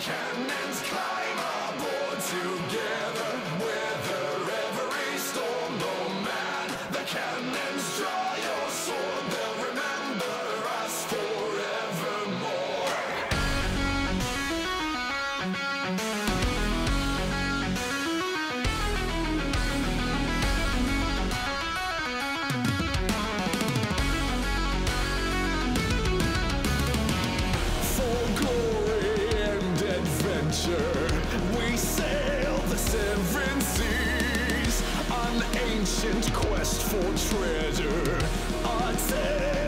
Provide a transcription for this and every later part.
cannons climb aboard together. Ancient quest for treasure, a tale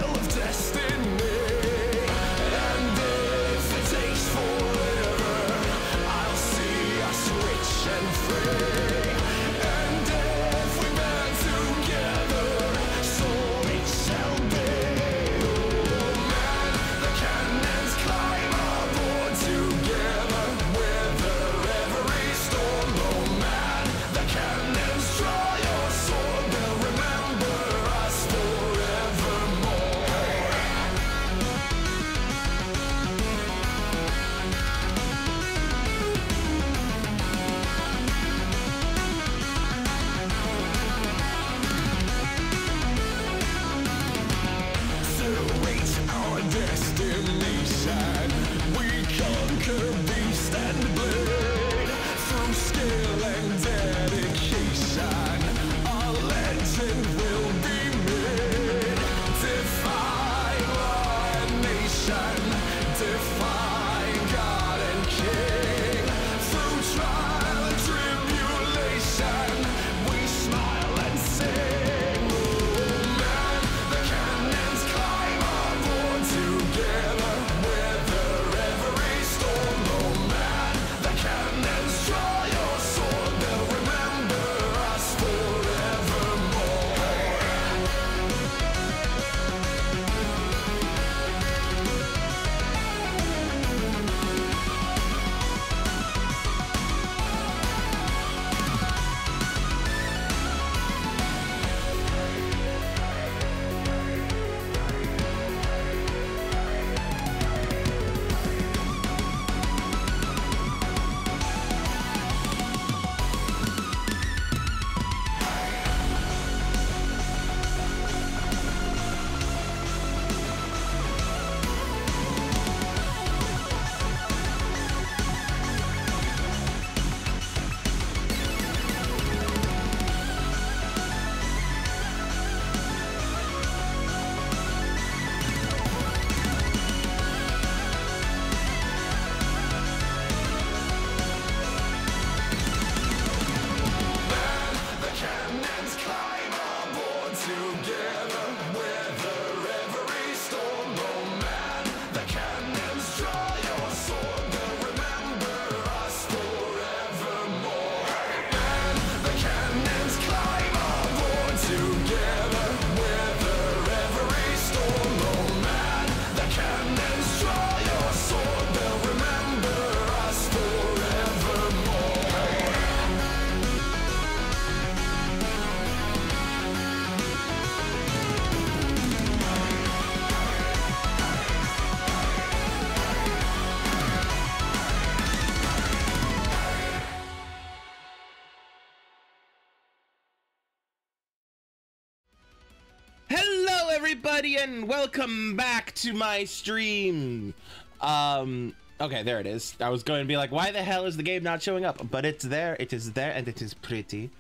everybody, and welcome back to my stream. Um, okay, there it is. I was going to be like, why the hell is the game not showing up? But it's there, it is there, and it is pretty.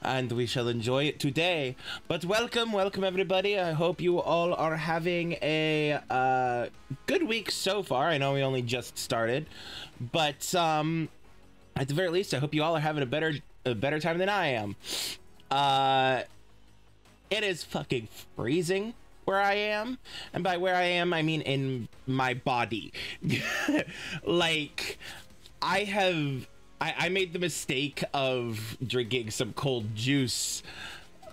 And we shall enjoy it today. But welcome, welcome, everybody. I hope you all are having a uh, good week so far. I know we only just started, but um, at the very least, I hope you all are having a better a better time than I am. Uh, it is fucking freezing where I am. And by where I am, I mean in my body. like, I have. I, I made the mistake of drinking some cold juice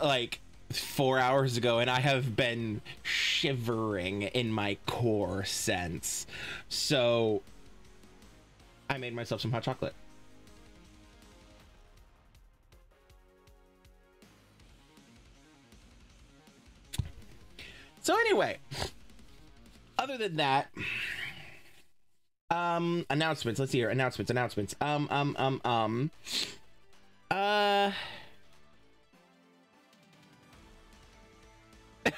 like four hours ago, and I have been shivering in my core since. So, I made myself some hot chocolate. So anyway, other than that, Um, announcements. Let's see here. Announcements. Announcements. Um, um, um, um. Uh.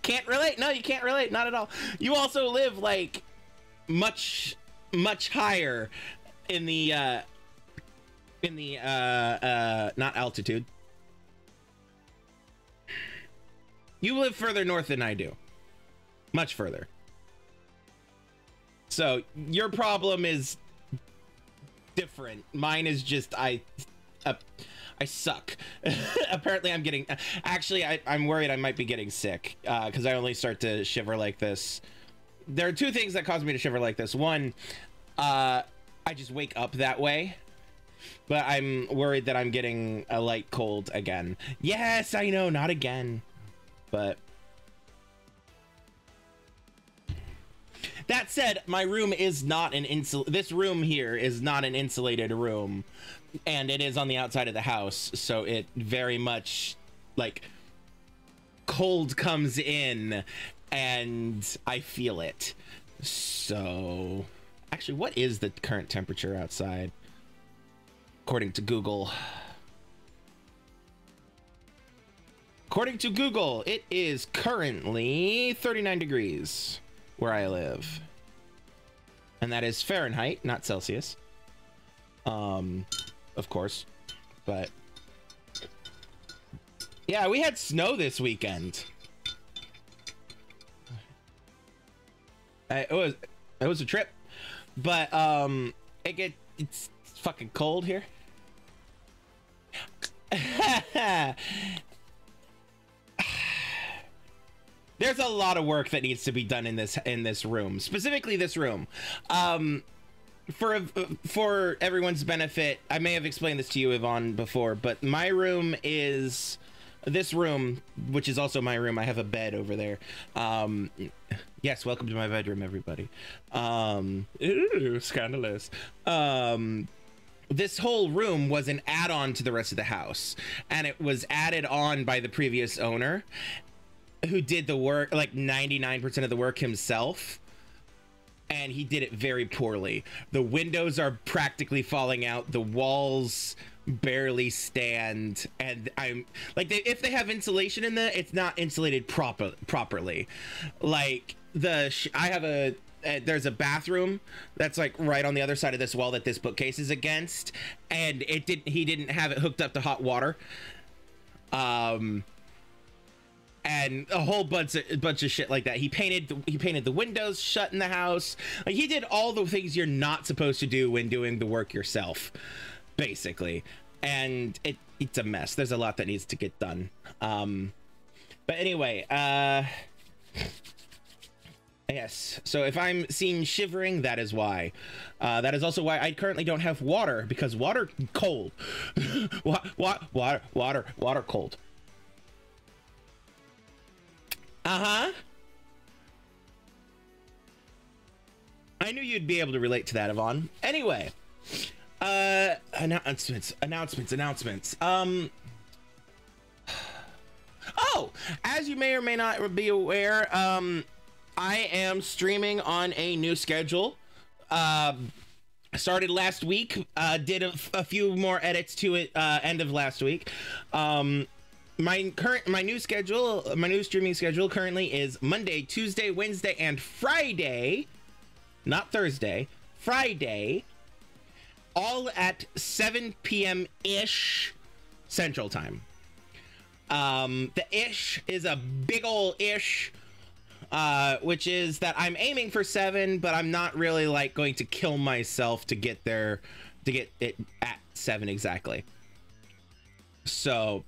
can't relate. No, you can't relate. Not at all. You also live like much, much higher in the uh in the uh uh not altitude. You live further north than I do. Much further. So your problem is different. Mine is just I uh, I suck. Apparently I'm getting actually I, I'm worried I might be getting sick because I only start to shiver like this. There are two things that cause me to shiver like this. One, uh, I just wake up that way. But I'm worried that I'm getting a light cold again. Yes, I know, not again. But That said, my room is not an insul. This room here is not an insulated room, and it is on the outside of the house, so it very much like cold comes in, and I feel it. So, actually, what is the current temperature outside? According to Google. According to Google, it is currently 39 degrees where I live. And that is Fahrenheit, not Celsius. Um, of course. But yeah, we had snow this weekend. It was it was a trip, but um, it get it's fucking cold here. there's a lot of work that needs to be done in this in this room specifically this room. Um for for everyone's benefit i may have explained this to you yvonne before but my room is this room which is also my room. I have a bed over there. Um yes welcome to my bedroom everybody. Um ooh, scandalous. um this whole room was an add-on to the rest of the house and it was added on by the previous owner who did the work like 99% of the work himself and he did it very poorly. The windows are practically falling out. The walls barely stand. And i'm like they, if they have insulation in there it's not insulated proper properly. Like the i have a uh, there's a bathroom that's like right on the other side of this wall that this bookcase is against. And it didn't he didn't have it hooked up to hot water. Um and a whole bunch of bunch of shit like that. He painted the, he painted the windows shut in the house. Like he did all the things you're not supposed to do when doing the work yourself, basically. And it it's a mess. There's a lot that needs to get done. Um, but anyway, uh, yes. So if I'm seen shivering, that is why. Uh, that is also why I currently don't have water because water cold. Wa- wa- water water water cold. Uh-huh. I knew you'd be able to relate to that, Yvonne. Anyway, uh, announcements, announcements, announcements. Um, oh, as you may or may not be aware, um, I am streaming on a new schedule. Uh, started last week. Uh, did a, a few more edits to it. Uh, end of last week. Um, my current my new schedule my new streaming schedule currently is monday tuesday wednesday and friday not thursday friday all at 7 p.m ish central time. Um the ish is a big ol' ish uh which is that i'm aiming for seven but i'm not really like going to kill myself to get there to get it at seven exactly. So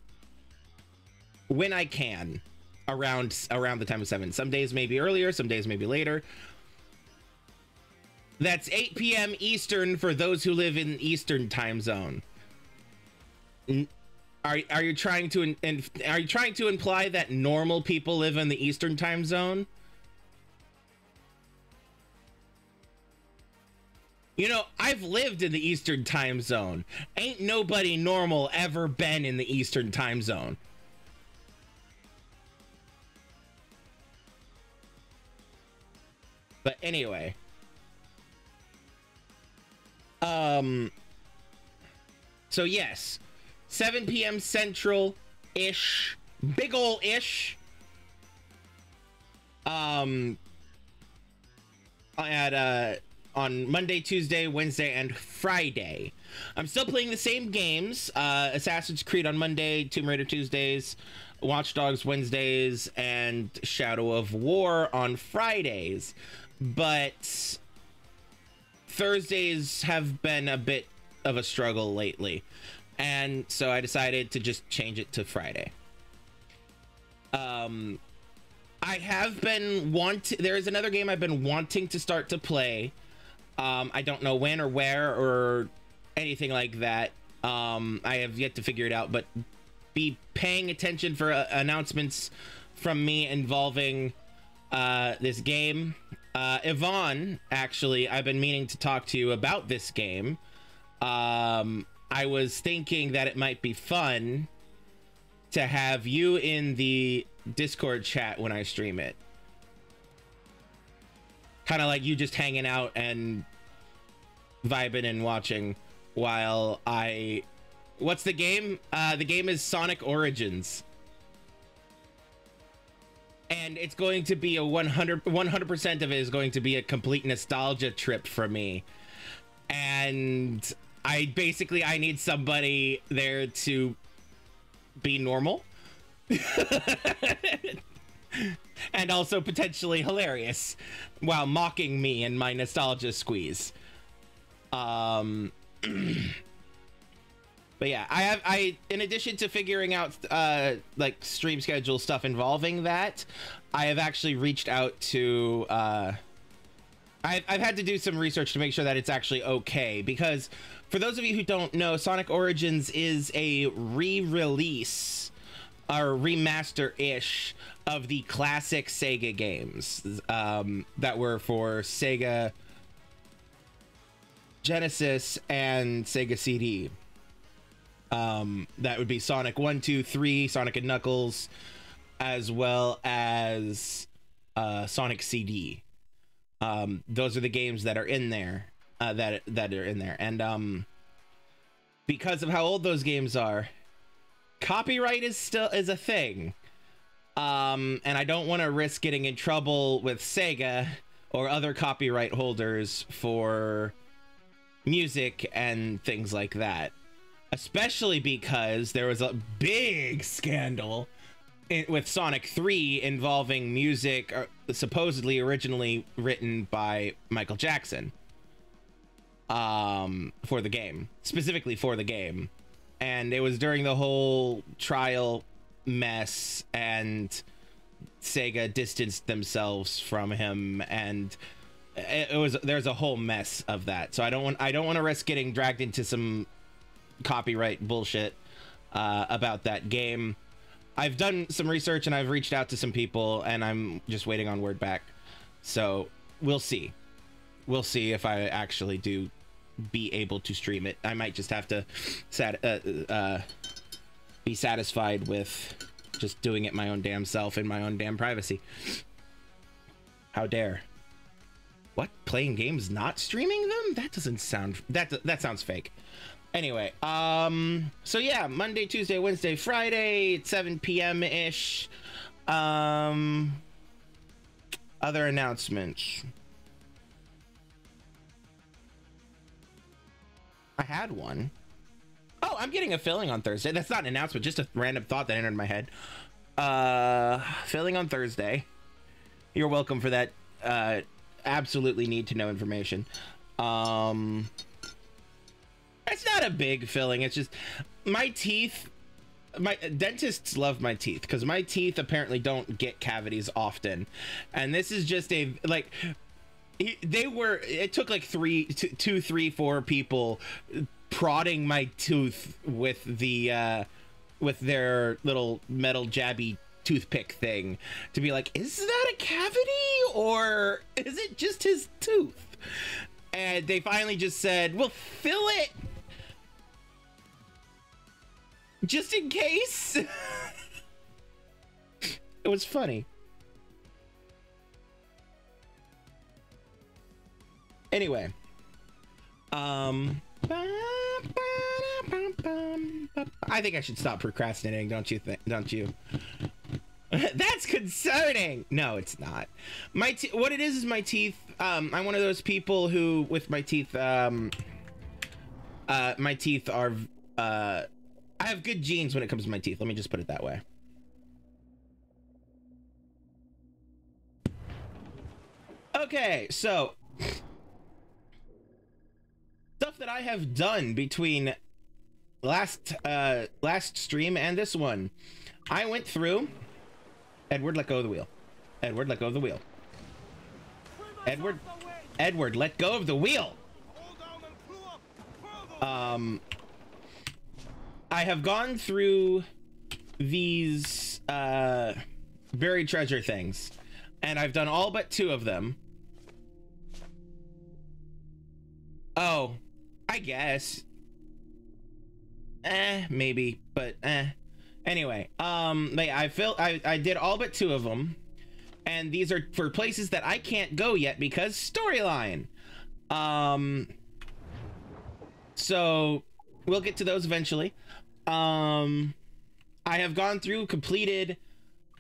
when I can around around the time of seven. Some days maybe earlier, some days maybe later. That's 8 p.m. Eastern for those who live in Eastern time zone. Are, are you trying to in, in, are you trying to imply that normal people live in the Eastern time zone? You know, I've lived in the Eastern time zone. Ain't nobody normal ever been in the Eastern time zone. But anyway. Um so yes, 7 p.m. Central ish, big ol' ish. Um at uh on Monday, Tuesday, Wednesday, and Friday. I'm still playing the same games. Uh, Assassin's Creed on Monday, Tomb Raider Tuesdays, Watch Dogs Wednesdays, and Shadow of War on Fridays. But Thursdays have been a bit of a struggle lately. And so I decided to just change it to Friday. Um, I have been want. There is another game I've been wanting to start to play. Um, I don't know when or where or anything like that. Um, I have yet to figure it out, but be paying attention for uh, announcements from me involving uh, this game. Uh, Yvonne, actually, I've been meaning to talk to you about this game. Um, I was thinking that it might be fun to have you in the Discord chat when I stream it. Kind of like you just hanging out and vibing and watching while I. What's the game? Uh, the game is Sonic Origins. And it's going to be a 100 100% of it is going to be a complete nostalgia trip for me. And I basically I need somebody there to be normal. and also potentially hilarious while mocking me and my nostalgia squeeze. Um But yeah, I have I in addition to figuring out uh like stream schedule stuff involving that, I have actually reached out to uh I've, I've had to do some research to make sure that it's actually okay because for those of you who don't know sonic origins is a re-release or remaster-ish of the classic sega games um, that were for sega genesis and sega cd um, that would be sonic 1 2 3 sonic and knuckles as well as uh, sonic cd um those are the games that are in there uh that that are in there. And um because of how old those games are copyright is still is a thing. Um and i don't want to risk getting in trouble with sega or other copyright holders for music and things like that especially because there was a big scandal with Sonic 3 involving music uh, supposedly originally written by Michael Jackson. Um for the game. Specifically for the game. And it was during the whole trial mess and Sega distanced themselves from him and it was there's a whole mess of that. So I don't want I don't want to risk getting dragged into some copyright bullshit uh, about that game I've done some research and I've reached out to some people and I'm just waiting on word back. So we'll see. We'll see if I actually do be able to stream it. I might just have to sat- uh, uh, be satisfied with just doing it my own damn self in my own damn privacy. How dare. What? Playing games not streaming them? That doesn't sound that that sounds fake. Anyway, um, so yeah, Monday, Tuesday, Wednesday, Friday, 7 p.m. ish. Um, other announcements. I had one. Oh, I'm getting a filling on Thursday. That's not an announcement, just a random thought that entered my head. Uh, filling on Thursday. You're welcome for that. Uh, absolutely need to know information. Um, it's not a big filling. It's just my teeth. My dentists love my teeth because my teeth apparently don't get cavities often, and this is just a like. They were. It took like three, two, three, four people prodding my tooth with the uh, with their little metal jabby toothpick thing to be like, is that a cavity or is it just his tooth? And they finally just said, "We'll fill it just in case. it was funny. Anyway. Um I think I should stop procrastinating, don't you think don't you? That's concerning. No, it's not. My te- what it is is my teeth. Um, I'm one of those people who, with my teeth, um, uh, my teeth are. Uh, I have good genes when it comes to my teeth. Let me just put it that way. Okay, so stuff that I have done between last uh last stream and this one. I went through Edward let go of the wheel. Edward let go of the wheel. Edward Edward let go of the wheel. Um I have gone through these uh buried treasure things and I've done all but two of them. Oh, I guess. Eh, maybe, but eh. Anyway, um, they, I feel I I did all but two of them, and these are for places that I can't go yet because storyline. Um, so we'll get to those eventually. Um, I have gone through completed.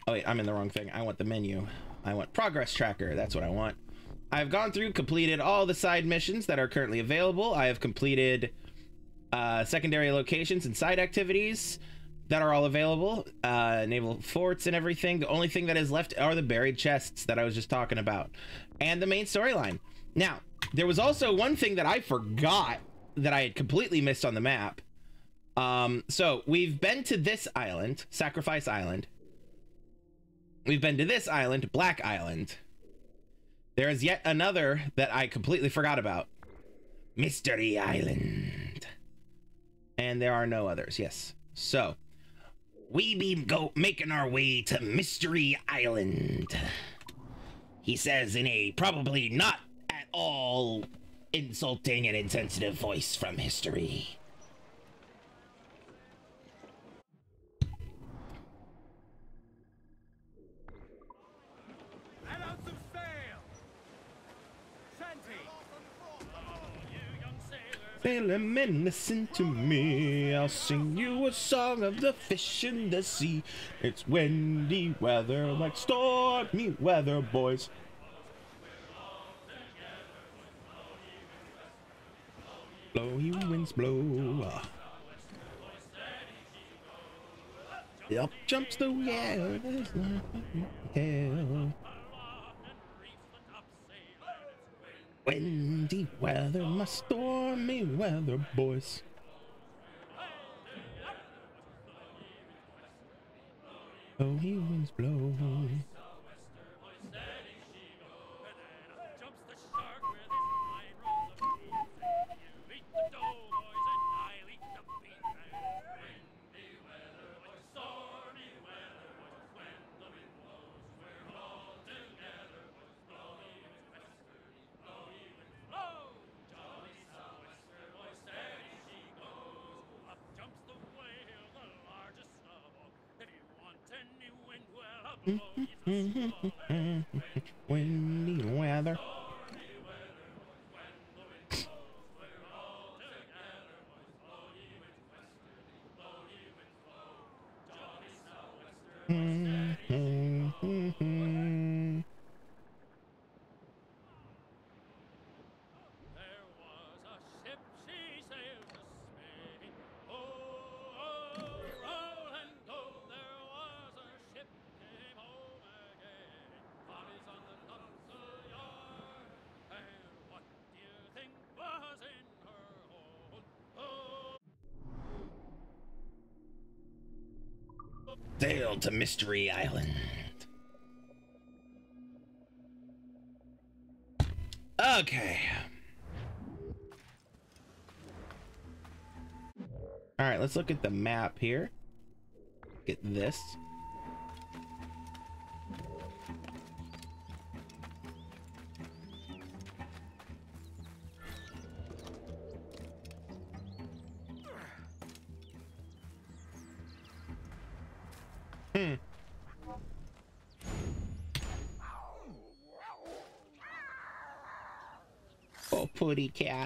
Oh wait, I'm in the wrong thing. I want the menu. I want progress tracker. That's what I want. I've gone through, completed all the side missions that are currently available. I have completed uh, secondary locations and side activities that are all available. Uh, naval forts and everything. The only thing that is left are the buried chests that I was just talking about, and the main storyline. Now, there was also one thing that I forgot that I had completely missed on the map. Um, so we've been to this island, Sacrifice Island. We've been to this island, Black Island. There is yet another that I completely forgot about. Mystery Island. And there are no others, yes. So, we be go making our way to Mystery Island. He says in a probably not at all insulting and insensitive voice from history. Let out some sail! Shanty! Sailor men, listen to me. I'll sing you a song of the fish in the sea. It's windy weather, like stormy weather, boys. Blow you winds blow. Up jumps the yeah, there's nothing hell. Windy weather, my stormy weather, boys. Oh, he winds blow. Sail to Mystery Island. Okay. All right, let's look at the map here. Get this.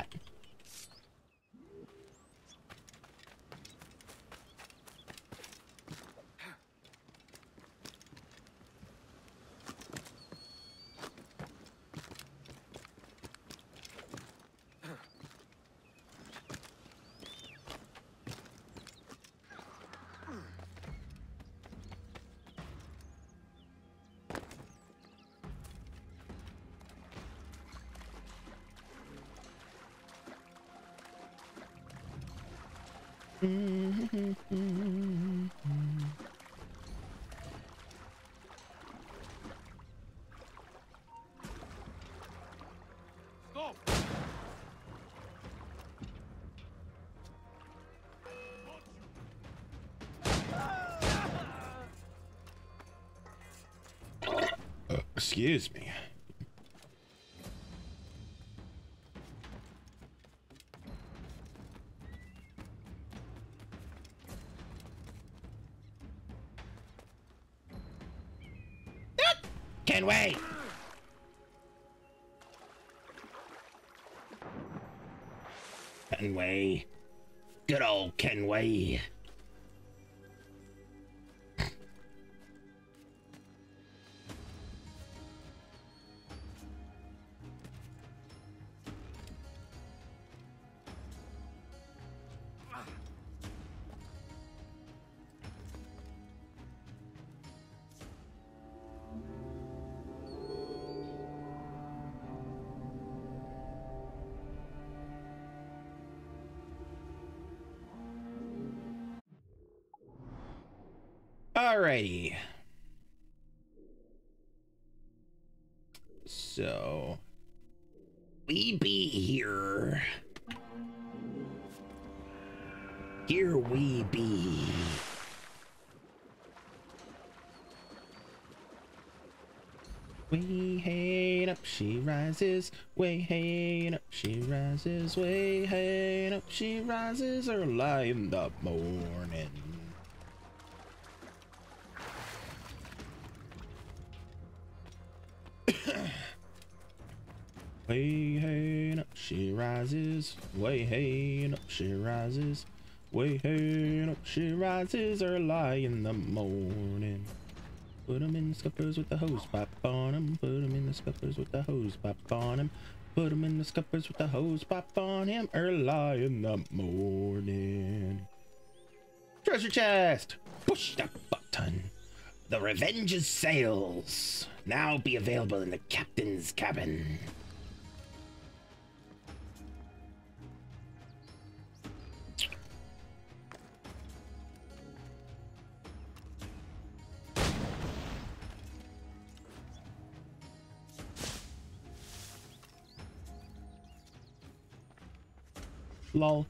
Putty Excuse me. Can wait. Alrighty. So we be here. Here we be. Way hey up she rises, way hey up she rises, way hey up she rises early in the way hey up she rises, way hey up she rises early in the morning. Put 'em in the scuppers with the hose pipe on 'em. Put 'em in the scuppers with the hose pipe on 'em. Put 'em in the scuppers with the hose pipe on him early in the morning. Treasure chest! Push that button. The Revenge's sails now be available in the captain's cabin. Lol.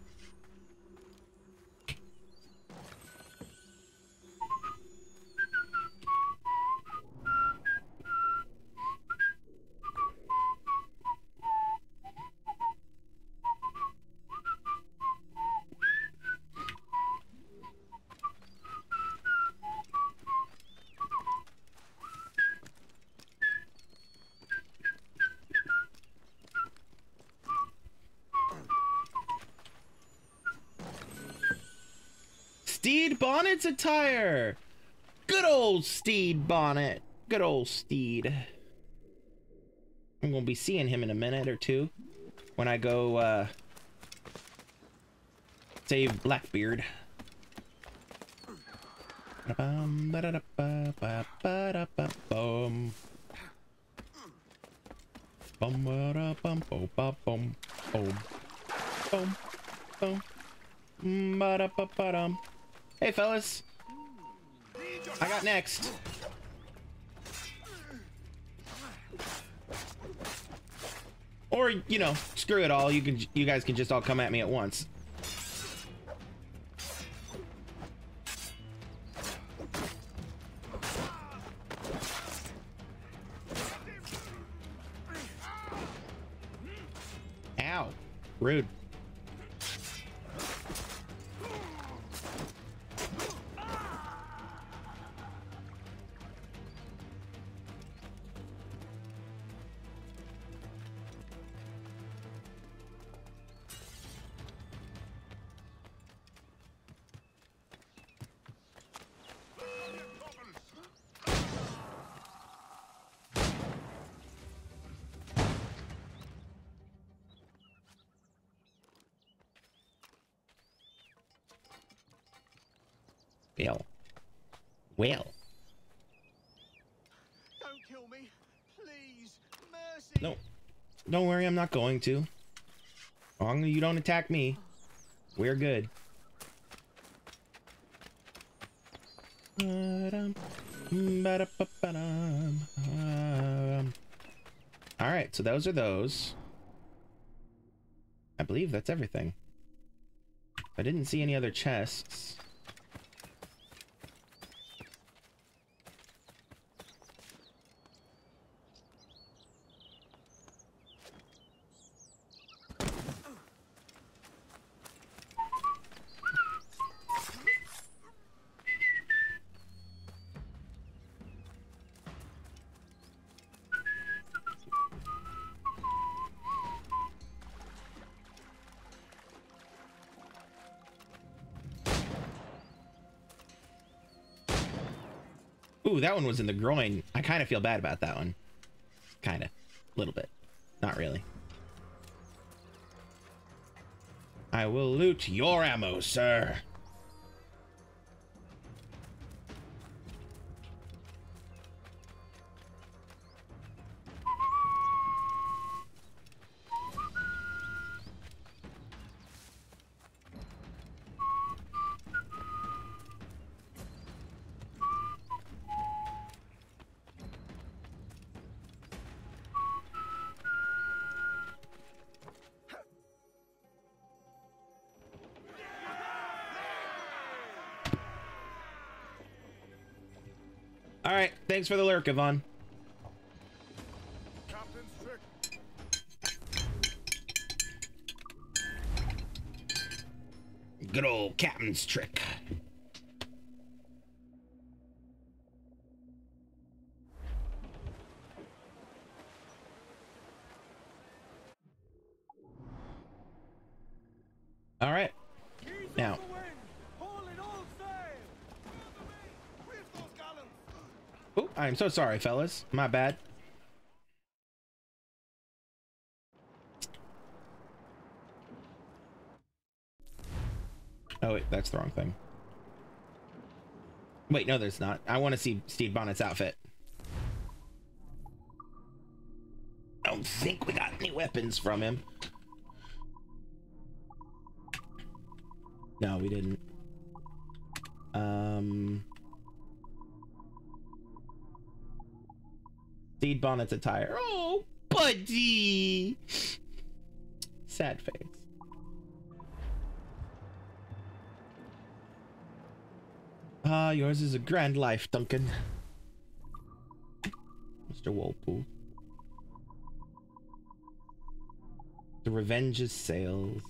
Attire. Good old Stede Bonnet. Good old Stede. I'm gonna be seeing him in a minute or two when I go uh, save Blackbeard. Hey, fellas. I got next. Or, you know, screw it all. You can you guys can just all come at me at once. Ow. Rude. Going to. As long as you don't attack me, we're good. Ba-dum, ba-da-ba-ba-dum, um. All right, so those are those. I believe that's everything. I didn't see any other chests. Ooh, that one was in the groin. I kind of feel bad about that one. Kind of. A little bit. Not really. I will loot your ammo, sir. Thanks for the lurk, Yvonne. Good old captain's trick. I'm so sorry, fellas. My bad. Oh wait, that's the wrong thing. Wait, no, there's not. I want to see Stede Bonnet's outfit. I don't think we got any weapons from him. No, we didn't. Steve its attire. Oh, buddy. Sad face. Ah, yours is a grand life, Duncan. Mr. Walpole. The Revenge's sails.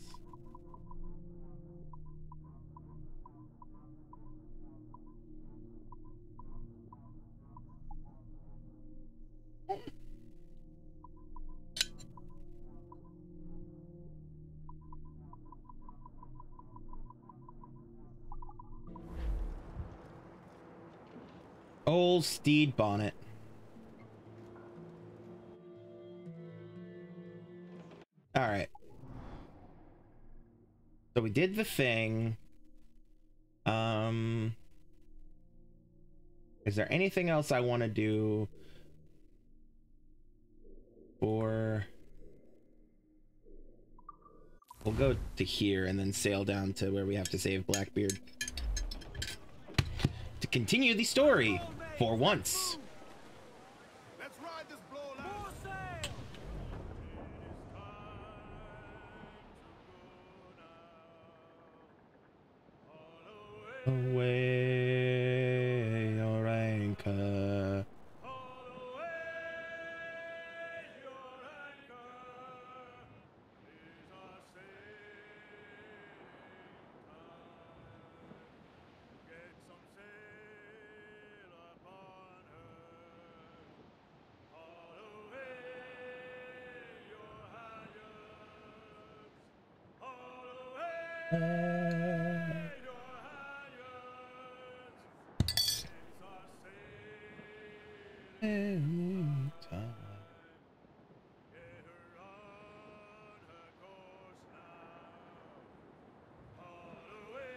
Old Stede Bonnet. All right. So we did the thing. Um Is there anything else I want to do or We'll go to here and then sail down to where we have to save Blackbeard to continue the story for once.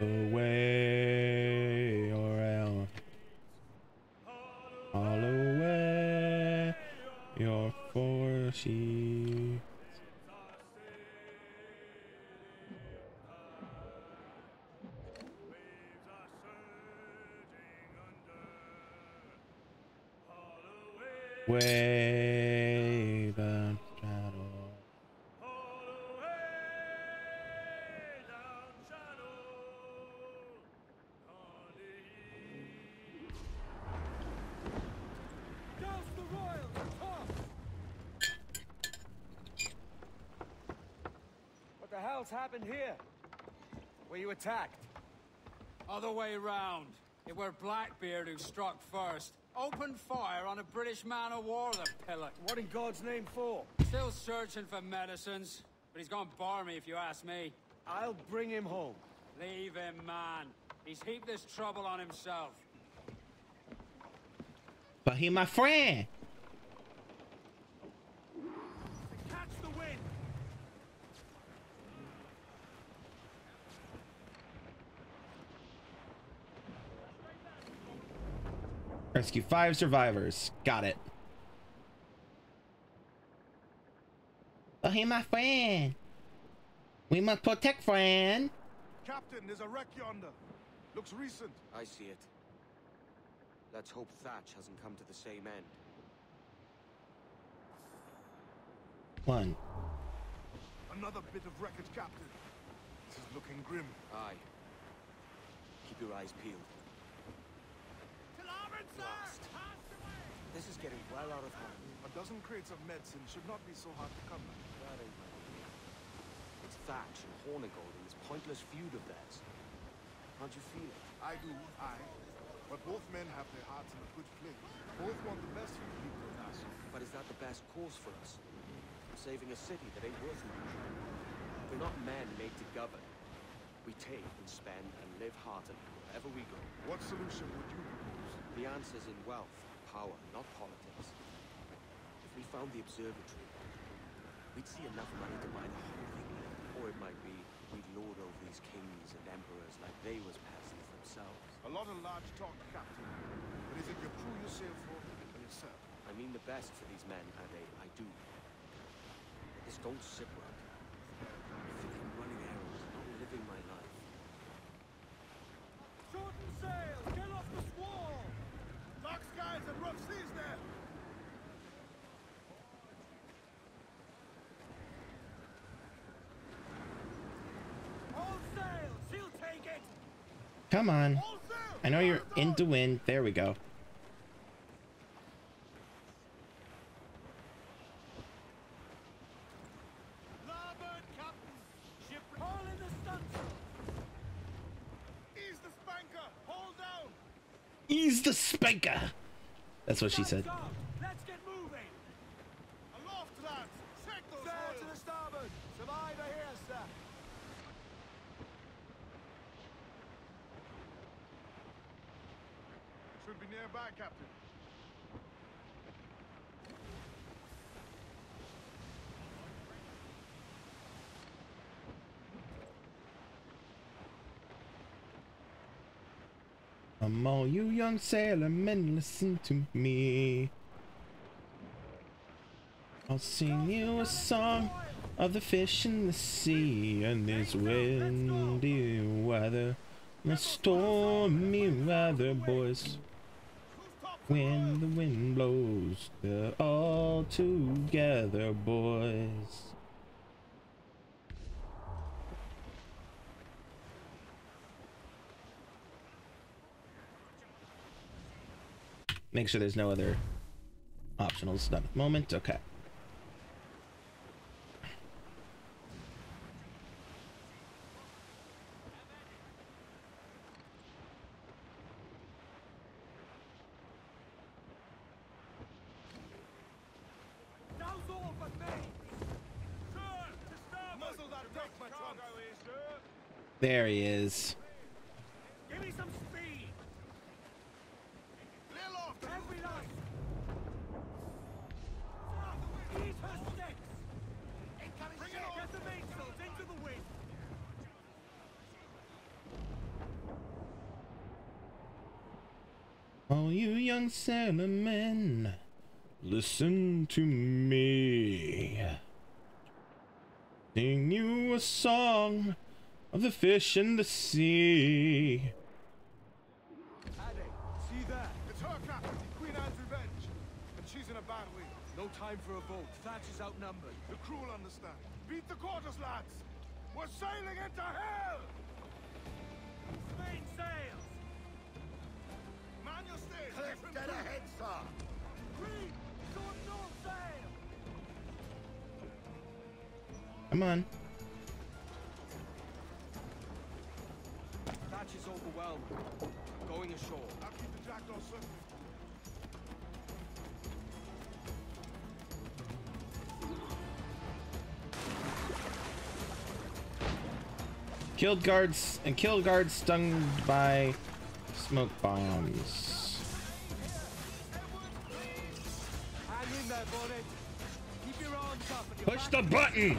the way around. Follow away your four sheets. Way. Happened here? Were you attacked? Other way round. It were Blackbeard who struck first. Opened fire on a British man-of-war, the pillock. What in God's name for? Still searching for medicines, but he's gone barmy if you ask me. I'll bring him home. Leave him, man. He's heaped this trouble on himself. But he my friend. Catch the wind! Rescue five survivors. Got it. Oh, he my friend. We must protect friend. Captain, there's a wreck yonder. Looks recent. I see it. Let's hope Thatch hasn't come to the same end. One. Another bit of wreckage, Captain. This is looking grim. Aye. Keep your eyes peeled. Lost. This is getting well out of hand. A dozen crates of medicine should not be so hard to come by. That ain't my idea. It's Thatch and Hornigold in this pointless feud of theirs. How'd you feel it? I do, I. But both men have their hearts in a good place. Both want the best for the people of us. But is that the best course for us? Saving a city that ain't worth much. We're not men made to govern. We take and spend and live heartily wherever we go. What solution would you propose? The answer's in wealth, power, not politics. If we found the observatory, we'd see enough money to buy the whole thing. Or it might be we'd lord over these kings and emperors like they was peasants themselves. A lot of large talk, Captain. But is it your crew you sail for, or yourself? I mean the best for these men, Ade, I do. But this don't sit right. I feel like I'm running errands, not living my life. Shorten sail! Get off the squall! Dark skies and rough seas there! All sail! She'll take it! Come on. I know you're in on! into wind. There we go. Larboard, Captain! Ship... Haul in the stunsail! Ease the spanker! Hold down! Ease the spanker. That's what she said. Guns out! Let's get moving! Aloft, lads! Check those Sail to the starboard! Survivor here, sir! Should be nearby, Captain. Come on, you young sailormen, listen to me. I'll sing you a song of the fish in the sea and this windy weather, the stormy weather, boys. When the wind blows, they're all together, boys. Make sure there's no other optional stuff at the moment. Okay. Now's all but me! Sir, to starboard! Muzzle that deck, my cargo here, sir! There he is. Give me some speed! Clear aloft! Every light! Ease her sticks! Bring it on! Get the mainsails into the wind! All you young sailormen, Listen to me. Sing you a song of the fish in the sea. Addy, see that? It's her captain, Queen Anne's Revenge. And she's in a bad way. No time for a vote. Thatch is outnumbered. The crew will understand. Beat the quarters, lads! We're sailing into hell! Main sails! Man your stage! Cliff dead ahead, sir. Green! Sword no sail! Come on. Thatch is overwhelmed. Going ashore. I'll keep the jackdaw circling. Killed guards and killed guards stung by smoke bombs. Hang in there, Bonnet. Keep your arms up and your Push the button!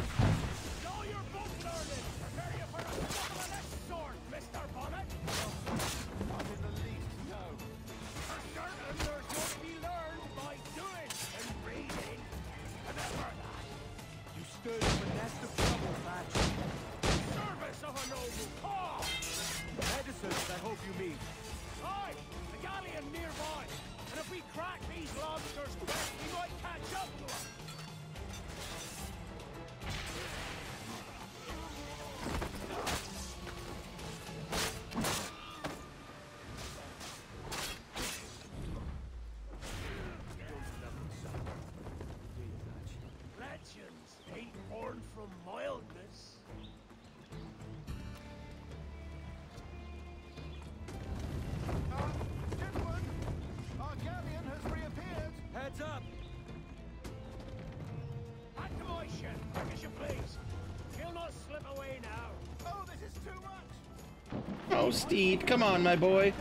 Come on, my boy.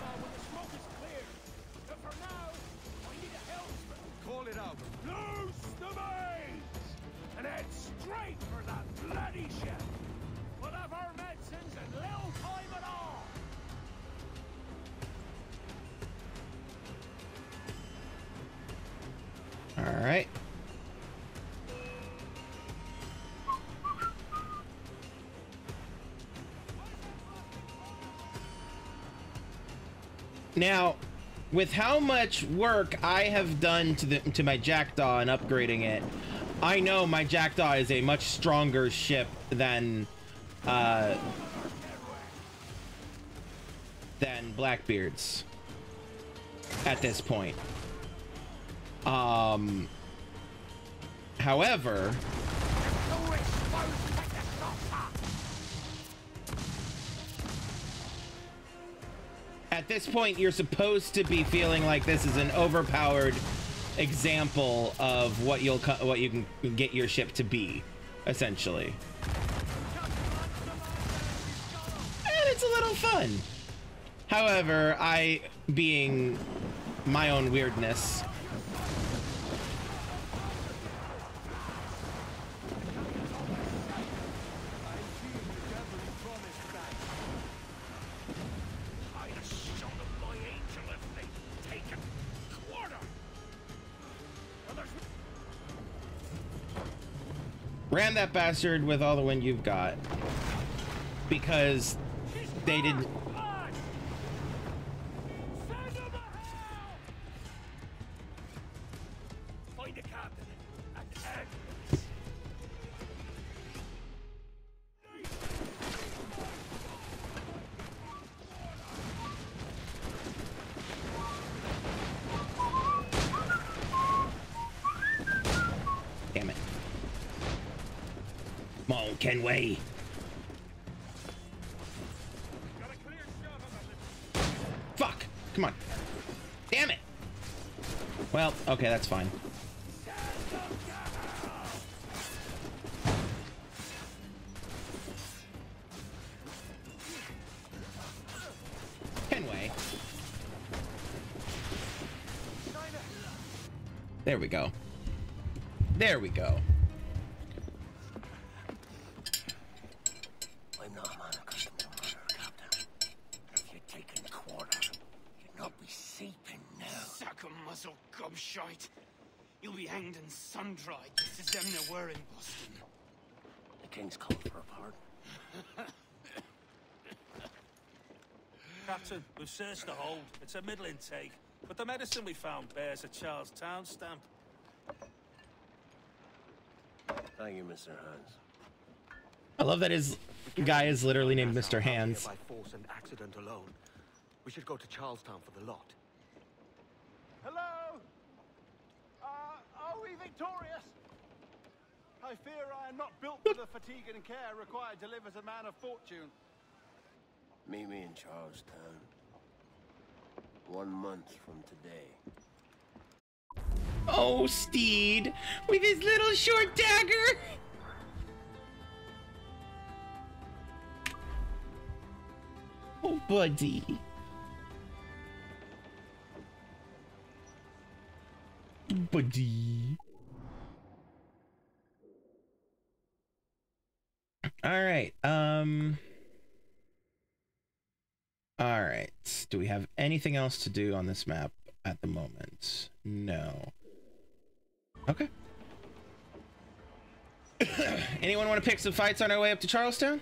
Now, with how much work I have done to the to my jackdaw and upgrading it, I know my jackdaw is a much stronger ship than uh than Blackbeard's at this point. Um however, this point you're supposed to be feeling like this is an overpowered example of what you'll what you can get your ship to be essentially. And it's a little fun. However i being my own weirdness that bastard with all the wind you've got. Because they didn't come on kenway fuck come on damn it well okay that's fine Kenway. There we go. There we go. I'm not a man accustomed to murder, Captain. If you'd taken quarter, you'd not be seeping now. Sack a muzzle, gobshite. You'll be hanged and sun-dried, just as them there were in Boston. The king's called for a pardon. Captain, we've the hold. It's a middling take, but the medicine we found bears a Charlestown stamp. Thank you, Mr. Hands. I love that his guy is literally named Mr. our Hands. By force and accident alone. We should go to Charlestown for the lot. Hello? Uh, are we victorious? I fear I am not built for the fatigue and care required to live as a man of fortune. Meet me in Charlestown. One month from today. Oh, Stede, with his little short dagger. Oh, buddy. Buddy. All right. Um. All right. Do we have anything else to do on this map at the moment? No. Okay. Anyone want to pick some fights on our way up to Charlestown?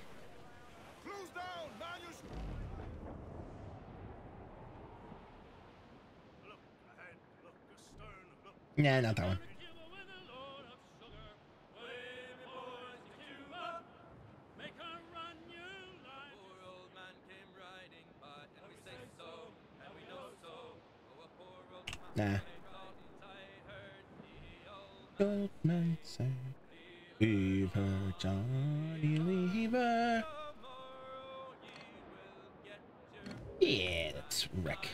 Nah, not that one. Nah. heard the old Leave her, Johnny, leave her. Yeah, that's wreck.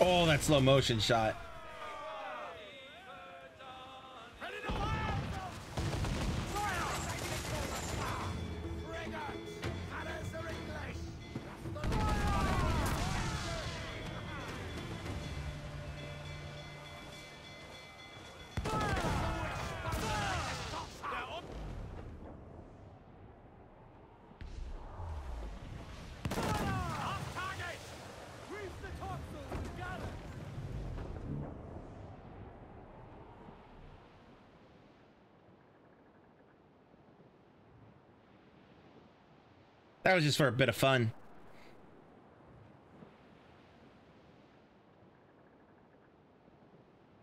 Oh, that slow motion shot. That was just for a bit of fun.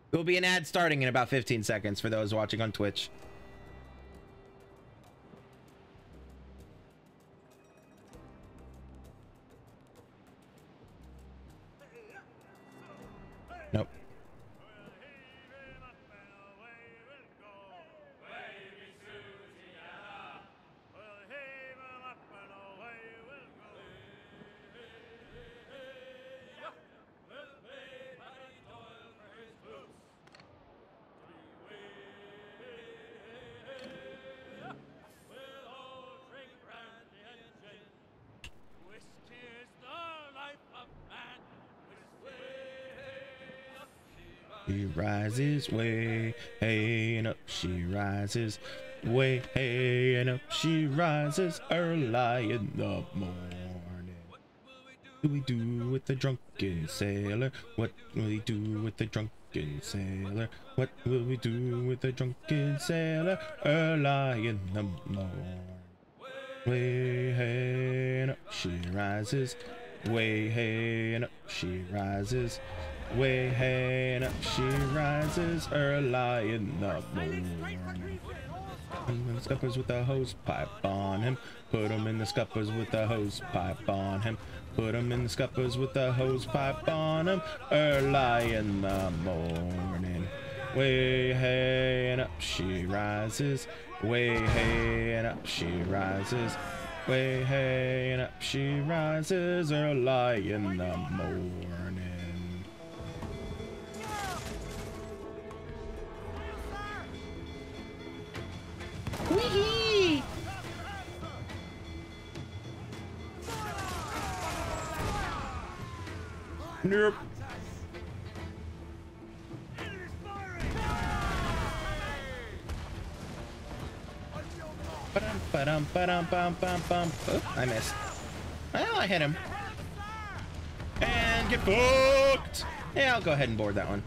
There will be an ad starting in about 15 seconds for those watching on Twitch. Rises way, hey, and up she rises. Way, hey, and up she rises early in the morning. What do we do with the drunken sailor? What will we do with the drunken sailor? What will we do with the drunken sailor early in the morning? Way, hey, and up she rises. Way, hey, and up she rises. Way, hey, and up she rises early in the morning. The scuppers with a hose pipe on him. Put him in the scuppers with a hose pipe on him. Put him in the scuppers with a hose pipe on him. Early in the morning. Way, hey, and up she rises. Way, hey, and up she rises. Way, hey, and up she rises early in the morning. Nope. Ba-dum, ba-dum, bum, bum, bum. Oh, I missed. Well, I hit him. And get booked! Yeah, I'll go ahead and board that one.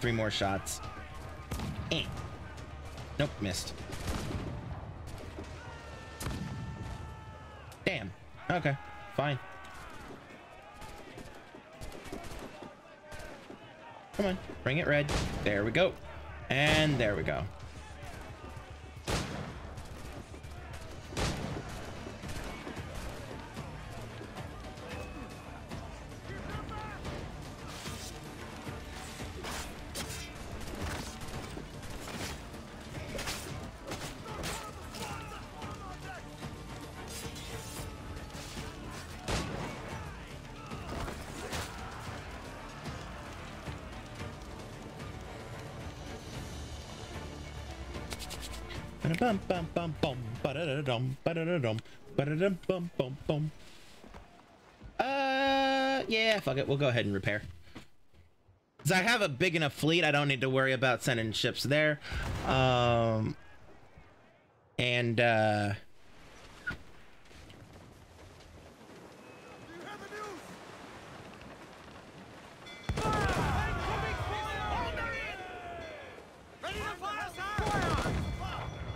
Three more shots. Eh. Nope, missed. Damn. Okay, fine. Come on, bring it red. There we go. And there we go. Ba-da-bum, bum, bum, bum, ba-da-da-dum, ba-da-da-dum, ba-da-dum, bum, bum, bum. Uh, yeah, fuck it. We'll go ahead and repair. 'Cause I have a big enough fleet. I don't need to worry about sending ships there. Um, and uh,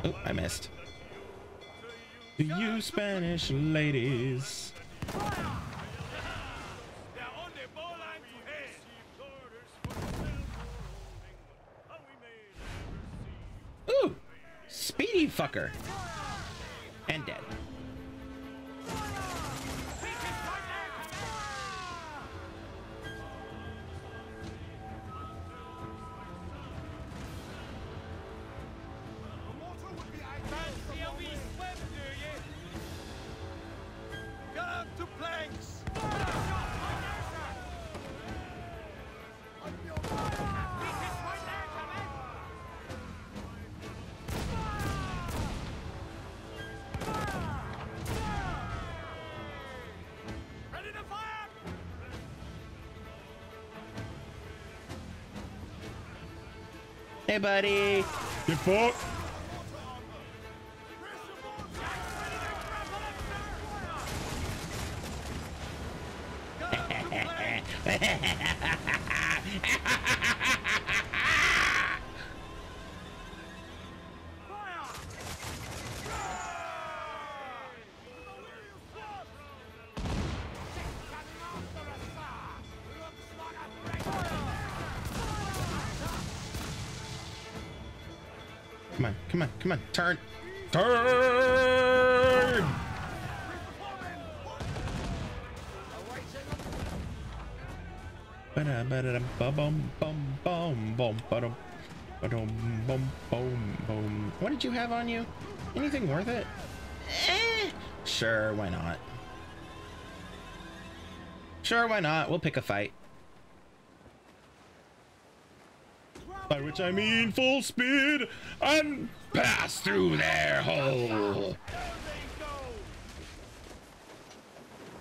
oh, I missed. To you Spanish ladies. Hey, buddy. Get fucked. Come on, come on. Turn. Turn! Ba-da, ba-da-dum, ba-bum, bum, bum, bum, ba-dum, ba-dum, bum, bum, bum. What did you have on you? Anything worth it? Eh, sure, why not? Sure, why not? We'll pick a fight. By which I mean full speed and pass through their hole.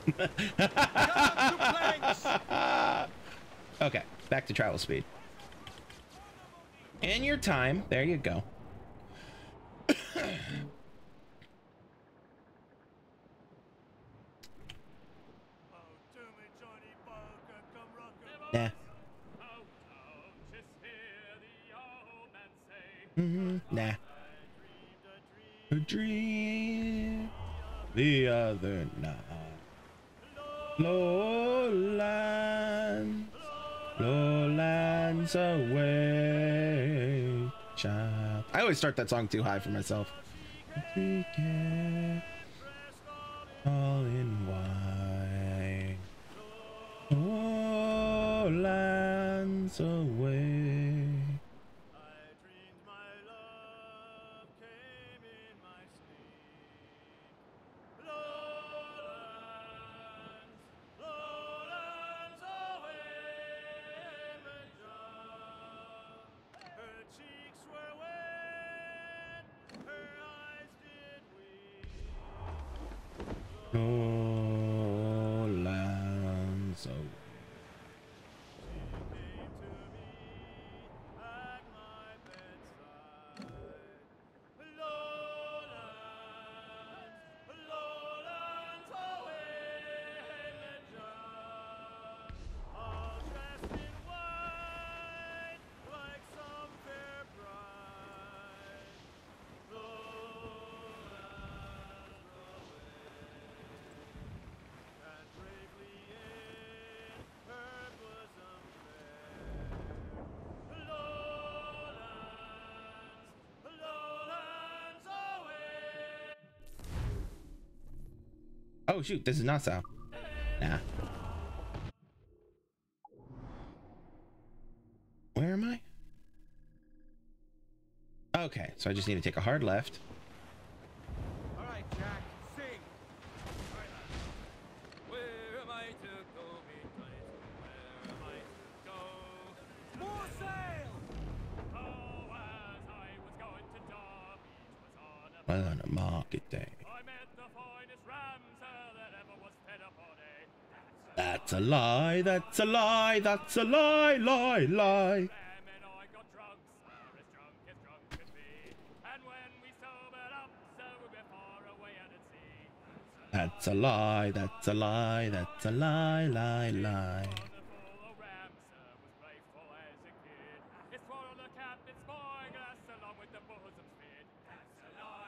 okay, back to travel speed. In your time, there you go. Start that song too high for myself. All in white. Lowlands away. Oh shoot, this is not Sal. Nah. Where am I? Okay, so I just need to take a hard left. That's a lie, that's a lie, lie, lie. That's a lie, that's a lie, that's a lie, lie, lie.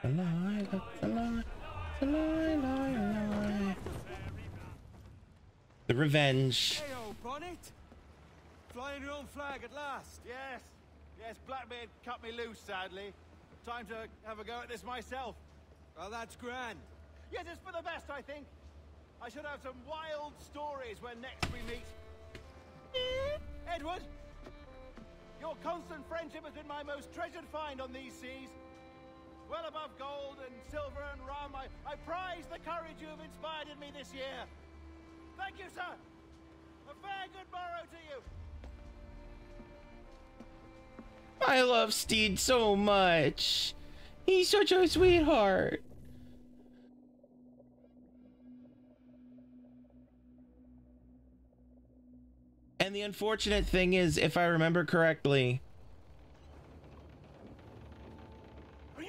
A lie, that's a lie, that's a lie, lie, lie. The revenge. Hey, old bonnet. Flying your own flag at last. Yes, yes, Blackbeard cut me loose, sadly. Time to have a go at this myself. Well, that's grand. Yes, it's for the best, I think. I should have some wild stories when next we meet. Edward, your constant friendship has been my most treasured find on these seas. Well above gold and silver and rum, I, I prize the courage you have inspired in me this year. Thank you, sir. A fair good morrow to you. I love Stede so much. He's such a sweetheart. And the unfortunate thing is, if I remember correctly,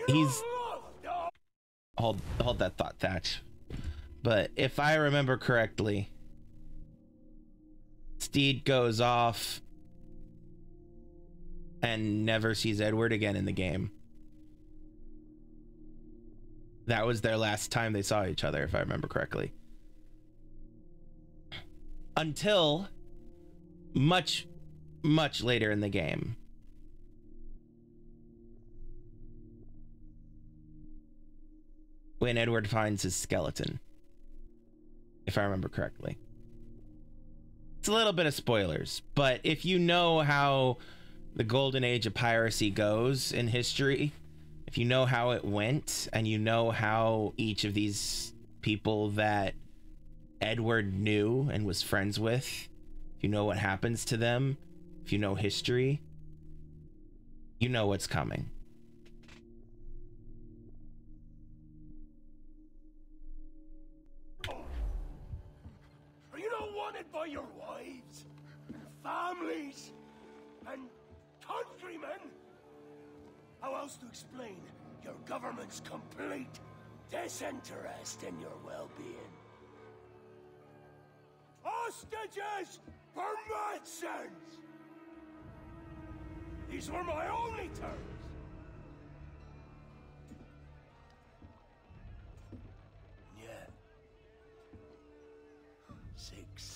he's hold hold that thought, Thatch. But if I remember correctly, Stede goes off and never sees Edward again in the game. That was their last time they saw each other, if I remember correctly. Until much, much later in the game. When Edward finds his skeleton. If I remember correctly. It's a little bit of spoilers, but if you know how the golden age of piracy goes in history, if you know how it went and you know how each of these people that Edward knew and was friends with, if you know what happens to them, if you know history, you know what's coming. Are you not wanted by your Else to explain your government's complete disinterest in your well-being? Hostages for medicines! These were my only terms. Yet, six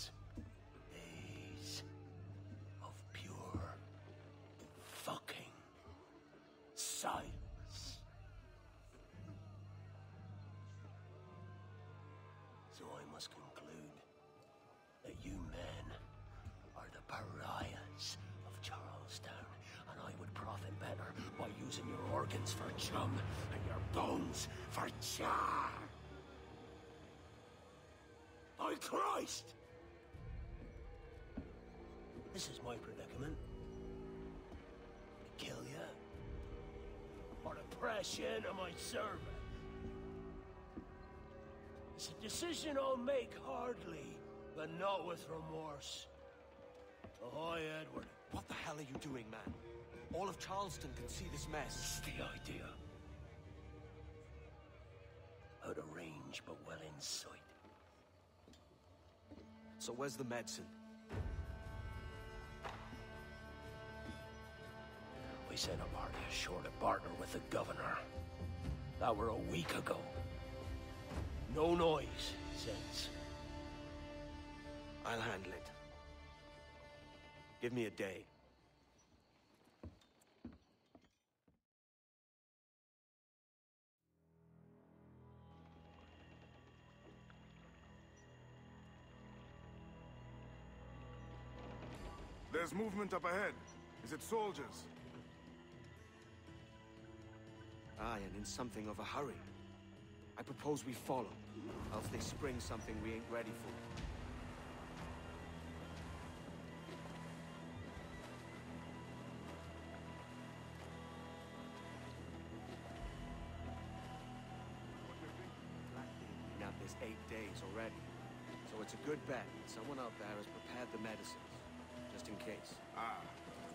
Christ! This is my predicament. To kill you, or to press you into my service. It's a decision I'll make hardly, but not with remorse. Oh, Ahoy, Edward. What the hell are you doing, man? All of Charleston can see this mess. It's the idea. Out of range, but well in sight. So where's the medicine? We sent a party ashore to partner with the governor. That were a week ago. No noise since. I'll handle it. Give me a day. Movement up ahead. Is it soldiers? Aye, and in something of a hurry. I propose we follow, else they spring something we ain't ready for. Been this eight days already. So it's a good bet someone out there has prepared the medicines, just in case. Ah,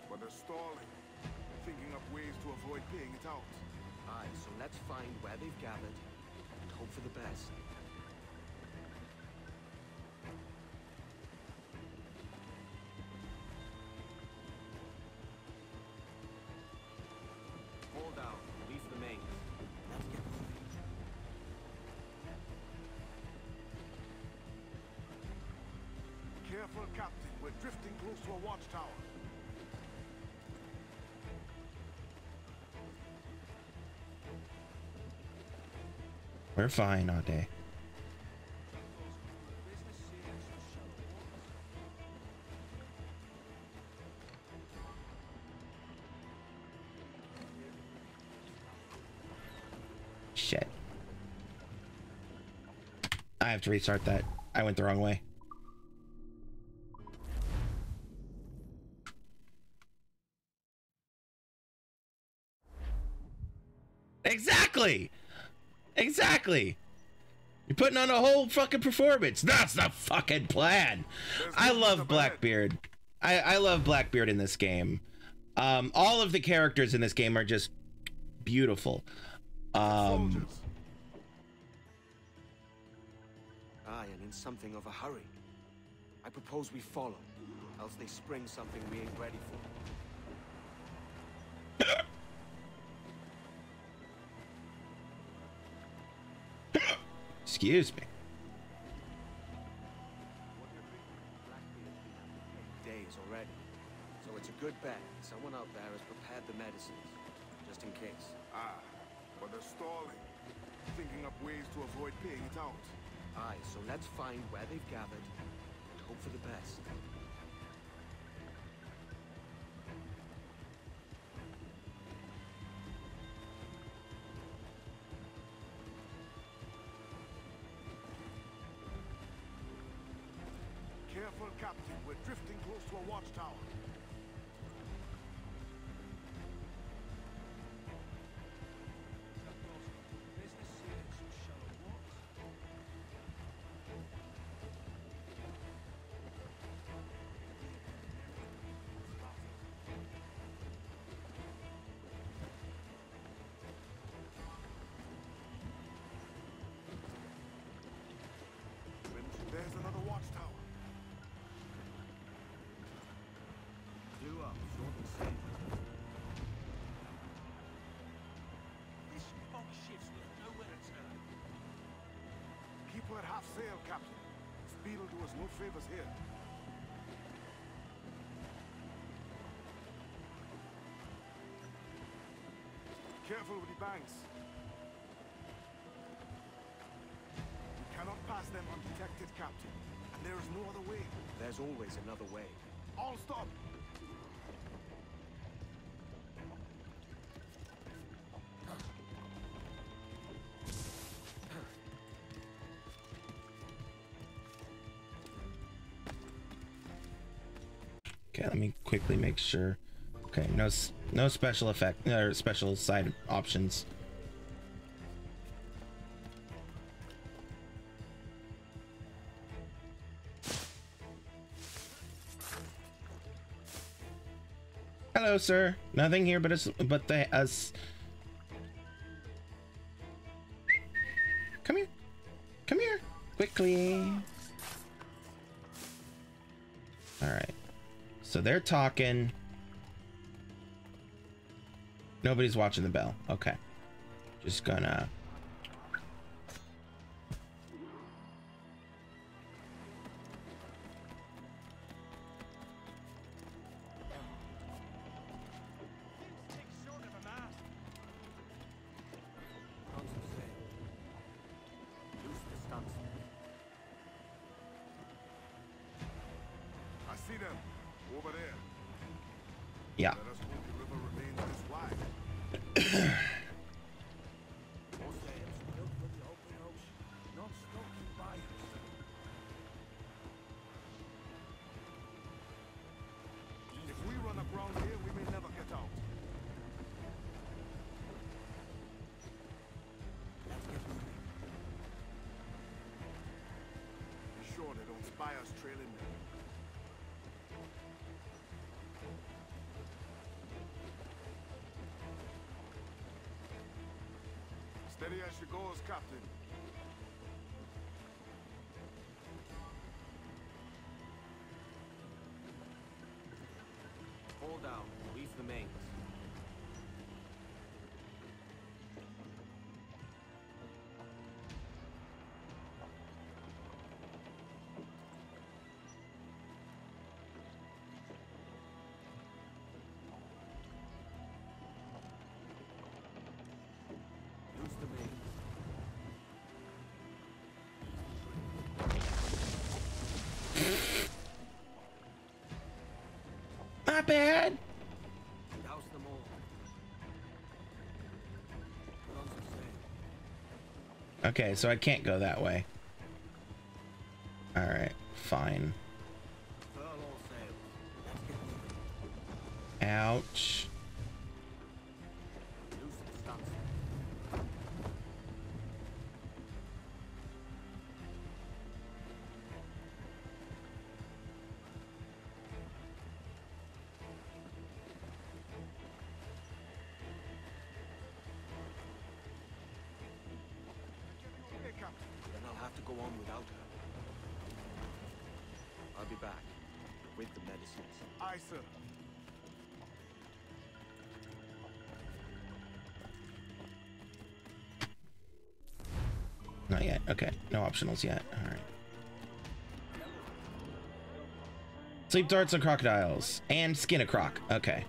but they're stalling. They're Thinking up ways to avoid paying it out. Aye, so let's find where they've gathered and hope for the best. Drifting close to a watchtower. We're fine all day. Shit. I have to restart that. I went the wrong way. Exactly. You're putting on a whole fucking performance. That's the fucking plan. I love Blackbeard. I, I love Blackbeard in this game. Um, all of the characters in this game are just beautiful. Um, Aye, and in something of a hurry. I propose we follow, else they spring something we ain't ready for. excuse me. Days already. So it's a good bet someone out there has prepared the medicines, just in case. Ah, but they're stalling. Thinking up ways to avoid paying it out. Aye, so let's find where they've gathered and hope for the best. Watchtower. Sail, Captain. Speed will do us no favors here. Careful with the banks. We cannot pass them undetected, Captain. And there is no other way. There's always another way. All stop! Okay, let me quickly make sure. Okay, no no special effect or special side options. Hello, sir. Nothing here but a, but the, a, So they're talking. Nobody's watching the bell. Okay. Just gonna Okay, so I can't go that way. Alright, fine. optionals yet. All right. Sleep darts and crocodiles. And skin a croc. Okay.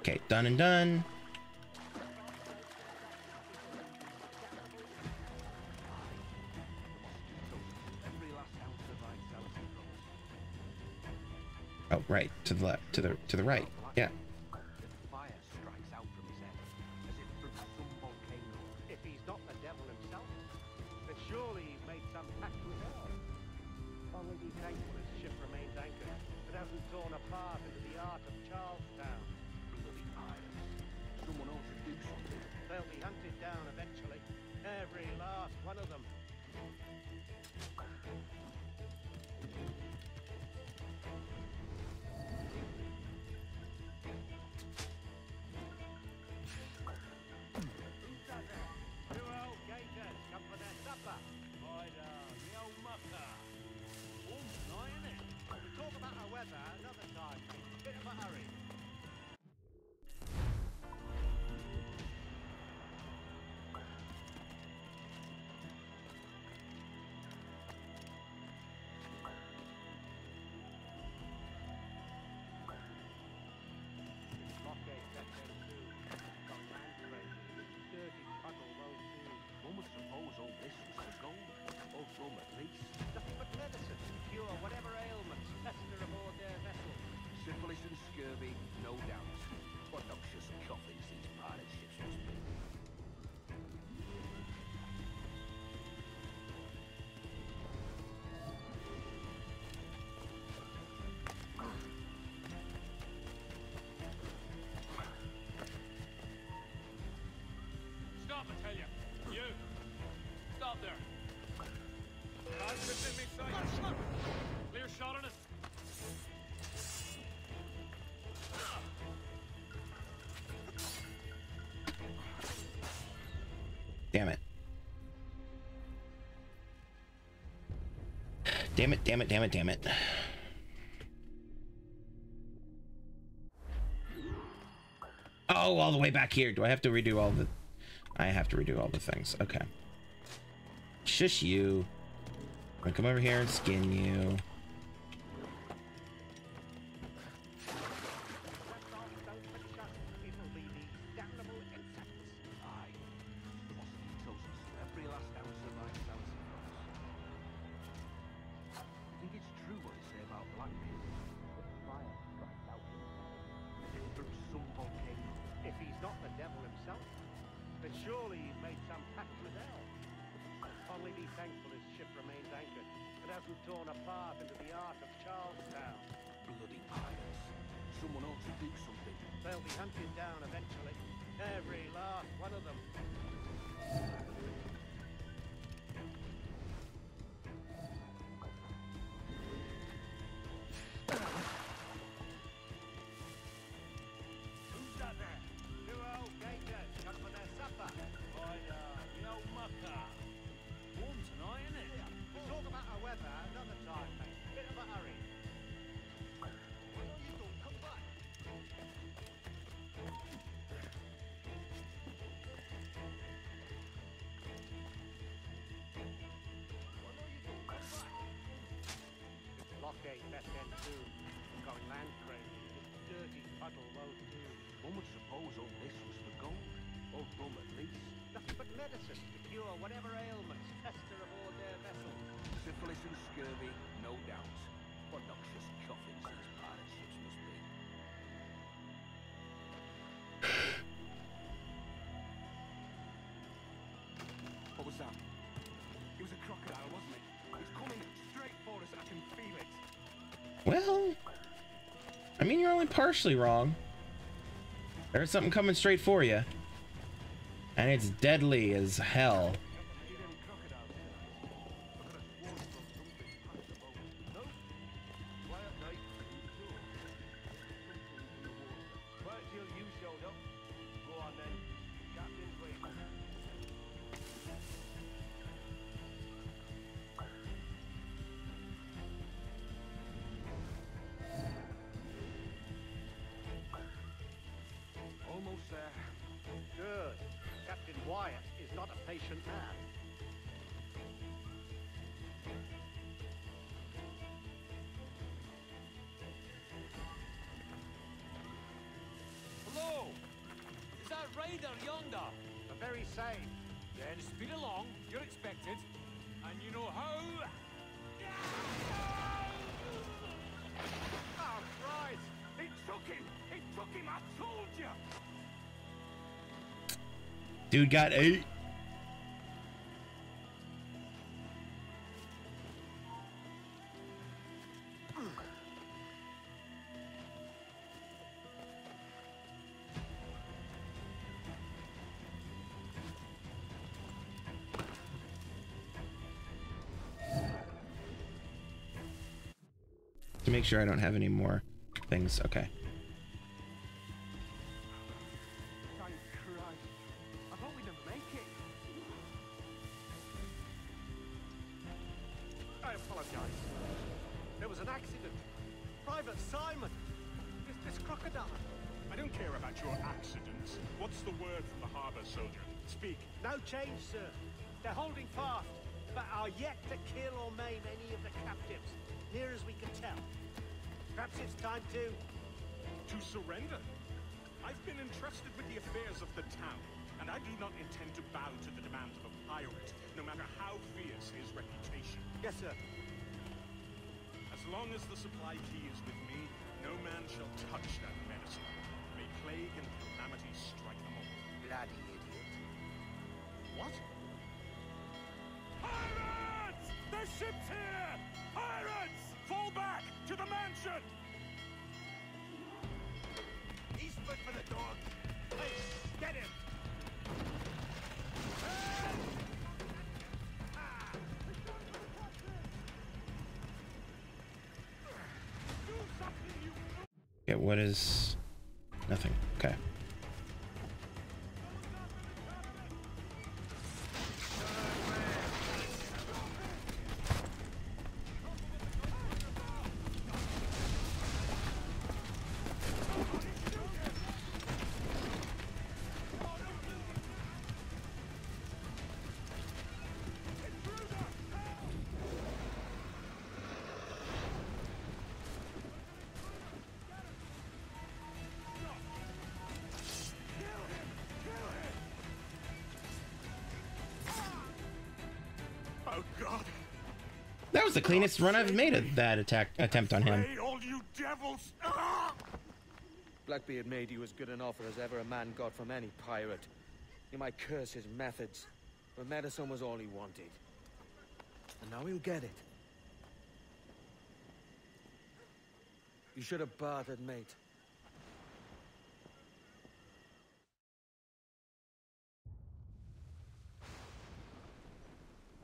Okay, done and done. to the left, to the to the right. Yeah. Damn it, damn it, damn it, damn it. Oh, all the way back here. Do I have to redo all the... I have to redo all the things. Okay. Shush you. I'm gonna come over here and skin you. Medicine to cure whatever ailments fester aboard their vessels. Syphilis and scurvy, no doubt. What noxious coffins these pirate ships must be. What was that? It was a crocodile, wasn't it? It's coming straight for us. I can feel it. Well, I mean, you're only partially wrong. There's something coming straight for you. And it's deadly as hell. Dude got eight. To make sure I don't have any more things. Okay. Time to... To surrender? I've been entrusted with the affairs of the town, and I do not intend to bow to the demands of a pirate, no matter how fierce his reputation. Yes, sir. As long as the supply key is with me, no man shall touch that medicine. May plague and calamity strike them all. Bloody idiot. What? Pirates! The ship's here! What is nothing? Okay. Cleanest run I've made of that attack attempt on him. Hey, all you devils! Ah! Blackbeard made you as good an offer as ever a man got from any pirate. You might curse his methods, but medicine was all he wanted. And now he'll get it. You should have bartered, mate.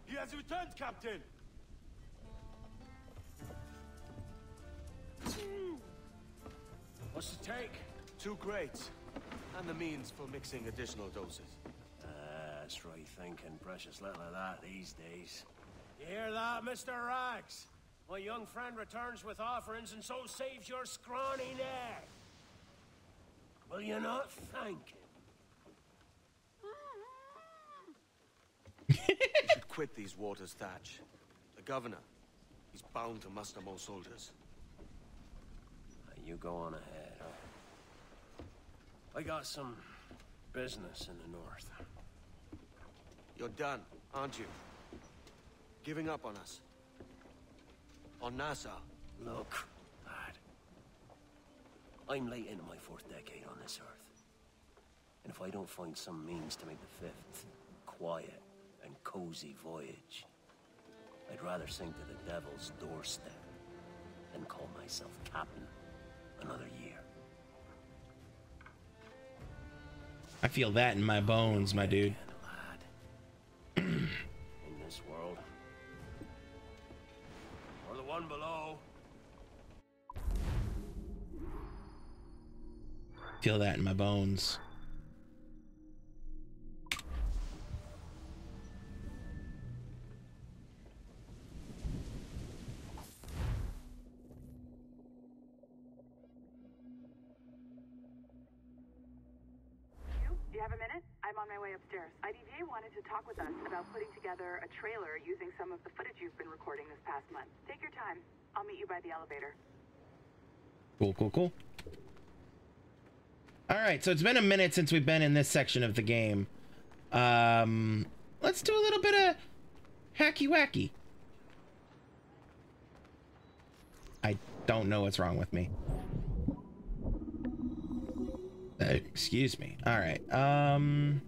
He has returned, Captain! What's the take? Two crates. And the means for mixing additional doses. That's right thinking. Precious little of that these days. You hear that, Mr. Rags? My young friend returns with offerings and so saves your scrawny neck. Will you not thank him? You should quit these waters, Thatch. The governor, he's bound to muster more soldiers. You go on ahead. I got some business in the north. You're done, aren't you? Giving up on us. On Nassau. Look, lad. I'm late into my fourth decade on this earth. And if I don't find some means to make the fifth quiet and cozy voyage, I'd rather sink to the devil's doorstep than call myself captain another year. I feel that in my bones, my dude. In this world. Or the one below. Feel that in my bones. You? Have a minute? I'm on my way upstairs. IDJ wanted to talk with us about putting together a trailer using some of the footage you've been recording this past month. Take your time. I'll meet you by the elevator. Cool, cool, cool. All right, so it's been a minute since we've been in this section of the game. Um, let's do a little bit of hacky wacky. I don't know what's wrong with me. Excuse me. All right. Um.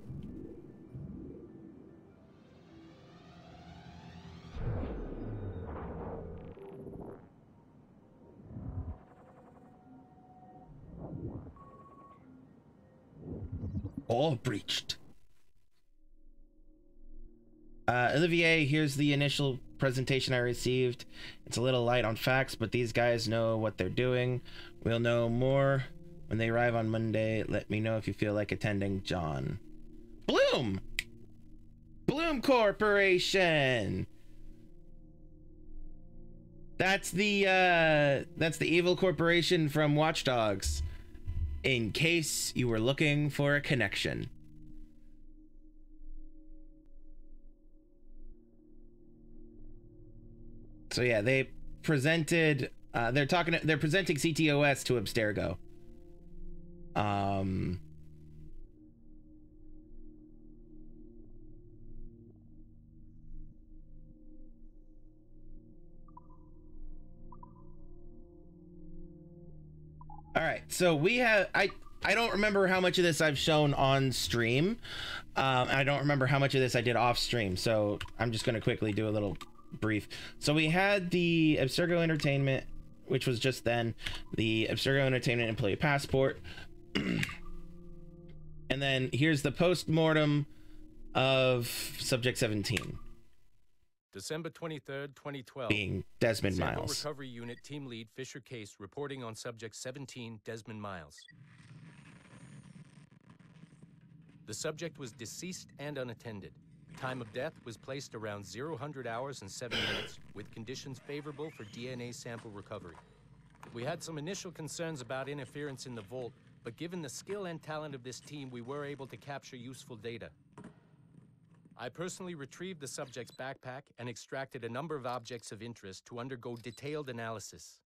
All breached. Uh, Olivier, here's the initial presentation I received. It's a little light on facts, but these guys know what they're doing. We'll know more when they arrive on Monday. Let me know if you feel like attending, John. Blume! Blume Corporation! That's the uh that's the evil corporation from Watch Dogs. In case you were looking for a connection. So yeah, they presented uh they're talking they're presenting CTOS to Abstergo. Um All right, so we have I I don't remember how much of this I've shown on stream. Um, I don't remember how much of this I did off stream, so I'm just gonna quickly do a little brief. So we had the Abstergo Entertainment, which was just then the Abstergo Entertainment Employee Passport, and then here's the post mortem of Subject 17. December 23rd, 2012. Being Desmond Sample Miles. Recovery Unit Team Lead Fisher Case reporting on Subject 17, Desmond Miles. The subject was deceased and unattended. Time of death was placed around 0 hours and 7 minutes, with conditions favorable for DNA sample recovery. We had some initial concerns about interference in the vault, but given the skill and talent of this team, we were able to capture useful data. I personally retrieved the subject's backpack and extracted a number of objects of interest to undergo detailed analysis.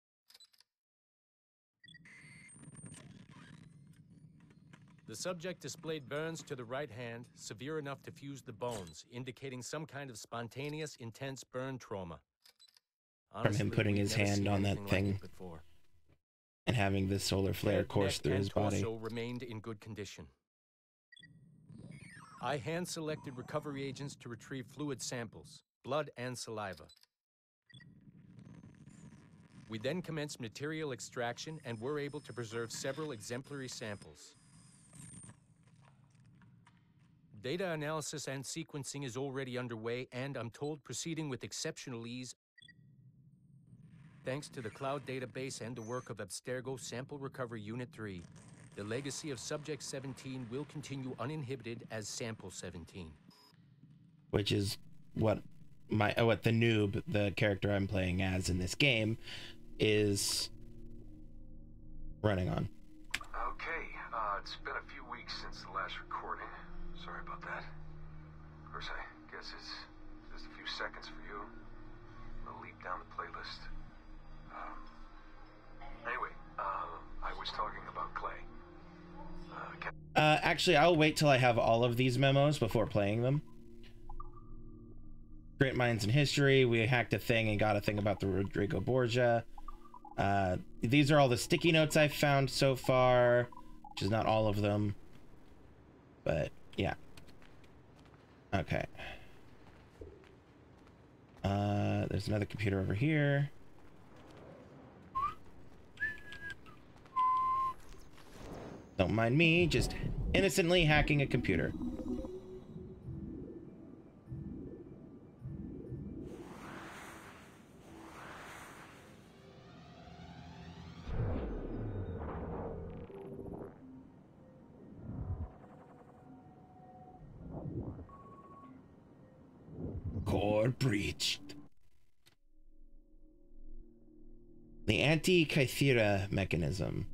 The subject displayed burns to the right hand, severe enough to fuse the bones, indicating some kind of spontaneous, intense burn trauma. From him putting his hand on that like thing. before. And having the solar flare course through his body. remained in good condition. I hand selected recovery agents to retrieve fluid samples, blood and saliva. We then commenced material extraction and were able to preserve several exemplary samples. Data analysis and sequencing is already underway, and I'm told proceeding with exceptional ease thanks to the cloud database and the work of Abstergo Sample Recovery Unit 3. The legacy of Subject 17 will continue uninhibited as Sample 17. which is what my uh, what the noob, the character I'm playing as in this game, is running on. Okay, uh, it's been a few weeks since the last recording. Sorry about that. Of course, I guess it's just a few seconds for you. I'll leap down the playlist. Um, I was talking about Clay. Uh, Uh, actually, I'll wait till I have all of these memos before playing them. Great minds in history. We hacked a thing and got a thing about the Rodrigo Borgia. Uh, these are all the sticky notes I've found so far, which is not all of them, but yeah. Okay. Uh, there's another computer over here. Don't mind me, just innocently hacking a computer. Core breached. The Antikythera mechanism.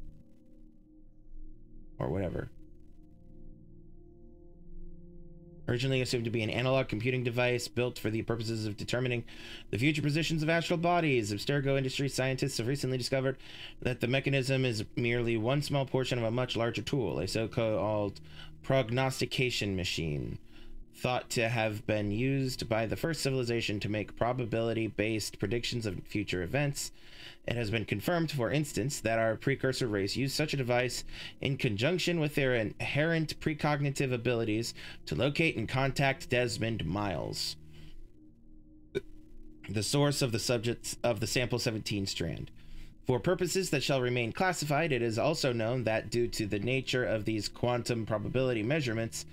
Or whatever. Originally assumed to be an analog computing device built for the purposes of determining the future positions of astral bodies, Abstergo industry scientists have recently discovered that the mechanism is merely one small portion of a much larger tool, a so called prognostication machine thought to have been used by the first civilization to make probability based predictions of future events. It has been confirmed, for instance, that our precursor race used such a device in conjunction with their inherent precognitive abilities to locate and contact Desmond Miles, the source of the subjects of the sample 17 strand. For purposes that shall remain classified, it is also known that due to the nature of these quantum probability measurements,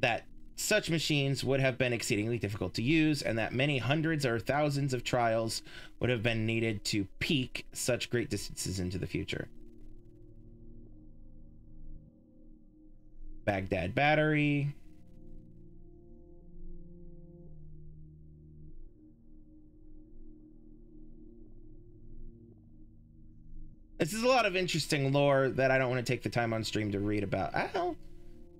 that such machines would have been exceedingly difficult to use, and that many hundreds or thousands of trials would have been needed to peak such great distances into the future. Baghdad Battery. This is a lot of interesting lore that I don't want to take the time on stream to read about. I.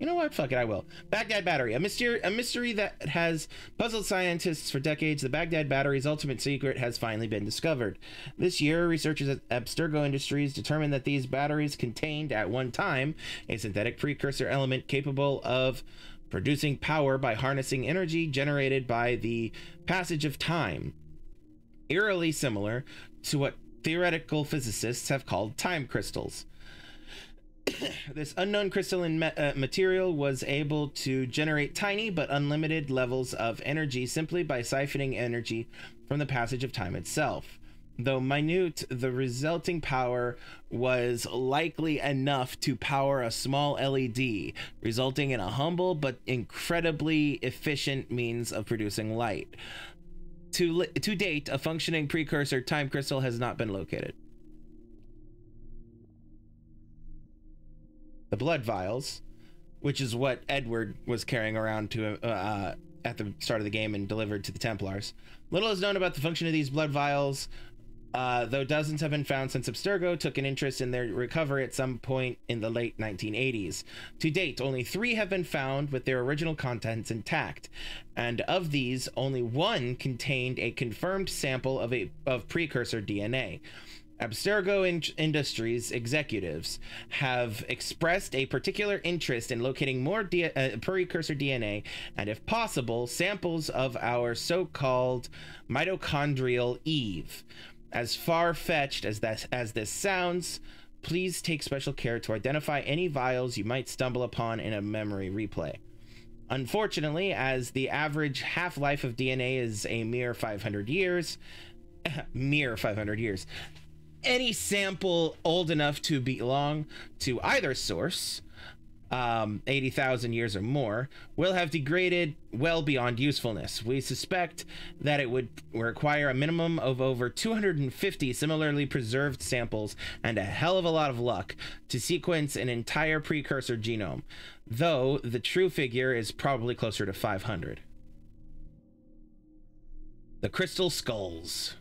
You know what? Fuck it, I will. Baghdad Battery, a mystery, a mystery that has puzzled scientists for decades. The Baghdad Battery's ultimate secret has finally been discovered. This year, researchers at Abstergo Industries determined that these batteries contained, at one time, a synthetic precursor element capable of producing power by harnessing energy generated by the passage of time, eerily similar to what theoretical physicists have called time crystals this unknown crystalline ma- uh, material was able to generate tiny but unlimited levels of energy simply by siphoning energy from the passage of time itself. Though minute, the resulting power was likely enough to power a small LED, resulting in a humble but incredibly efficient means of producing light. To, to date, a functioning precursor time crystal has not been located. The blood vials, which is what Edward was carrying around to uh, at the start of the game and delivered to the Templars. Little is known about the function of these blood vials, uh, though dozens have been found since Abstergo took an interest in their recovery at some point in the late 1980s. To date, only three have been found with their original contents intact, and of these, only one contained a confirmed sample of a of precursor DNA. Abstergo In- Industries executives have expressed a particular interest in locating more D- uh, precursor DNA and, if possible, samples of our so called mitochondrial Eve. As far fetched as, that, as this sounds, please take special care to identify any vials you might stumble upon in a memory replay. Unfortunately, as the average half life of DNA is a mere 500 years, mere 500 years, any sample old enough to belong to either source, um, 80,000 years or more, will have degraded well beyond usefulness. We suspect that it would require a minimum of over 250 similarly preserved samples and a hell of a lot of luck to sequence an entire precursor genome, though the true figure is probably closer to 500. The Crystal Skulls.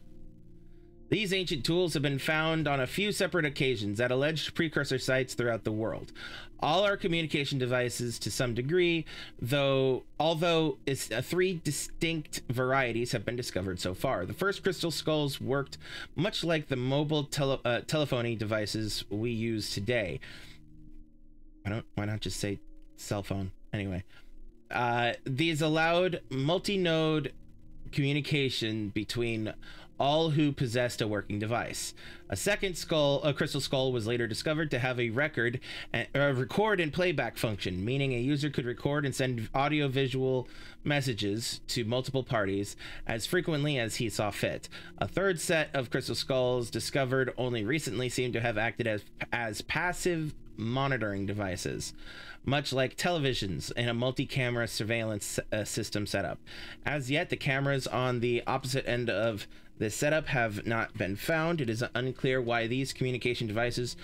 These ancient tools have been found on a few separate occasions at alleged precursor sites throughout the world. All are communication devices to some degree, though although uh, three distinct varieties have been discovered so far. The first crystal skulls worked much like the mobile tele- uh, telephony devices we use today. Why don't why not just say cell phone anyway? Uh, these allowed multi-node communication between all who possessed a working device. A second skull, a crystal skull, was later discovered to have a record, a record and playback function, meaning a user could record and send audio-visual messages to multiple parties as frequently as he saw fit. A third set of crystal skulls discovered only recently seem to have acted as as passive monitoring devices much like televisions in a multi-camera surveillance uh, system setup. As yet, the cameras on the opposite end of this setup have not been found. It is unclear why these communication devices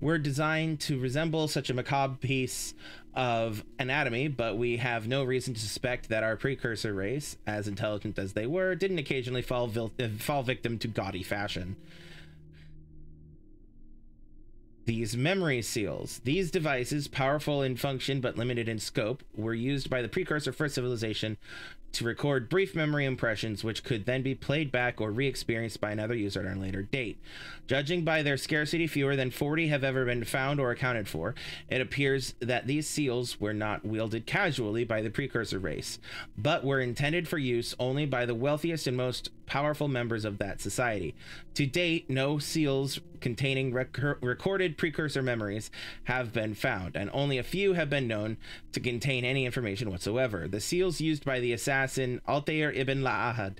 were designed to resemble such a macabre piece of anatomy, but we have no reason to suspect that our precursor race, as intelligent as they were, didn't occasionally fall, uh, fall victim to gaudy fashion. These memory seals, these devices, powerful in function but limited in scope, were used by the precursor first civilization to record brief memory impressions which could then be played back or re-experienced by another user at a later date. Judging by their scarcity, fewer than 40 have ever been found or accounted for. It appears that these seals were not wielded casually by the precursor race, but were intended for use only by the wealthiest and most powerful members of that society. To date, no seals containing rec- recorded precursor memories have been found, and only a few have been known to contain any information whatsoever. The seals used by the assassin Altair ibn La'ahad.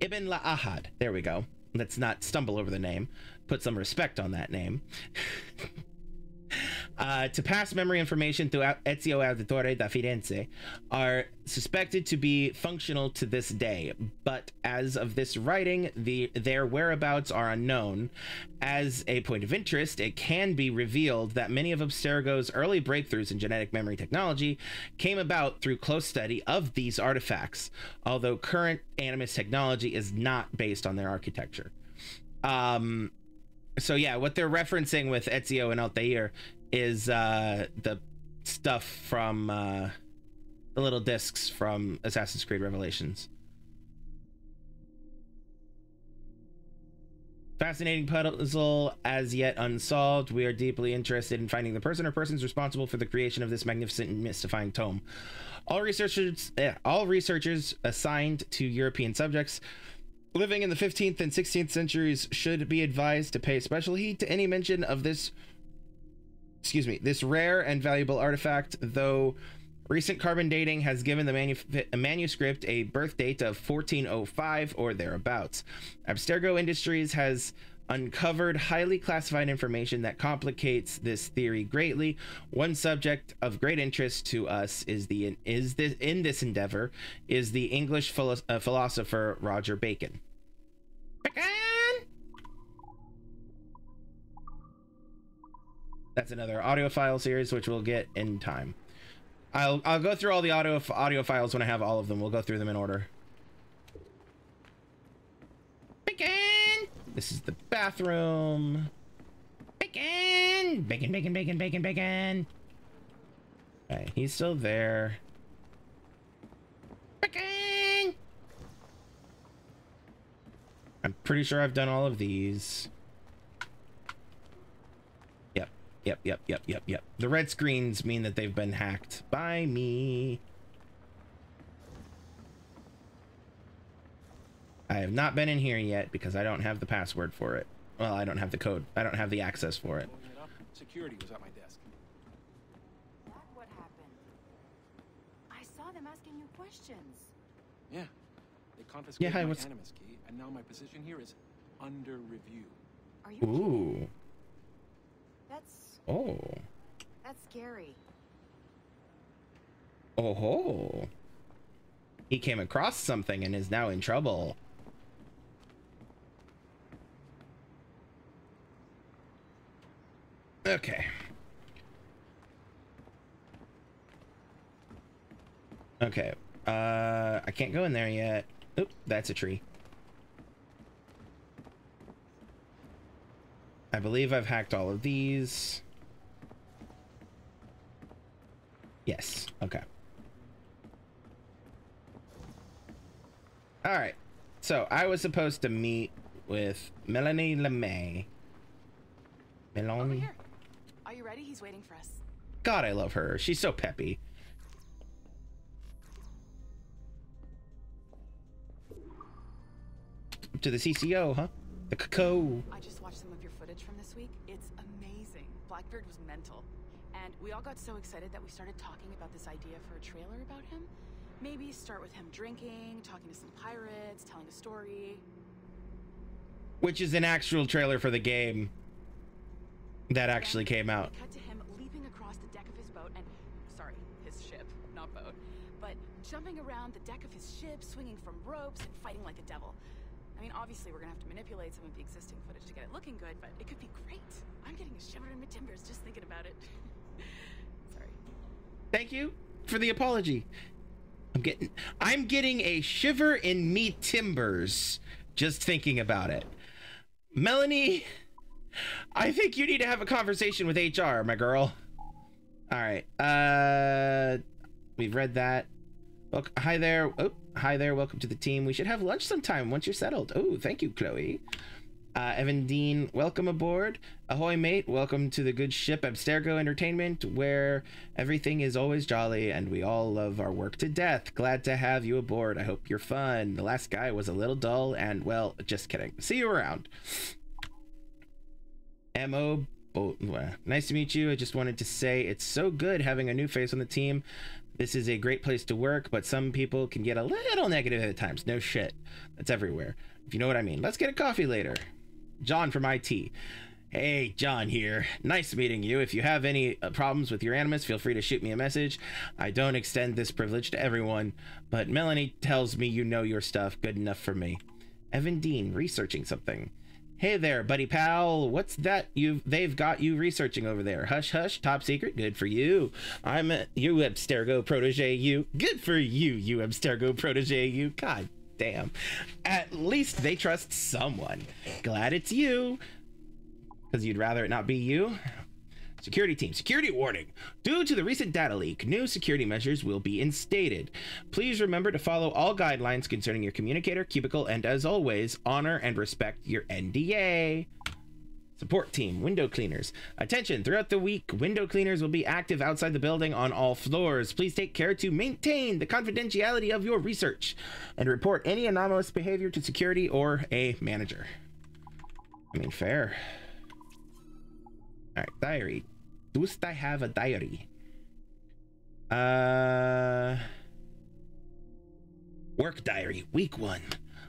Ibn La'ahad. There we go. Let's not stumble over the name. Put some respect on that name. uh, to pass memory information through Ezio Auditore da Firenze are suspected to be functional to this day, but as of this writing, the their whereabouts are unknown. As a point of interest, it can be revealed that many of Abstergo's early breakthroughs in genetic memory technology came about through close study of these artifacts, although current Animus technology is not based on their architecture. Um, so yeah, what they're referencing with Ezio and Altair is uh, the stuff from uh, the little discs from Assassin's Creed Revelations. Fascinating puzzle as yet unsolved. We are deeply interested in finding the person or persons responsible for the creation of this magnificent and mystifying tome. All researchers, eh, all researchers assigned to European subjects living in the 15th and 16th centuries should be advised to pay special heed to any mention of this excuse me this rare and valuable artifact though recent carbon dating has given the manu- manuscript a birth date of 1405 or thereabouts. Abstergo industries has uncovered highly classified information that complicates this theory greatly. One subject of great interest to us is the is this in this endeavor is the English philo- uh, philosopher Roger Bacon. Bacon. That's another audio file series which we'll get in time. I'll I'll go through all the audio audio files when I have all of them. We'll go through them in order. Bacon. This is the bathroom. Bacon. Bacon. Bacon. Bacon. Bacon. Bacon. Okay, he's still there. Bacon. I'm pretty sure I've done all of these. Yep. Yep. Yep. Yep. Yep. Yep. The red screens mean that they've been hacked by me. I have not been in here yet because I don't have the password for it. Well, I don't have the code. I don't have the access for it. Security was at my desk. That what happened? I saw them asking you questions. Yeah. They confiscated hi, my what's- animus key, and now my position here is under review. Are you? Ooh. That's Oh. that's scary. Oh ho. He came across something and is now in trouble. Okay. Okay. Uh I can't go in there yet. Oop, that's a tree. I believe I've hacked all of these. Yes. Okay. All right. So I was supposed to meet with Melanie LeMay. Melanie. Are you ready? He's waiting for us. God, I love her. She's so peppy. To the CCO, huh? The CCO. I just watched some of your footage from this week. It's amazing. Blackbeard was mental. And we all got so excited that we started talking about this idea for a trailer about him. Maybe start with him drinking, talking to some pirates, telling a story. Which is an actual trailer for the game that actually came out. Cut to him leaping across the deck of his boat and, sorry, his ship, not boat, but jumping around the deck of his ship, swinging from ropes and fighting like a devil. I mean, obviously, we're gonna have to manipulate some of the existing footage to get it looking good, but it could be great. I'm getting a shiver in my timbers just thinking about it. sorry. Thank you for the apology. I'm getting I'm getting a shiver in me timbers just thinking about it. Melanie, I think you need to have a conversation with HR, my girl. All right. Uh we've read that. Well, hi there. Oh, hi there. Welcome to the team. We should have lunch sometime once you're settled. Oh, thank you, Chloe. Uh, Evan Dean, welcome aboard. Ahoy, mate. Welcome to the good ship Abstergo Entertainment, where everything is always jolly and we all love our work to death. Glad to have you aboard. I hope you're fun. The last guy was a little dull and, well, just kidding. See you around. Mo. Bo- nice to meet you. I just wanted to say it's so good having a new face on the team. This is a great place to work, but some people can get a little negative at times. No shit. That's everywhere. If you know what I mean. Let's get a coffee later. John from IT. Hey, John here. Nice meeting you. If you have any uh, problems with your animus, feel free to shoot me a message. I don't extend this privilege to everyone, but Melanie tells me you know your stuff. Good enough for me. Evan Dean, researching something. Hey there, buddy pal. What's that you've they've got you researching over there? Hush hush, top secret. Good for you. I'm a you Abstergo protege you. Good for you, you Abstergo protege you. God damn. At least they trust someone. Glad it's you. Because you'd rather it not be you? Security team, security warning. Due to the recent data leak, new security measures will be instated. Please remember to follow all guidelines concerning your communicator, cubicle, and as always, honor and respect your NDA. Support team, window cleaners. Attention, throughout the week, window cleaners will be active outside the building on all floors. Please take care to maintain the confidentiality of your research and report any anomalous behavior to security or a manager. I mean, fair. All right, diary. Dost I have a diary? Uh, work diary, week one.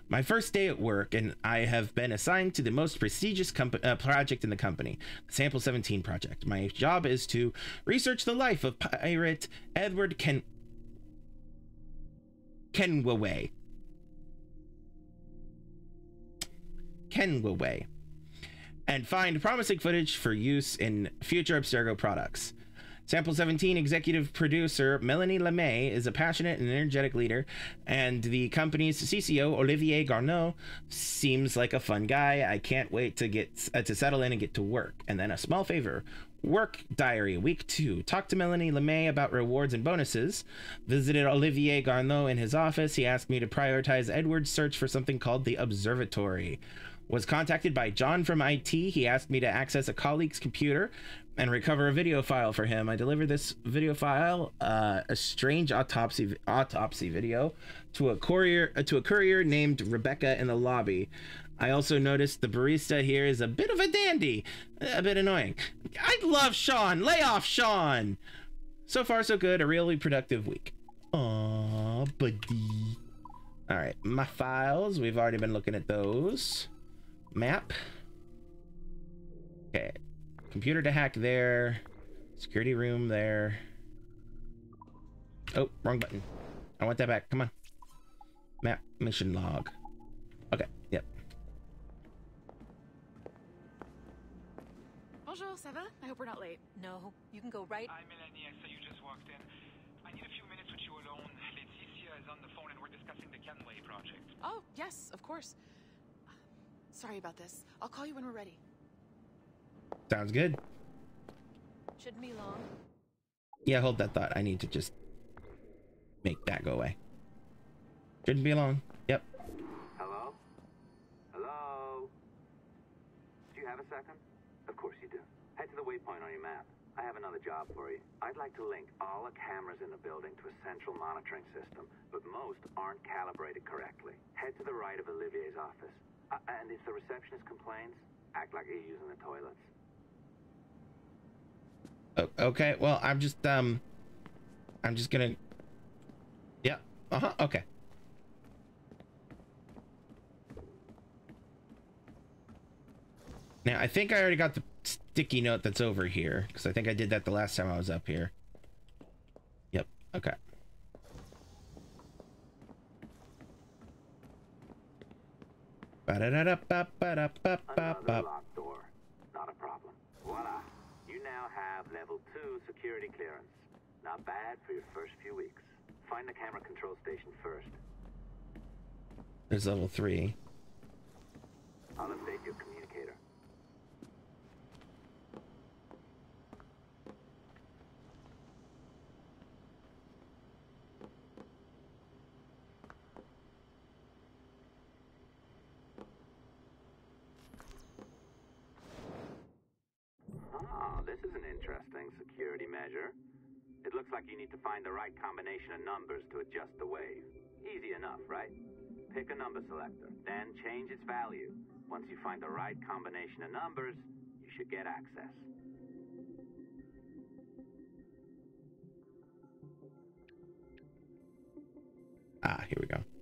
My first day at work, and I have been assigned to the most prestigious comp- uh, project in the company, the Sample 17 project. My job is to research the life of pirate Edward Ken Kenway. Kenway. And find promising footage for use in future Abstergo products. Sample 17 executive producer Melanie LeMay is a passionate and energetic leader, and the company's CCO Olivier Garneau seems like a fun guy. I can't wait to get uh, to settle in and get to work. And then a small favor. Work diary, week two. Talked to Melanie LeMay about rewards and bonuses. Visited Olivier Garneau in his office. He asked me to prioritize Edward's search for something called the Observatory was contacted by John from IT. He asked me to access a colleague's computer and recover a video file for him. I delivered this video file, uh, a strange autopsy autopsy video, to a courier uh, to a courier named Rebecca in the lobby. I also noticed the barista here is a bit of a dandy, a bit annoying. I love Sean. Lay off Sean. So far, so good. A really productive week. Aw, buddy. All right, my files. We've already been looking at those. Map. Okay. Computer to hack there. Security room there. Oh, wrong button. I want that back. Come on. Map mission log. Okay, yep. Bonjour, ça va? I hope we're not late. No, you can go right. Hi, Melanie. I saw you just walked in. I need a few minutes with you alone. Leticia is on the phone and we're discussing the Kenway project. Oh, yes, of course. Sorry about this. I'll call you when we're ready. Sounds good. Shouldn't be long. Yeah, hold that thought. I need to just make that go away. Shouldn't be long. Yep. Hello? Hello? Do you have a second? Of course you do. Head to the waypoint on your map. I have another job for you. I'd like to link all the cameras in the building to a central monitoring system, but most aren't calibrated correctly. Head to the right of Olivier's office. Uh, and if the receptionist complains, act like you're using the toilets. O- okay. Well, I'm just um, I'm just gonna. Yeah. Uh huh. Okay. Now I think I already got the sticky note that's over here because I think I did that the last time I was up here. Yep. Okay. Ba-da-da-da-ba-ba-da-ba-ba-ba. locked door. Not a problem. Voila. You now have level 2 security clearance. Not bad for your first few weeks. Find the camera control station first. There's level three. I'll update your communicator. Ah, this is an interesting security measure. It looks like you need to find the right combination of numbers to adjust the wave. Easy enough, right? Pick a number selector, then change its value. Once you find the right combination of numbers, you should get access. Ah, here we go.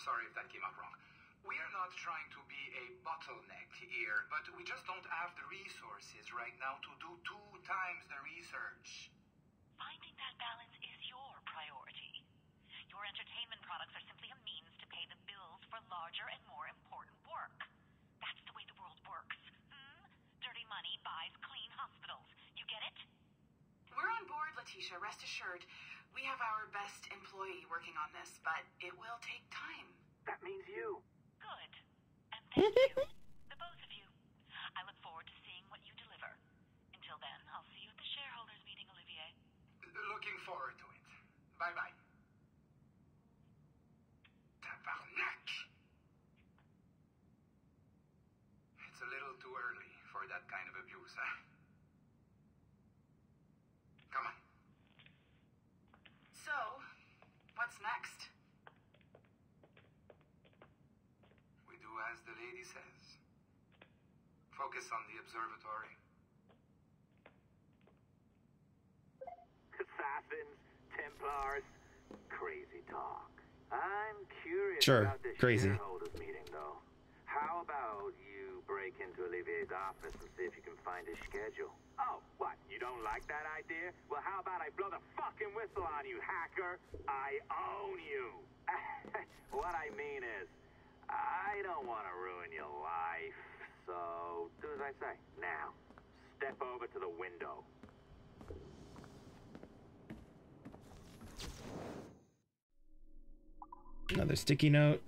Sorry if that came up wrong. We are not trying to be a bottleneck here, but we just don't have the resources right now to do two times the research. Finding that balance is your priority. Your entertainment products are simply a means to pay the bills for larger and more important work. That's the way the world works. Hmm? Dirty money buys clean hospitals. You get it? We're on board, Letitia. Rest assured. We have our best employee working on this, but it will take time. That means you. Good. And thank you. the both of you. I look forward to seeing what you deliver. Until then, I'll see you at the shareholders meeting, Olivier. Looking forward to it. Bye bye. Tabarnak! It's a little too early for that kind of abuse, huh? Come on. So, what's next? We do as the lady says. Focus on the observatory. Assassins, Templars, crazy talk. I'm curious Sure, about this crazy. shareholders meeting, though. How about you break into Olivier's office and see if you can find his schedule? Oh, what? You don't like that idea? Well, how about I blow the fucking whistle on you, hacker? I own you. what I mean is, I don't want to ruin your life. So, do as I say. Now, step over to the window. Another sticky note.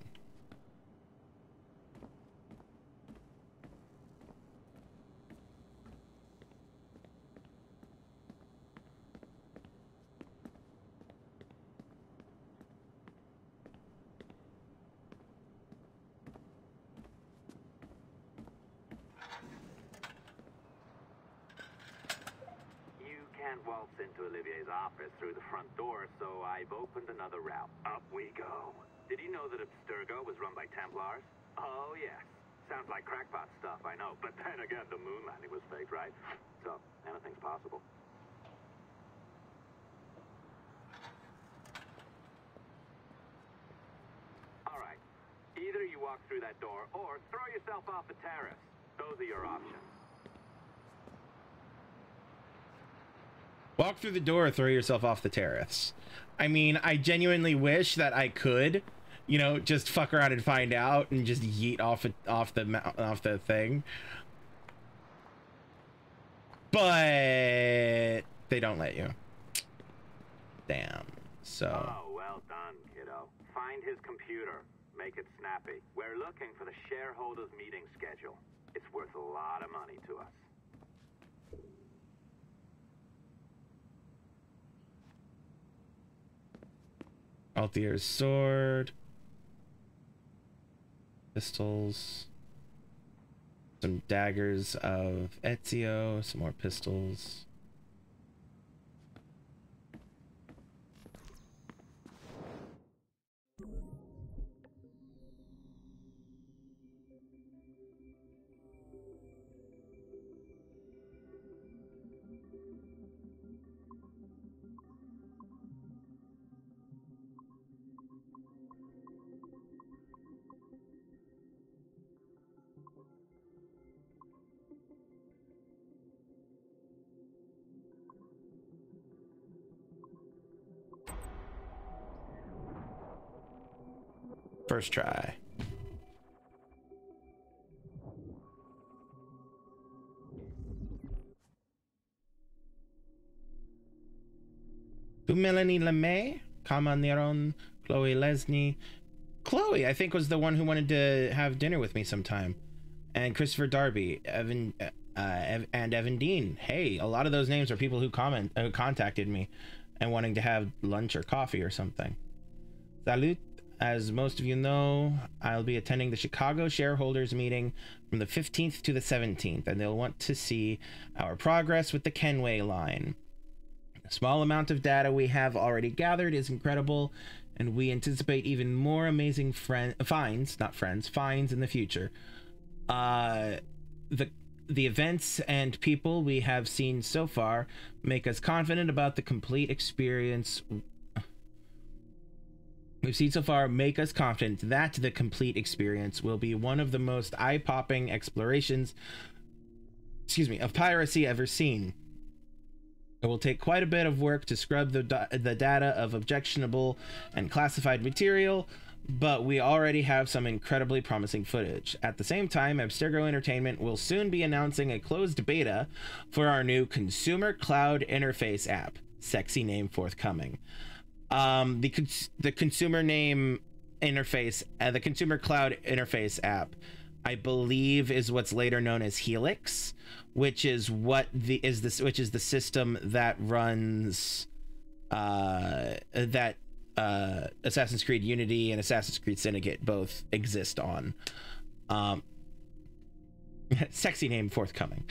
You can't waltz into Olivier's office through the front door, so I've opened another route. Up we go. Did you know that Abstergo was run by Templars? Oh, yes. Sounds like crackpot stuff, I know. But then again, the moon landing was fake, right? So, anything's possible. All right. Either you walk through that door or throw yourself off the terrace. Those are your options. Walk through the door, throw yourself off the terrace. I mean, I genuinely wish that I could, you know, just fuck around and find out and just yeet off off the off the thing. But they don't let you. Damn. So Oh, well done, kiddo. Find his computer. Make it snappy. We're looking for the shareholders meeting schedule. It's worth a lot of money to us. Altair's sword, pistols, some daggers of Ezio, some more pistols. First try. To Melanie LeMay, Kama Neron, Chloe Lesney. Chloe, I think, was the one who wanted to have dinner with me sometime. And Christopher Darby, Evan, uh, Ev- and Evan Dean. Hey, a lot of those names are people who comment, uh, contacted me and wanting to have lunch or coffee or something. Salut. As most of you know, I'll be attending the Chicago shareholders meeting from the 15th to the 17th, and they'll want to see our progress with the Kenway line. The small amount of data we have already gathered is incredible, and we anticipate even more amazing friend finds, not friends, finds in the future. Uh, the the events and people we have seen so far make us confident about the complete experience we've seen so far make us confident that the complete experience will be one of the most eye-popping explorations excuse me of piracy ever seen it will take quite a bit of work to scrub the, the data of objectionable and classified material but we already have some incredibly promising footage. At the same time, Abstergo Entertainment will soon be announcing a closed beta for our new Consumer Cloud Interface app. Sexy name forthcoming. Um, the cons- the consumer name interface, uh, the Consumer Cloud Interface app, I believe, is what's later known as Helix, which is what the is this which is the system that runs uh, that uh, Assassin's Creed Unity and Assassin's Creed Syndicate both exist on. Um, sexy name forthcoming.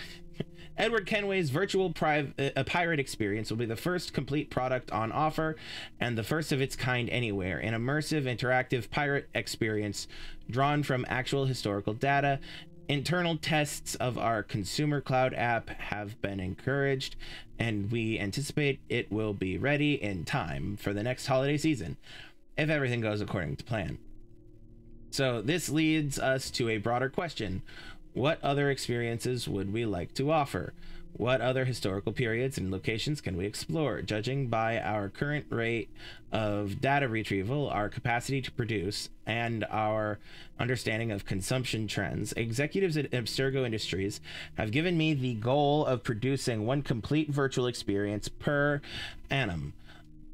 Edward Kenway's virtual uh, pirate experience will be the first complete product on offer and the first of its kind anywhere. An immersive, interactive pirate experience drawn from actual historical data. Internal tests of our consumer cloud app have been encouraged, and we anticipate it will be ready in time for the next holiday season, if everything goes according to plan. So, this leads us to a broader question what other experiences would we like to offer? What other historical periods and locations can we explore? Judging by our current rate of data retrieval, our capacity to produce, and our understanding of consumption trends, executives at Abstergo Industries have given me the goal of producing one complete virtual experience per annum,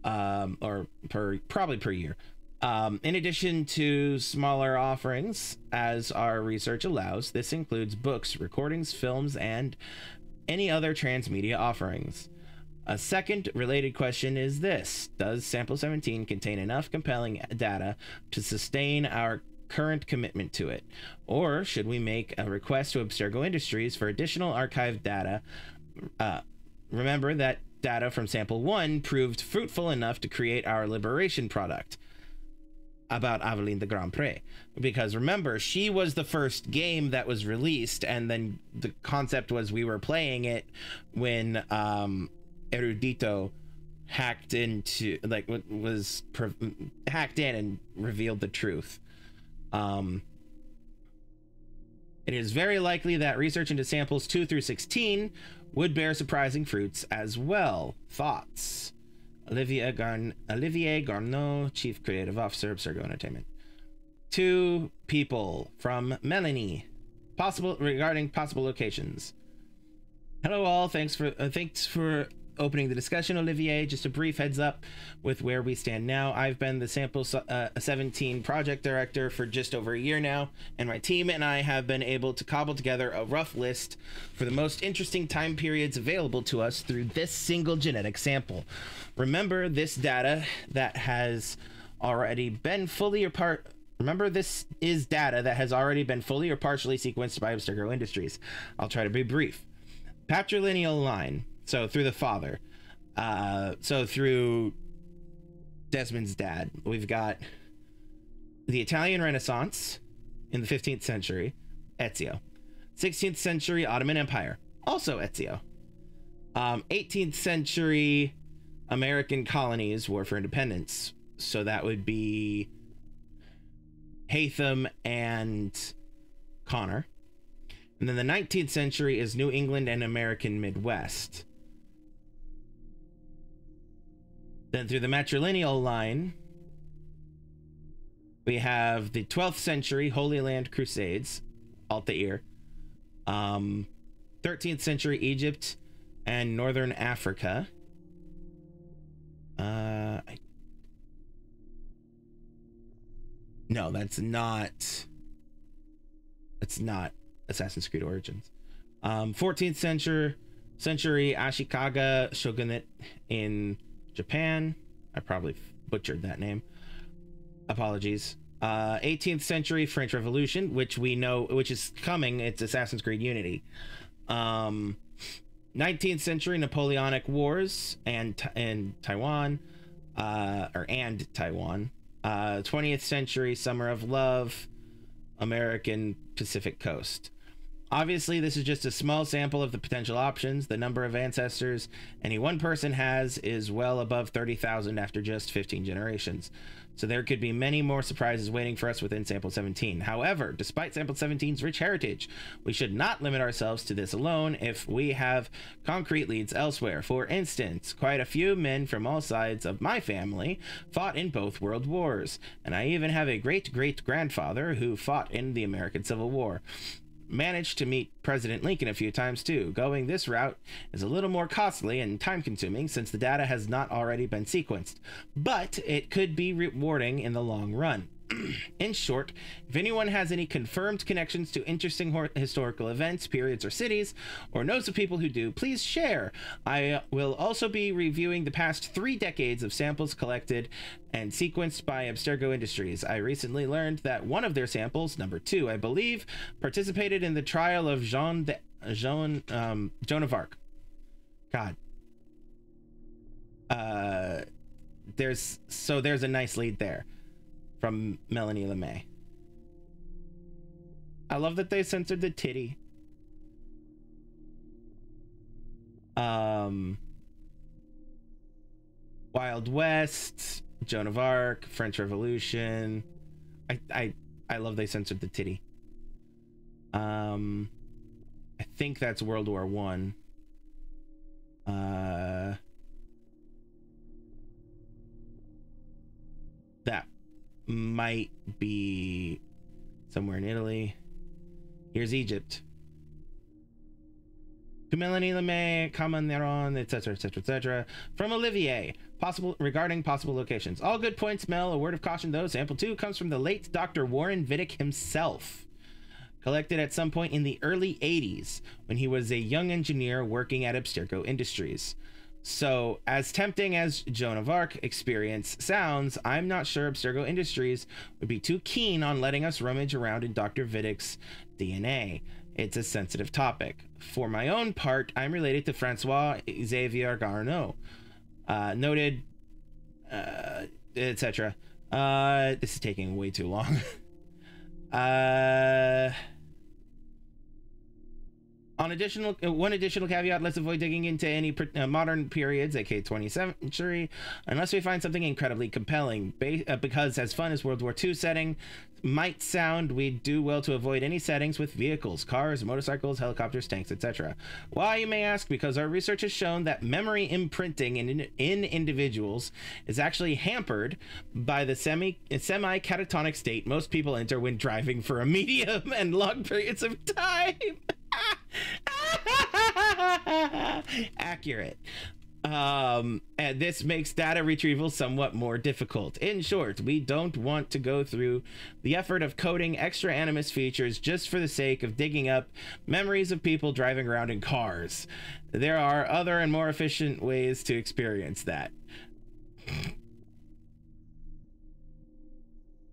um, or per probably per year. Um, in addition to smaller offerings, as our research allows, this includes books, recordings, films, and any other transmedia offerings. A second related question is this Does Sample 17 contain enough compelling data to sustain our current commitment to it? Or should we make a request to Abstergo Industries for additional archived data? Uh, remember that data from Sample 1 proved fruitful enough to create our Liberation product about Aveline de Grand Pré. Because remember, she was the first game that was released, and then the concept was we were playing it when um, Erudito hacked into, like, was pre- hacked in and revealed the truth. Um, it is very likely that research into samples 2 through 16 would bear surprising fruits as well. Thoughts? Olivier, Garn- Olivier Garneau, Chief Creative Officer of Sergo Entertainment. Two people from Melanie, possible regarding possible locations. Hello, all. Thanks for uh, thanks for opening the discussion, Olivier. Just a brief heads up with where we stand now. I've been the Sample uh, 17 project director for just over a year now, and my team and I have been able to cobble together a rough list for the most interesting time periods available to us through this single genetic sample. Remember this data that has already been fully or part. Remember, this is data that has already been fully or partially sequenced by Abstergo Industries. I'll try to be brief. Patrilineal line, so through the father. Uh, so through Desmond's dad, we've got the Italian Renaissance in the 15th century, Ezio. 16th century Ottoman Empire, also Ezio. Um, 18th century American colonies, War for Independence. So that would be Haytham and Connor. And then the 19th century is New England and American Midwest. Then through the matrilineal line, we have the 12th century Holy Land Crusades, Altair, um, 13th century Egypt and Northern Africa. Uh, I... no, that's not. That's not Assassin's Creed Origins. Um, 14th century century Ashikaga shogunate in Japan. I probably butchered that name. Apologies. Uh, 18th century French Revolution, which we know, which is coming. It's Assassin's Creed Unity. Um, 19th century Napoleonic Wars and and Taiwan, uh, or and Taiwan. Uh, 20th century Summer of Love, American Pacific Coast. Obviously, this is just a small sample of the potential options. The number of ancestors any one person has is well above 30,000 after just 15 generations. So there could be many more surprises waiting for us within Sample 17. However, despite Sample 17's rich heritage, we should not limit ourselves to this alone if we have concrete leads elsewhere. For instance, quite a few men from all sides of my family fought in both world wars, and I even have a great great grandfather who fought in the American Civil War managed to meet President Lincoln a few times too. Going this route is a little more costly and time consuming since the data has not already been sequenced, but it could be rewarding in the long run. In short, if anyone has any confirmed connections to interesting historical events, periods, or cities, or knows of people who do, please share. I will also be reviewing the past three decades of samples collected and sequenced by Abstergo Industries. I recently learned that one of their samples, number two, I believe, participated in the trial of Jean de Jean um, Joan of Arc. God. Uh, there's so there's a nice lead there from Melanie LeMay. I love that they censored the titty. Um, Wild West, Joan of Arc, French Revolution. I I I love they censored the titty. Um, I think that's World War One. Uh, that might be somewhere in Italy. Here's Egypt. To Melanie LeMay, Kamaneron, etc., etc., etc. From Olivier, possible regarding possible locations. All good points, Mel. A word of caution, though. Sample two comes from the late Dr. Warren Vidic himself. Collected at some point in the early 80s when he was a young engineer working at Abstergo Industries. So, as tempting as Joan of Arc experience sounds, I'm not sure Abstergo Industries would be too keen on letting us rummage around in Dr. Vidic's DNA. It's a sensitive topic. For my own part, I'm related to Francois Xavier Garneau, uh, noted, uh, etc. Uh, this is taking way too long. uh. On additional uh, one additional caveat, let's avoid digging into any uh, modern periods, aka 20th century, unless we find something incredibly compelling. Uh, because as fun as World War II setting might sound, we do well to avoid any settings with vehicles, cars, motorcycles, helicopters, tanks, etc. Why, you may ask? Because our research has shown that memory imprinting in in individuals is actually hampered by the semi semi catatonic state most people enter when driving for a medium and long periods of time. Accurate. Um, and this makes data retrieval somewhat more difficult. In short, we don't want to go through the effort of coding extra Animus features just for the sake of digging up memories of people driving around in cars. There are other and more efficient ways to experience that.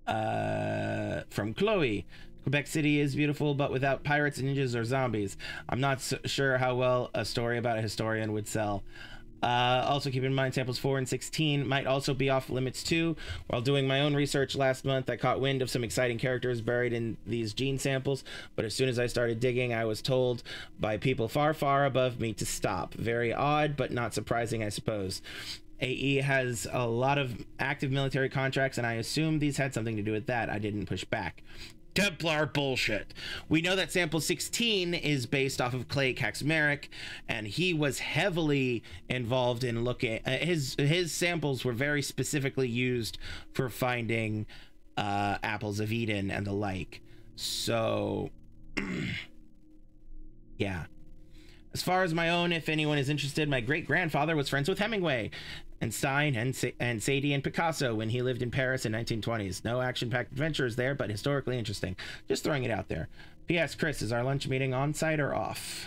Uh, from Chloe. Quebec City is beautiful, but without pirates, ninjas, or zombies. I'm not so sure how well a story about a historian would sell. Uh, also, keep in mind samples 4 and 16 might also be off limits too. While doing my own research last month, I caught wind of some exciting characters buried in these gene samples, but as soon as I started digging, I was told by people far, far above me to stop. Very odd, but not surprising, I suppose. AE has a lot of active military contracts, and I assume these had something to do with that. I didn't push back. Templar bullshit. We know that sample 16 is based off of Clay Kaczmarek, and he was heavily involved in looking. Uh, his his samples were very specifically used for finding uh, apples of Eden and the like. So, yeah. As far as my own, if anyone is interested, my great grandfather was friends with Hemingway and Stein and, and Satie and Picasso when he lived in Paris in 1920s. No action-packed adventures there, but historically interesting. Just throwing it out there. P.S. Chris, is our lunch meeting on site or off?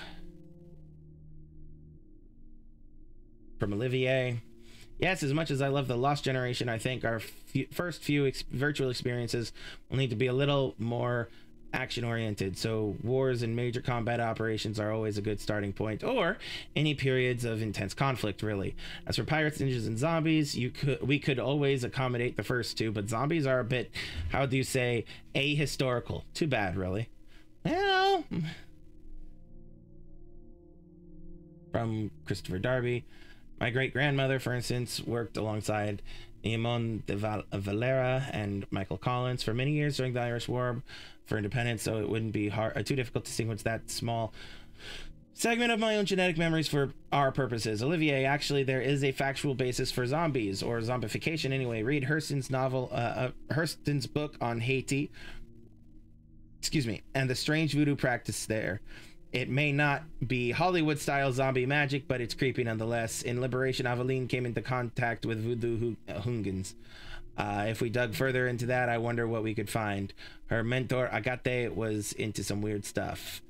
From Olivier. Yes, as much as I love the Lost Generation, I think our first few ex- virtual experiences will need to be a little more action oriented. So wars and major combat operations are always a good starting point, or any periods of intense conflict, really. As for pirates, ninjas, and zombies, you could we could always accommodate the first two, but zombies are a bit, how do you say, ahistorical. Too bad, really. Well, from Christopher Darby. My great grandmother, for instance, worked alongside Eamon de Val- Valera and Michael Collins for many years during the Irish War for independence, so it wouldn't be hard, uh, too difficult to sequence that small segment of my own genetic memories for our purposes. Olivier, actually, there is a factual basis for zombies or zombification. Anyway, read Hurston's novel, uh, uh, Hurston's book on Haiti. Excuse me, and the strange voodoo practice there. It may not be Hollywood style zombie magic, but it's creepy nonetheless. In Liberation, Aveline came into contact with voodoo hu- Houngans. Uh, if we dug further into that, I wonder what we could find. Her mentor, Agate, was into some weird stuff.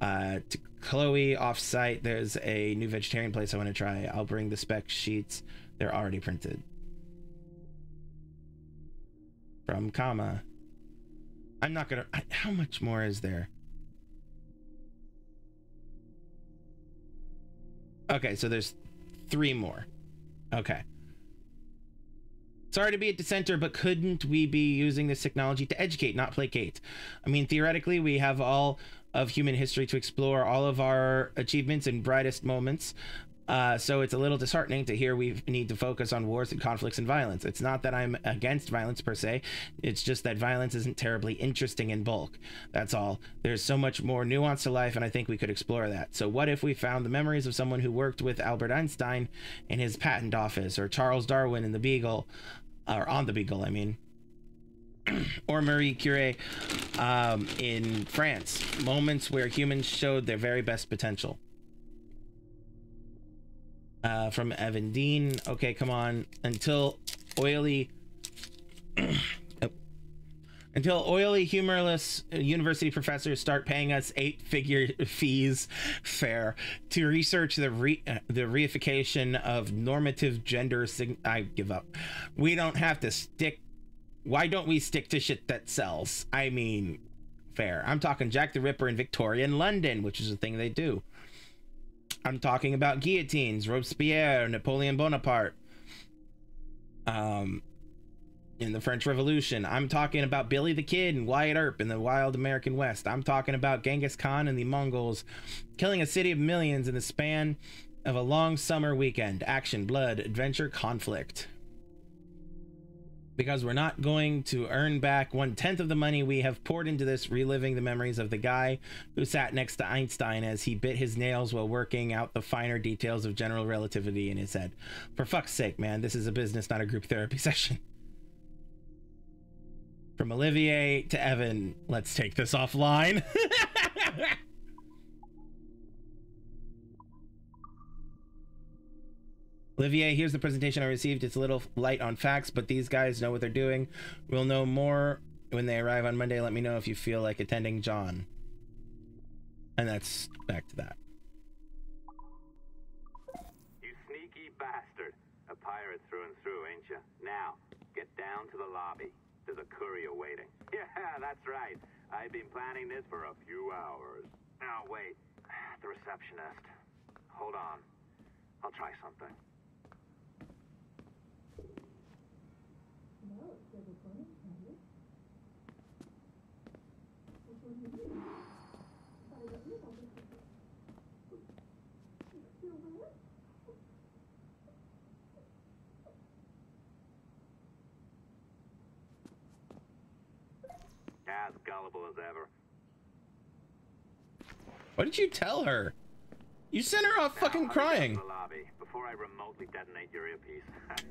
Uh, to Chloe, off-site, there's a new vegetarian place I want to try. I'll bring the spec sheets. They're already printed. From Kama. I'm not gonna. I- How much more is there? Okay, so there's three more. Okay. Sorry to be a dissenter, but couldn't we be using this technology to educate, not placate? I mean, theoretically, we have all of human history to explore, all of our achievements and brightest moments. Uh, so it's a little disheartening to hear we need to focus on wars and conflicts and violence. It's not that I'm against violence per se, it's just that violence isn't terribly interesting in bulk. That's all. There's so much more nuance to life, and I think we could explore that. So, what if we found the memories of someone who worked with Albert Einstein in his patent office, or Charles Darwin in the Beagle, or on the Beagle, I mean? or Marie Curie um, in France. Moments where humans showed their very best potential. Uh, from Evan Dean. Okay, come on. Until oily. Until oily, humorless university professors start paying us eight-figure fees, fair, to research the re- uh, the reification of normative gender. Sig- I give up. We don't have to stick. Why don't we stick to shit that sells? I mean, fair. I'm talking Jack the Ripper in Victorian London, which is a thing they do. I'm talking about guillotines, Robespierre, Napoleon Bonaparte. Um, in the French Revolution. I'm talking about Billy the Kid and Wyatt Earp in the wild American West. I'm talking about Genghis Khan and the Mongols killing a city of millions in the span of a long summer weekend. Action, blood, adventure, conflict. Because we're not going to earn back one tenth of the money we have poured into this, reliving the memories of the guy who sat next to Einstein as he bit his nails while working out the finer details of general relativity in his head. For fuck's sake, man, this is a business, not a group therapy session. From Olivier to Evan, let's take this offline. Olivier, here's the presentation I received. It's a little light on facts, but these guys know what they're doing. We'll know more when they arrive on Monday. Let me know if you feel like attending John. And that's back to that. You sneaky bastard. A pirate through and through, ain't you? Now, get down to the lobby. There's a courier waiting. Yeah, that's right. I've been planning this for a few hours. Now, wait. The receptionist. Hold on. I'll try something. As gullible as ever. What did you tell her? You sent her off fucking crying. The lobby before I remotely detonate your earpiece.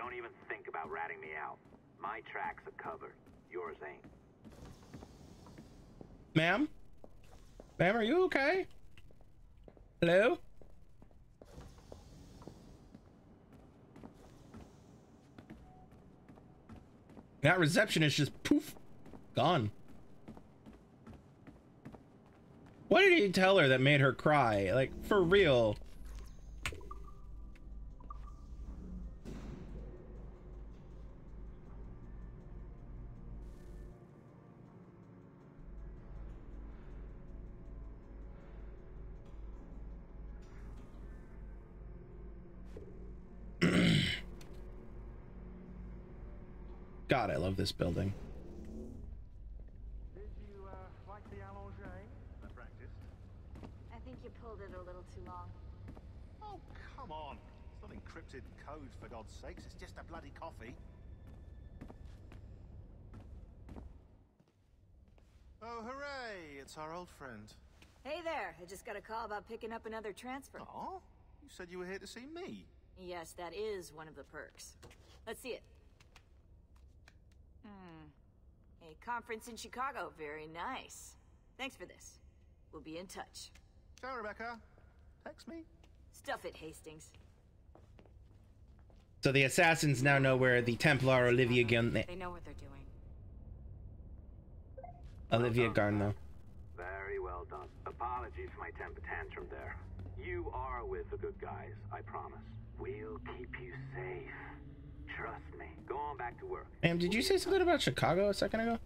Don't even think about ratting me out. My tracks are covered. Yours ain't. Ma'am? Ma'am, are you okay? Hello? That receptionist just poof, gone. What did he tell her that made her cry? Like, for real. God, I love this building. I think you pulled it a little too long. Oh, come on. It's not encrypted code, for God's sakes. It's just a bloody coffee. Oh, hooray! It's our old friend. Hey there, I just got a call about picking up another transfer. Oh? You said you were here to see me. Yes, that is one of the perks. Let's see it. Hmm. A conference in Chicago. Very nice. Thanks for this. We'll be in touch. Ciao, Rebecca. Text me. Stuff it, Hastings. So the assassins now know where the Templar Olivia Gun They know what they're doing. Olivia Garneau. Very well done. Apologies for my temper tantrum there. You are with the good guys, I promise. We'll keep you safe. Trust me. Go on back to work. Ma'am, did you say something about Chicago a second ago?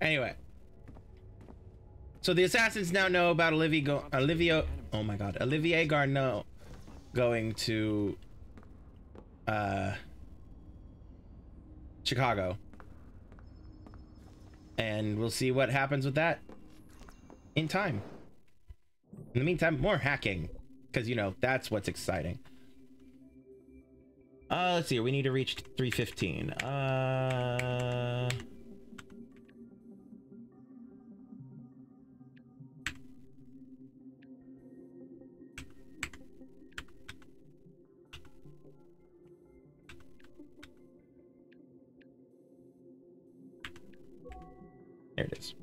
Anyway. So the assassins now know about Olivia Go Olivia oh my god, Olivier Garneau going to uh Chicago. And we'll see what happens with that in time. In the meantime, more hacking. Because, you know, that's what's exciting. Uh, let's see. We need to reach 315. Uh... There it is.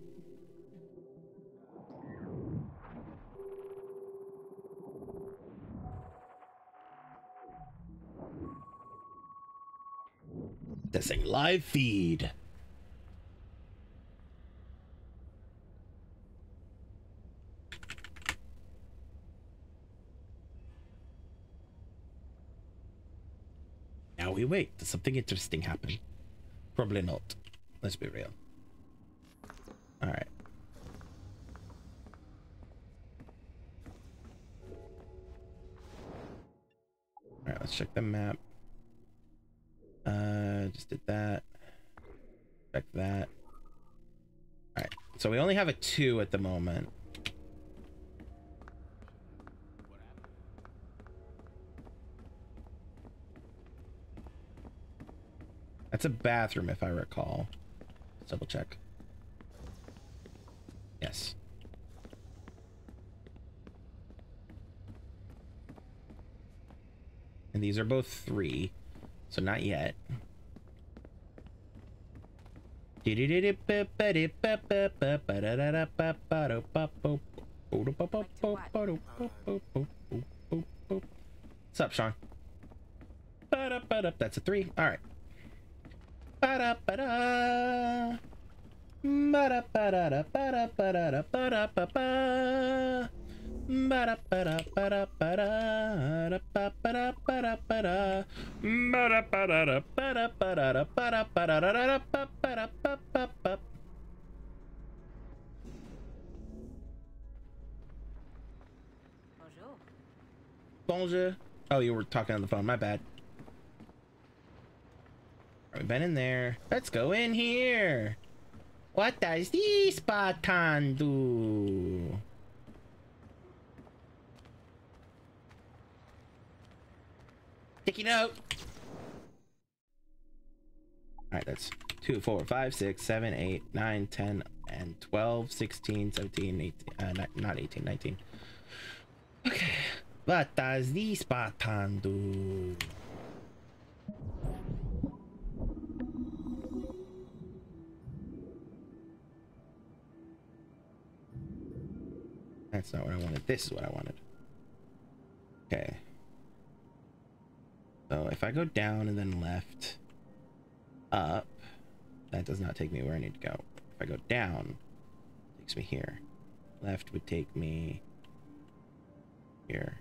Testing live feed. Now we wait. Does something interesting happen? Probably not. Let's be real. All right. All right, let's check the map. Uh, just did that. Check that. All right, so we only have a two at the moment. That's a bathroom, if I recall. Let's double check. Yes. And these are both three, so not yet. What's up, Sean? That's a three. All right. Ba-da-ba-da. Ba-da-ba-da-da-ba-da-ba-da-ba-da-ba-ba. Bonjour. Oh, you were talking on the phone. My bad. We've been in there. Let's go in here. What does this button do? Sticky note. Alright, that's 2, 4, 5, 6, 7, 8, 9, 10, and 12, 16, 17, 18, uh, not, not 18, 19. Okay. What does this button do? That's not what I wanted. This is what I wanted. Okay. I go down and then left, up, that does not take me where I need to go. If I go down, takes me here. Left would take me here.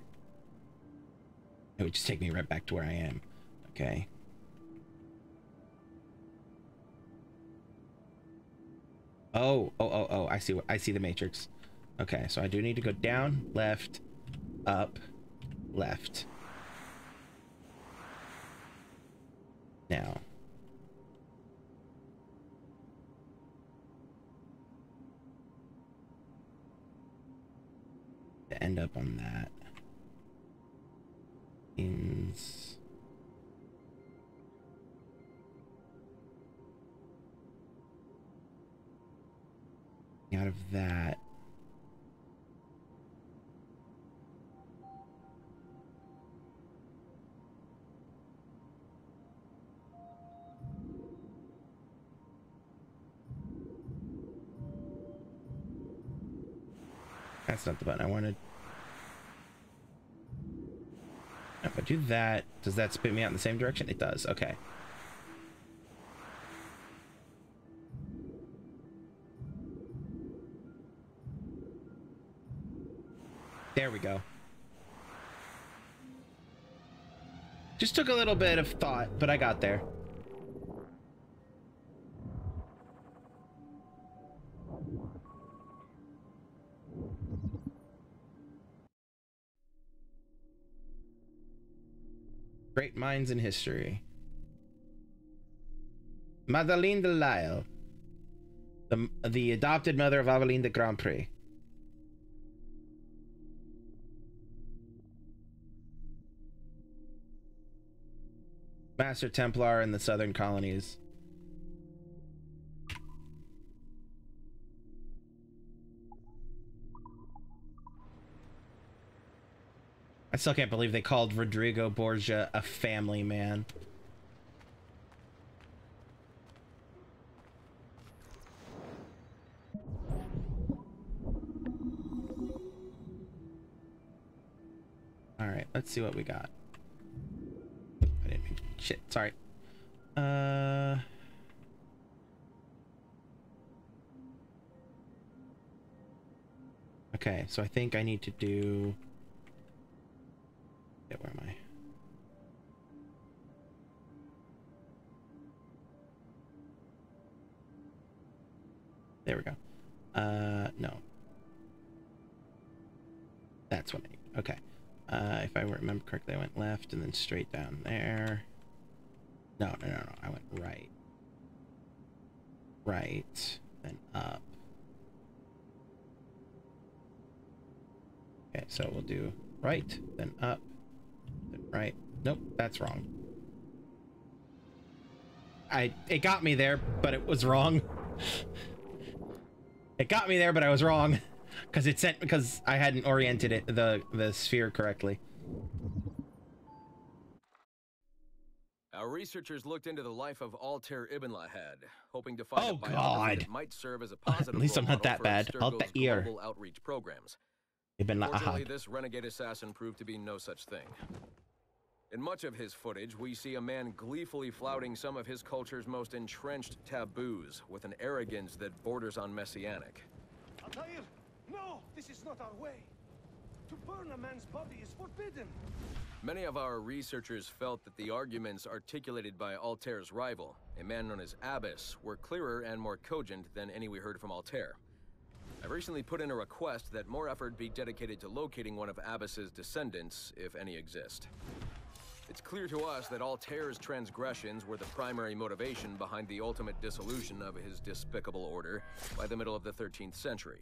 It would just take me right back to where I am. Okay. Oh, oh, oh, oh, I see what I see the matrix. Okay, so I do need to go down, left, up, left. Now. To end up on that. Means... Out of that. That's not the button I wanted. If I do that, does that spit me out in the same direction? It does. Okay. There we go. Just took a little bit of thought, but I got there. Great minds in history. Madeleine de Lisle, the, the adopted mother of Aveline de Grandpré. Master Templar in the southern colonies. I still can't believe they called Rodrigo Borgia a family man. All right, let's see what we got. I didn't mean shit. Sorry. Uh. Okay, so I think I need to do. Yeah, where am I? There we go. Uh, no. That's what I need. Okay. Uh, if I remember correctly, I went left and then straight down there. No, no, no, no. I went right. Right, then up. Okay, so we'll do right, then up, right. Nope, that's wrong. I it got me there, but it was wrong. it got me there, but I was wrong. Because it sent because I hadn't oriented it the the sphere correctly. Our researchers looked into the life of Altair Ibn Lahad, hoping to find Oh, a God. that might serve as a positive At least I'm not that bad. Altair. Global outreach programs. Ibn Fortunately, Lahad. this renegade assassin proved to be no such thing. In much of his footage, we see a man gleefully flouting some of his culture's most entrenched taboos with an arrogance that borders on messianic. Altair, no! This is not our way. To burn a man's body is forbidden. Many of our researchers felt that the arguments articulated by Altair's rival, a man known as Abbas, were clearer and more cogent than any we heard from Altair. I've recently put in a request that more effort be dedicated to locating one of Abbas's descendants, if any exist. It's clear to us that Altair's transgressions were the primary motivation behind the ultimate dissolution of his despicable order by the middle of the 13th century.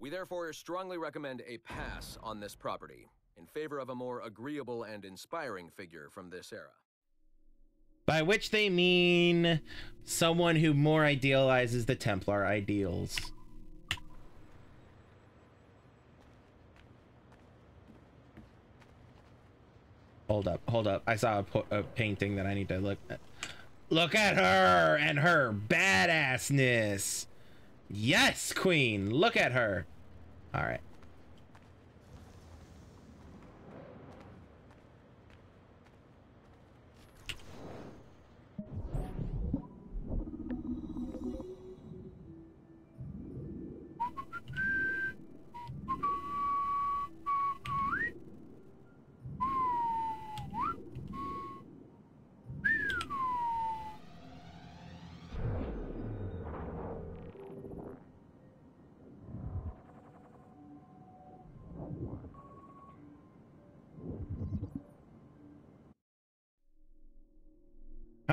We therefore strongly recommend a pass on this property, in favor of a more agreeable and inspiring figure from this era. By which they mean someone who more idealizes the Templar ideals. Hold up, hold up. I saw a, a painting that I need to look at. Look at her and her badassness. Yes, queen. Look at her. All right.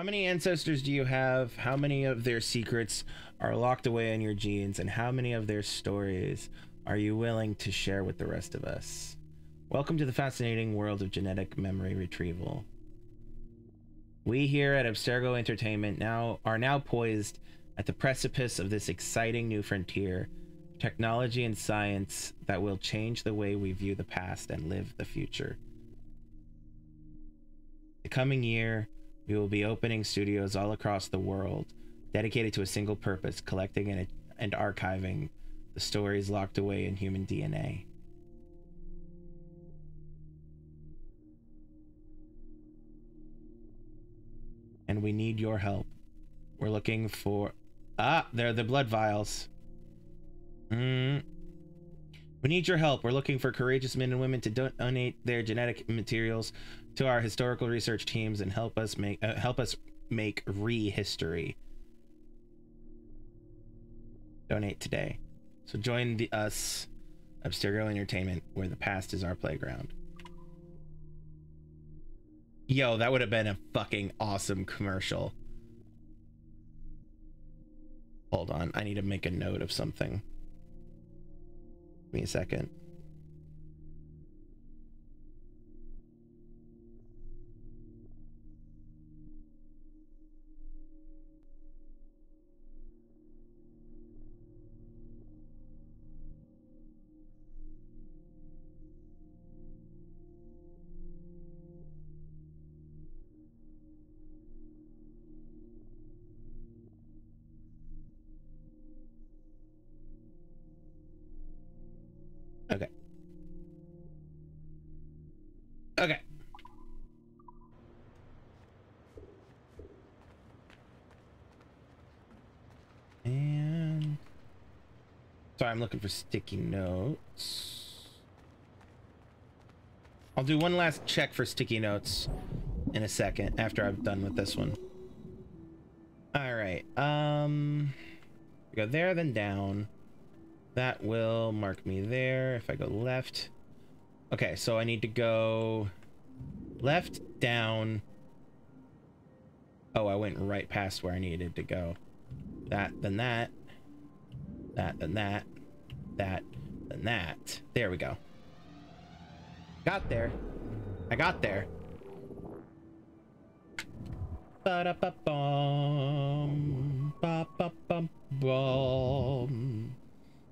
How many ancestors do you have? How many of their secrets are locked away in your genes? And how many of their stories are you willing to share with the rest of us? Welcome to the fascinating world of genetic memory retrieval. We here at Abstergo Entertainment now are now poised at the precipice of this exciting new frontier, technology and science that will change the way we view the past and live the future. The coming year, we will be opening studios all across the world dedicated to a single purpose collecting and, and archiving the stories locked away in human DNA. And we need your help. We're looking for. Ah, they're the blood vials. Mm. We need your help. We're looking for courageous men and women to donate their genetic materials to our historical research teams and help us make uh, help us make re-history. Donate today. So join the us Abstergo Entertainment, where the past is our playground. Yo, that would have been a fucking awesome commercial. Hold on, I need to make a note of something. Give me a second. I'm looking for sticky notes. I'll do one last check for sticky notes in a second after I've done with this one. All right. Um, go there, then down. That will mark me there. If I go left. Okay, so I need to go left, down. Oh, I went right past where I needed to go. That, then that. That, then that. That, then that. There we go. Got there. I got there. Ba-da-ba-bum. Ba-ba-bum. Bum.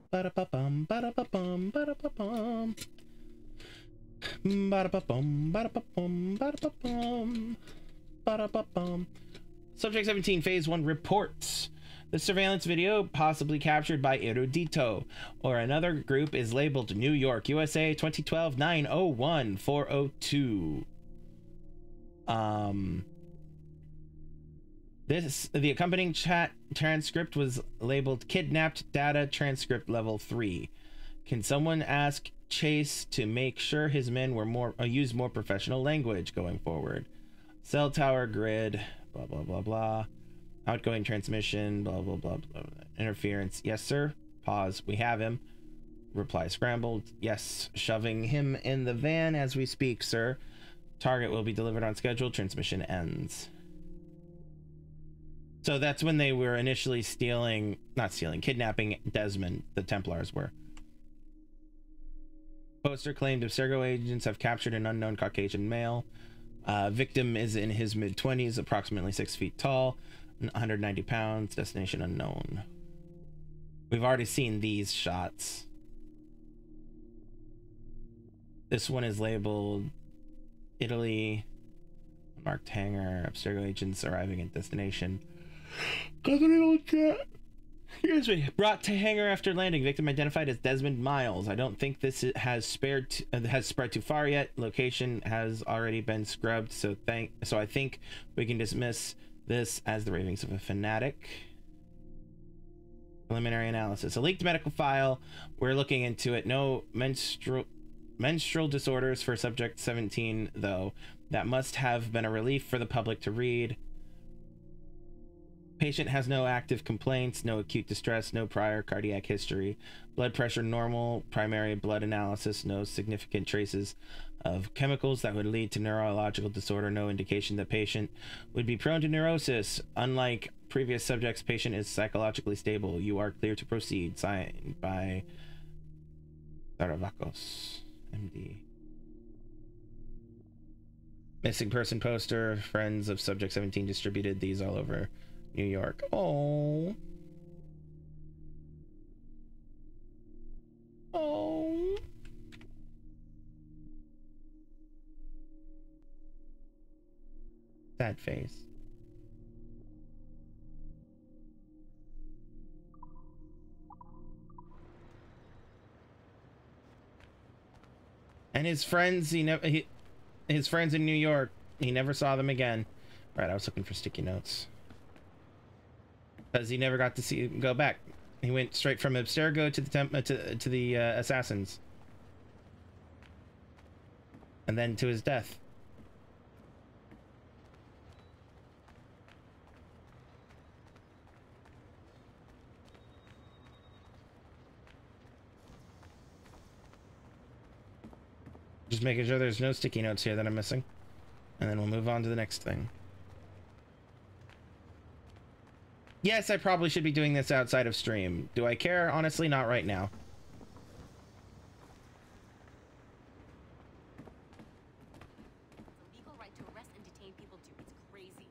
Ba-da-ba-bum, ba-da-ba-bum, ba-da-ba-bum. Ba-da-ba-bum, ba-da-ba-bum, ba-da-ba-bum. Ba-da-ba-bum. Subject 17, Phase 1 reports. The surveillance video, possibly captured by Erudito or another group, is labeled New York, USA 2012 901 402. Um, this the accompanying chat transcript was labeled kidnapped data transcript level 3. Can someone ask Chase to make sure his men were more uh, use more professional language going forward? Cell tower grid, blah blah blah blah. Outgoing transmission, blah blah blah blah. Interference. Yes, sir. Pause. We have him. Reply scrambled. Yes, shoving him in the van as we speak, sir. Target will be delivered on schedule. Transmission ends. So that's when they were initially stealing, not stealing, kidnapping Desmond, the Templars were. Poster claimed Abstergo agents have captured an unknown Caucasian male. Uh, victim is in his mid 20s, approximately 6 feet tall, 190 pounds, destination unknown. We've already seen these shots. This one is labeled Italy, marked hangar, Abstergo agents arriving at destination. Excuse me. Brought to hangar after landing. Victim identified as Desmond Miles. I don't think this has spared uh, has spread too far yet. Location has already been scrubbed, so thank. So I think we can dismiss this as the ravings of a fanatic. Preliminary analysis. A leaked medical file. We're looking into it. No menstrual menstrual disorders for subject 17, though. That must have been a relief for the public to read. Patient has no active complaints, no acute distress, no prior cardiac history. Blood pressure normal, primary blood analysis, no significant traces of chemicals that would lead to neurological disorder, no indication that patient would be prone to neurosis. Unlike previous subjects, patient is psychologically stable. You are clear to proceed. Signed by Saravakos, MD. Missing person poster. Friends of Subject 17 distributed these all over New York. Oh. Oh. Sad face. And his friends, he never, his friends in New York, he never saw them again. Right, I was looking for sticky notes. Because he never got to see go back. He went straight from Abstergo to the temp uh, to to the uh, assassins, and then to his death. Just making sure there's no sticky notes here that I'm missing. And then we'll move on to the next thing. Yes, I probably should be doing this outside of stream. Do I care? Honestly, not right now. legal right to arrest and detain people do. It's crazy.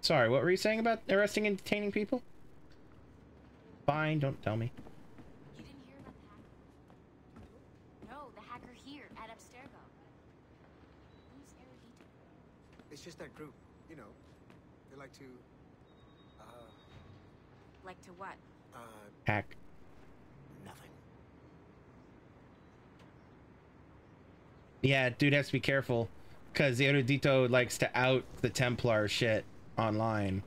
Sorry, what were you saying about arresting and detaining people? Fine, don't tell me. You didn't hear about the hacker? No, the hacker here at Abstergo. Who's Erudito? It's just that group, you know. They like to, uh, Like to what? uh, Hack. nothing. Yeah, dude has to be careful. Because the Erudito likes to out the Templar shit online.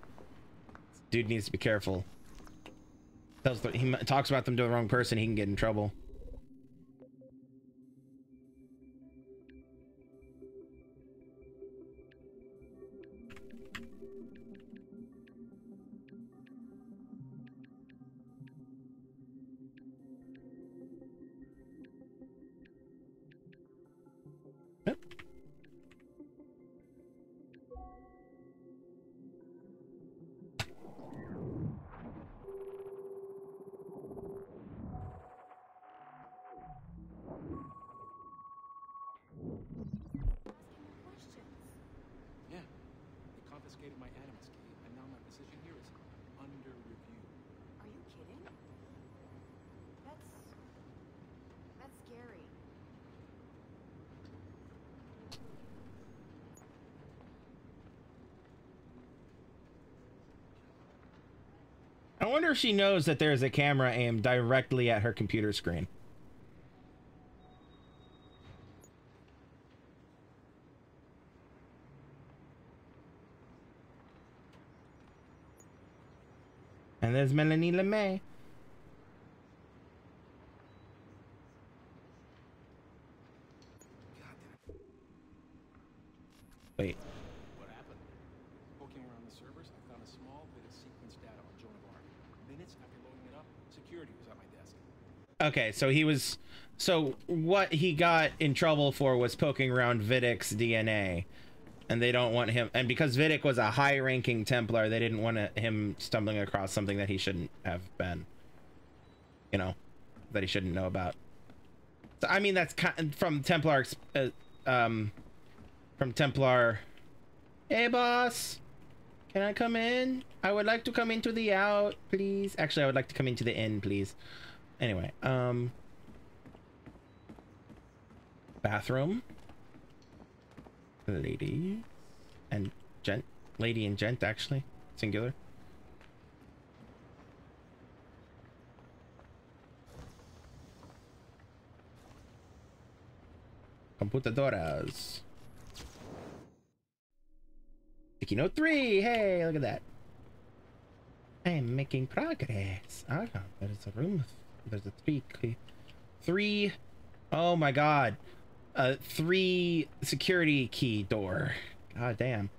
Dude needs to be careful. Tells the, he talks about them to the wrong person, he can get in trouble. If she knows that there's a camera aimed directly at her computer screen. And there's Melanie LeMay. Wait. What happened? Poking around the servers, I found a small bit of sequence data on Joan of Arc. Minutes after loading it up, security was at my desk. Okay, so he was so what he got in trouble for was poking around Vidic's DNA. And they don't want him and because Vidic was a high-ranking Templar, they didn't want him stumbling across something that he shouldn't have been. You know, that he shouldn't know about. So I mean that's kind from Templar uh, um from Templar Hey boss. Can I come in? I would like to come into the out, please. Actually, I would like to come into the inn, please. Anyway, um bathroom. Lady and gent. Lady and gent actually. Singular. Computadoras. Sticky note three. Hey, look at that. I am making progress. Ah, there is a room. There's a three. key- Three. Oh my god. A three security key door. God damn.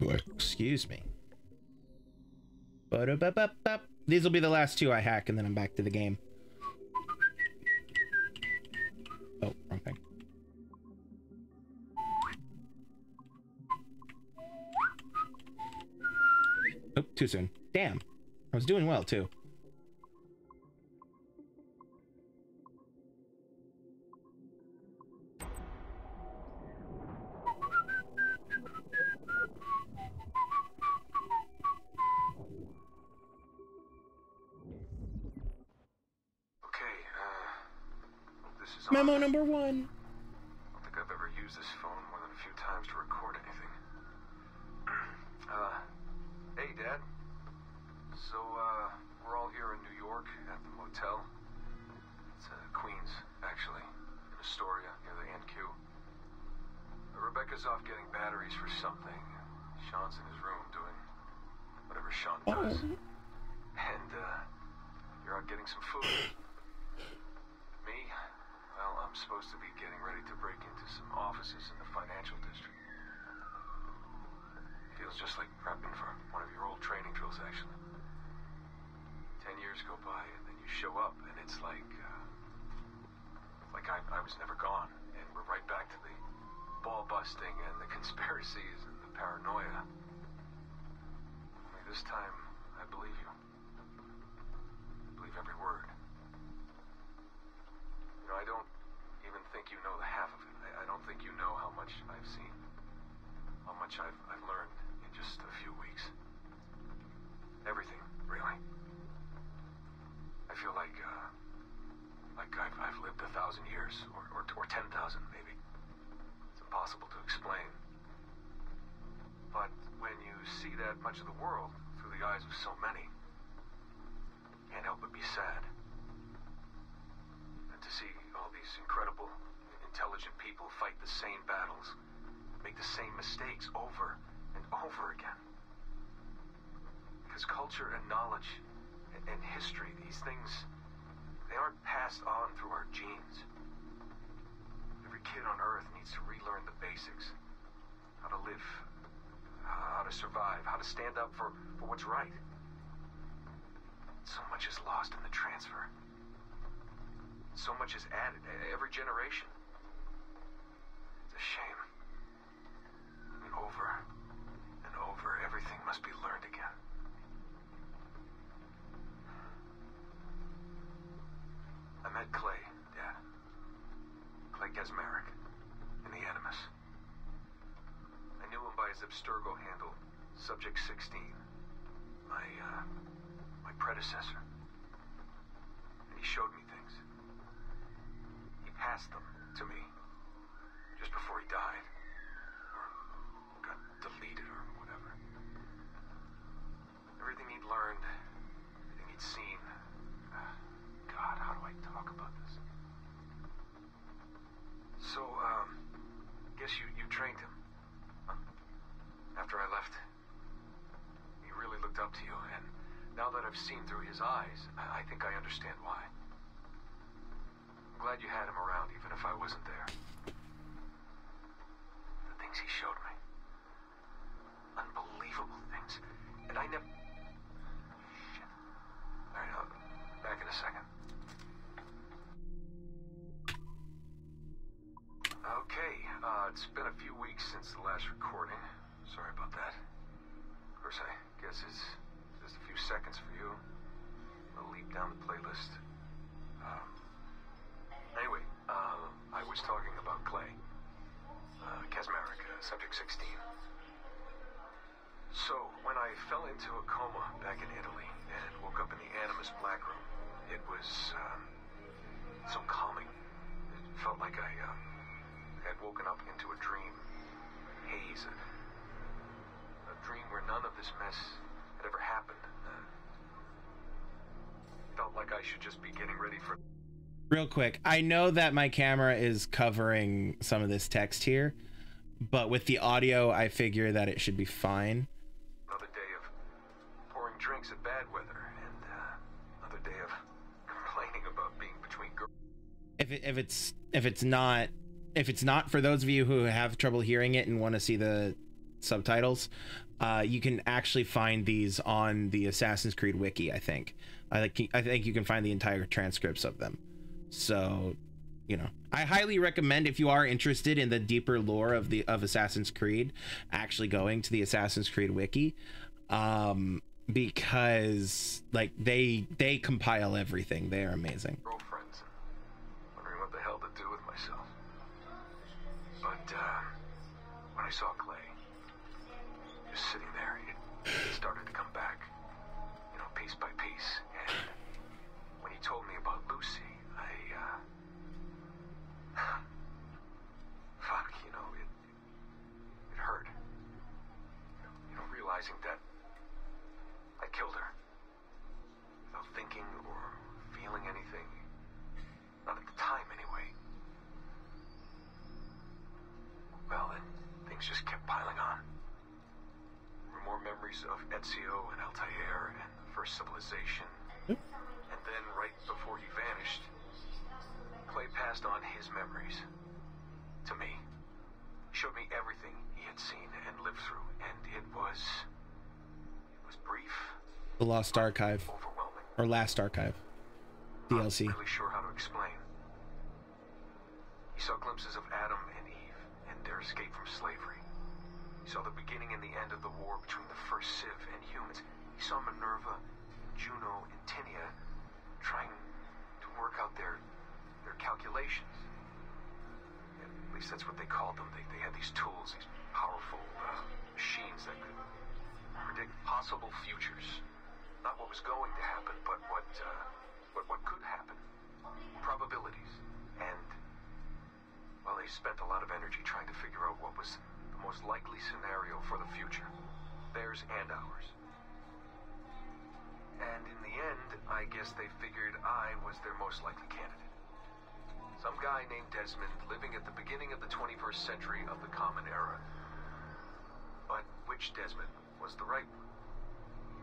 Excuse me. These will be the last two I hack, and then I'm back to the game. Oh, wrong thing. Oh, too soon. Damn. I was doing well, too. Memo number one. I don't think I've ever used this phone more than a few times to record anything. uh, hey, Dad. So, uh, we're all here in New York at the motel. It's uh, Queens, actually, in Astoria, near the NQ. Rebecca's off getting batteries for something. Sean's in his room doing whatever Sean Oh. does. And, uh, you're out getting some food. Supposed to be getting ready to break into some offices in the financial district. Feels just like prepping for one of your old training drills, actually. Ten years go by, and then you show up, and it's like, uh, like I, I was never gone, and we're right back to the ball busting and the conspiracies and the paranoia. Only this time, I believe you. I believe every word. You know, I don't know the half of it. I, I don't think you know how much I've seen, how much I've, I've learned in just a few weeks. Everything, really. I feel like, uh, like I've, I've lived a thousand years, or, or, or ten thousand, maybe. It's impossible to explain. But when you see that much of the world through the eyes of so many, you can't help but be sad. And to see all these incredible, intelligent people fight the same battles, make the same mistakes over and over again. Because culture and knowledge and, history, these things, they aren't passed on through our genes. Every kid on Earth needs to relearn the basics. How to live, how to survive, how to stand up for, for what's right. So much is lost in the transfer. So much is added every generation. A shame. And over and over, everything must be learned again. I met Clay, Dad. Clay Kaczmarek, in the Animus. I knew him by his Abstergo handle, Subject 16. My, uh, my predecessor. And he showed me things. He passed them to me before he died. Or got deleted or whatever. Everything he'd learned, everything he'd seen. uh, God, how do I talk about this? So, um, I guess you, you trained him. huh? After I left, he really looked up to you, and now that I've seen through his eyes, I, I think I understand why. I'm glad you had him around, even if I wasn't there. Things he showed me. Unbelievable things. And I never. Shit. Alright, I'll back in a second. Okay, uh, it's been a few weeks since the last recording. Sorry about that. Of course, I guess it's just a few seconds for you. A leap down the playlist. Um, anyway, uh, I was talking about Clay. Uh, Kaczmarek, uh, subject 16. So, when I fell into a coma back in Italy and woke up in the Animus Black Room, it was, um, so calming. It felt like I, uh, had woken up into a dream. Haze. A, a dream where none of this mess had ever happened. Uh, felt like I should just be getting ready for Real quick, I know that my camera is covering some of this text here, but with the audio, I figure that it should be fine. another day of pouring drinks at bad weather and uh, another day of complaining about being between girls. If it, if it's if it's not if it's not for those of you who have trouble hearing it and want to see the subtitles, uh, you can actually find these on the Assassin's Creed wiki. I think I think I think you can find the entire transcripts of them. So, you know, I highly recommend if you are interested in the deeper lore of the of Assassin's Creed, actually going to the Assassin's Creed wiki, um, because like they they compile everything. They are amazing. girlfriends wondering what the hell to do with myself. But uh, when I saw Clay, just sitting Lost Archive. Or Last Archive. DLC. Not really sure how to explain. He saw glimpses of Adam and Eve and their escape from slavery. He saw the beginning and the end of the war between the first Civ and humans. He saw Minerva, Juno, and Tinia trying to work out their their calculations. At least that's what they called them. They, they had these tools, these powerful uh, machines that could predict possible futures. Not what was going to happen, but what uh, what what could happen. Probabilities. And well, they spent a lot of energy trying to figure out what was the most likely scenario for the future. Theirs and ours. And in the end, I guess they figured I was their most likely candidate. Some guy named Desmond living at the beginning of the 21st century of the Common Era. But which Desmond was the right one?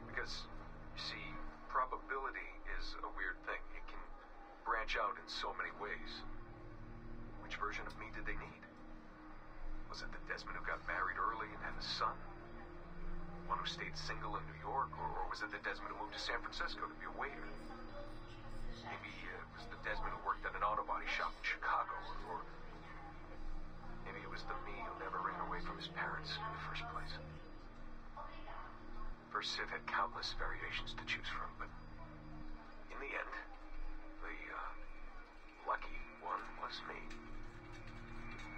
Because, see, probability is a weird thing. It can branch out in so many ways. Which version of me did they need? Was it the Desmond who got married early and had a son? One who stayed single in New York? Or, or was it the Desmond who moved to San Francisco to be a waiter? Maybe uh, it was the Desmond who worked at an auto body shop in Chicago? Or, or maybe it was the me who never ran away from his parents in the first place? First Civ had countless variations to choose from, but in the end, the uh, lucky one was me.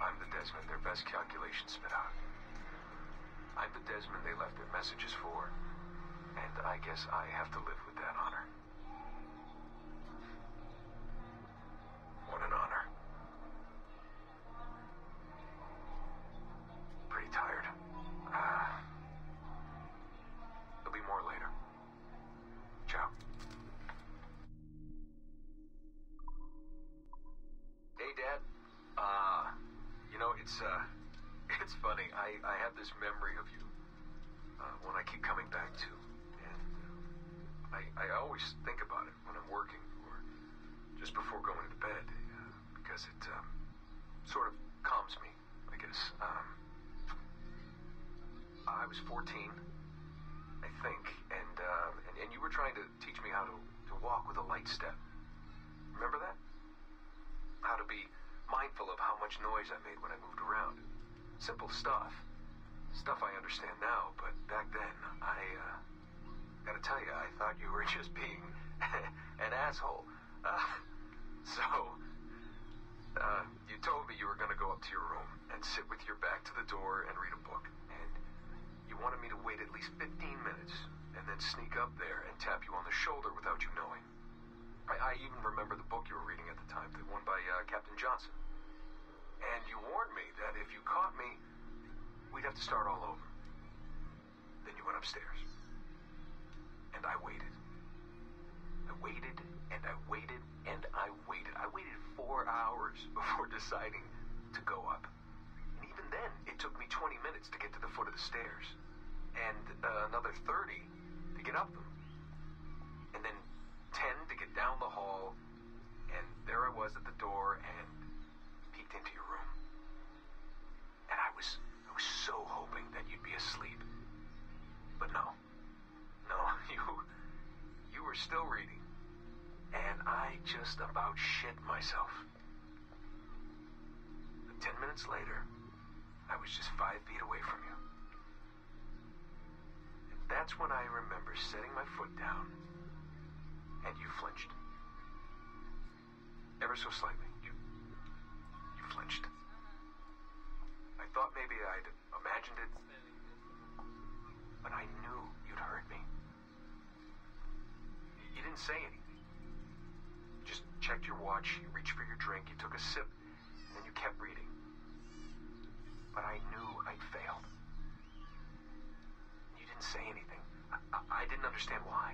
I'm the Desmond their best calculations spit out. I'm the Desmond they left their messages for, and I guess I have to live with that honor. What an honor. I, have this memory of you, uh, one I keep coming back to. And uh, I, I always think about it when I'm working or just before going to bed, uh, because it, um, sort of calms me, I guess. Um, I was 14, I think, and, uh, and, and you were trying to teach me how to, to walk with a light step. Remember that? How to be mindful of how much noise I made when I moved around. Simple stuff. Stuff I understand now, but back then, I, uh, gotta tell you, I thought you were just being an asshole. Uh, so, uh, you told me you were gonna go up to your room and sit with your back to the door and read a book. And you wanted me to wait at least 15 minutes and then sneak up there and tap you on the shoulder without you knowing. I, I even remember the book you were reading at the time, the one by uh, Captain Johnson. And you warned me that if you caught me, we'd have to start all over. Then you went upstairs. And I waited. I waited and I waited and I waited. I waited four hours before deciding to go up. And even then, it took me 20 minutes to get to the foot of the stairs. And uh, another 30 to get up them. And then 10 to get down the hall. And there I was at the door and peeked into your room. And I was was so hoping that you'd be asleep. But no. No, you you were still reading. And I just about shit myself. But ten minutes later, I was just five feet away from you. And that's when I remember setting my foot down and you flinched. Ever so slightly. You you flinched. I thought maybe I'd imagined it, but I knew you'd heard me. You didn't say anything. You just checked your watch, you reached for your drink, you took a sip, and then you kept reading. But I knew I'd failed. You didn't say anything. I, I, I didn't understand why.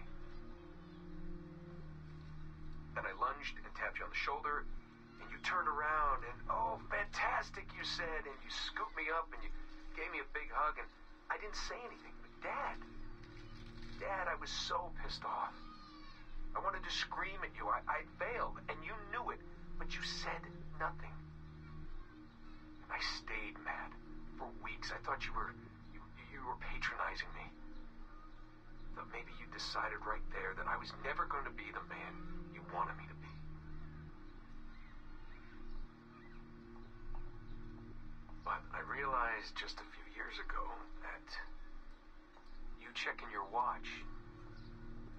Then I lunged and tapped you on the shoulder, and you turned around and, oh, fantastic, you said, and you scooped me up and you gave me a big hug, and I didn't say anything. But, Dad, Dad, I was so pissed off. I wanted to scream at you. I, I failed, and you knew it, but you said nothing. And I stayed mad for weeks. I thought you were you, you were patronizing me. Thought maybe you decided right there that I was never going to be the man you wanted me to be. But I realized just a few years ago that you checking your watch,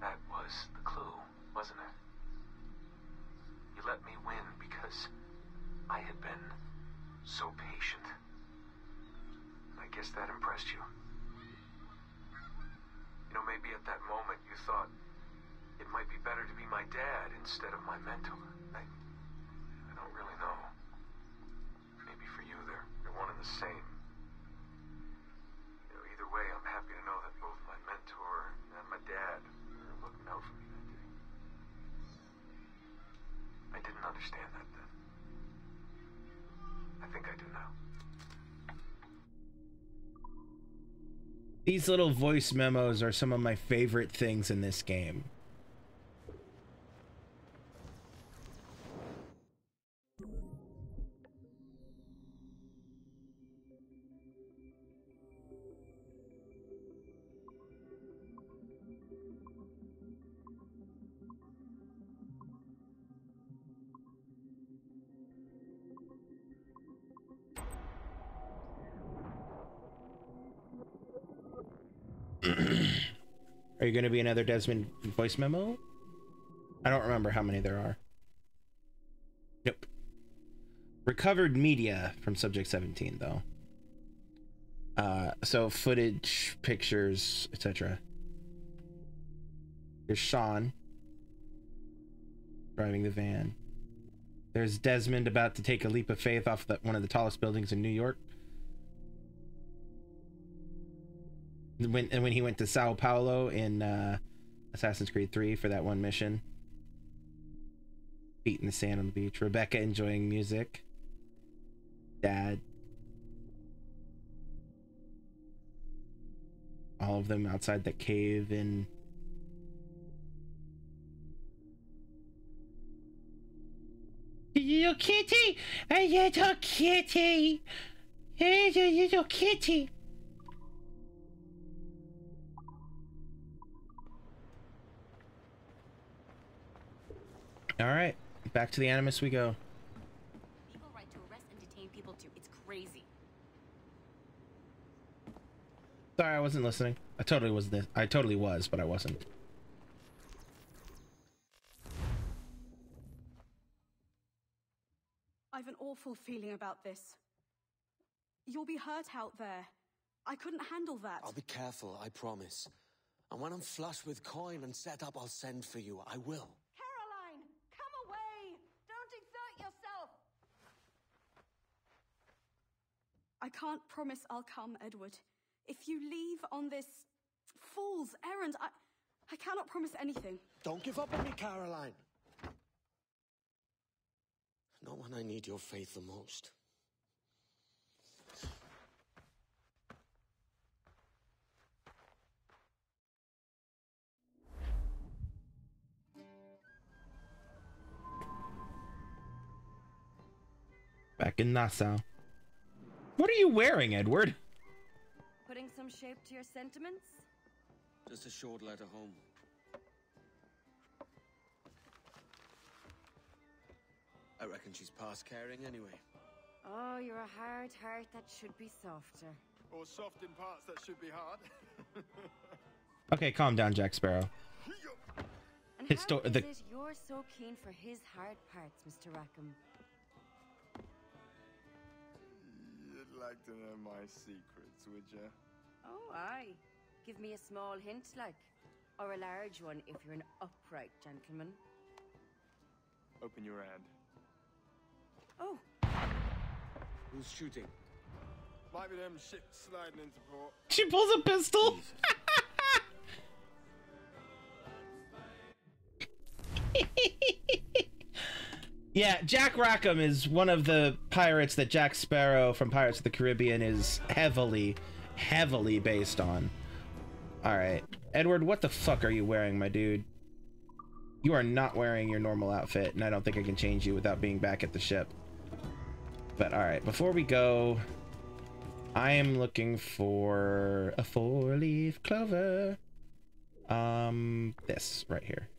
that was the clue, wasn't it? You let me win because I had been so patient. I guess that impressed you. You know, maybe at that moment you thought it might be better to be my dad instead of my mentor. I, I don't really know. Maybe for you they're, they're one and the same. You know, either way, I'm happy to know that both my mentor and my dad are looking out for me that day. I didn't understand that then. I think I do now. These little voice memos are some of my favorite things in this game. Are you going to be another Desmond voice memo? I don't remember how many there are. Nope. Recovered media from Subject 17, though. Uh, so footage, pictures, etc. There's Sean driving the van. There's Desmond about to take a leap of faith off the, one of the tallest buildings in New York. When and when he went to Sao Paulo in uh, Assassin's Creed 3 for that one mission. Feet in the sand on the beach. Rebecca enjoying music. Dad. All of them outside the cave in Little kitty! A little kitty! A little kitty! All right, back to the Animus we go. Legal right to arrest and detain people too. It's crazy. Sorry, I wasn't listening. I totally was. This. I totally was, but I wasn't. I've an awful feeling about this. You'll be hurt out there. I couldn't handle that. I'll be careful, I promise. And when I'm flush with coin and set up, I'll send for you. I will. Caroline, come away! Don't exert yourself! I can't promise I'll come, Edward. If you leave on this fool's errand, I, I cannot promise anything. Don't give up on me, Caroline. Not when I need your faith the most. Back in Nassau. What are you wearing, Edward? Putting some shape to your sentiments? Just a short letter home. I reckon she's past caring anyway. Oh, you're a hard heart that should be softer. Or soft in parts that should be hard. Okay, calm down, Jack Sparrow. And His how sto- is the- it you're so keen for his hard parts, Mr. Rackham? Like to know my secrets, would you? Oh, aye. Give me a small hint, like. Or a large one if you're an upright gentleman. Open your hand. Oh, Who's shooting? Might be them ships sliding into port. She pulls a pistol. Yeah, Jack Rackham is one of the pirates that Jack Sparrow from Pirates of the Caribbean is heavily, heavily based on. All right, Edward, what the fuck are you wearing, my dude? You are not wearing your normal outfit, and I don't think I can change you without being back at the ship. But all right, before we go, I am looking for a four-leaf clover. Um, this right here.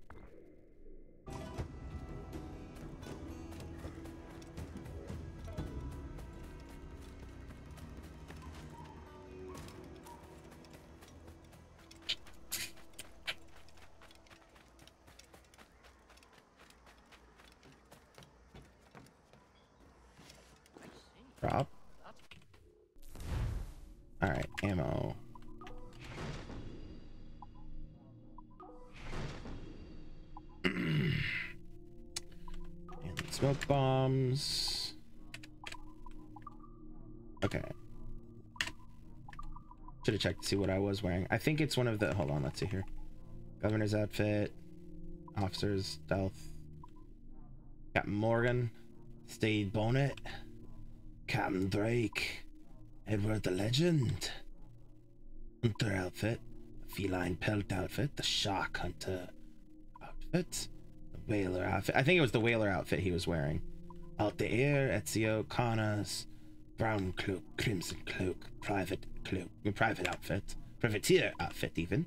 Ammo. and smoke bombs. Okay. Should have checked to see what I was wearing. I think it's one of the. Hold on, let's see here. Governor's outfit, officer's stealth. Captain Morgan, Stede Bonnet, Captain Drake, Edward the Legend, Hunter outfit, feline pelt outfit, the shark hunter outfit, the whaler outfit. I think it was the whaler outfit he was wearing. Altair, Ezio Connors, brown cloak, crimson cloak, private cloak, private outfit, privateer outfit even,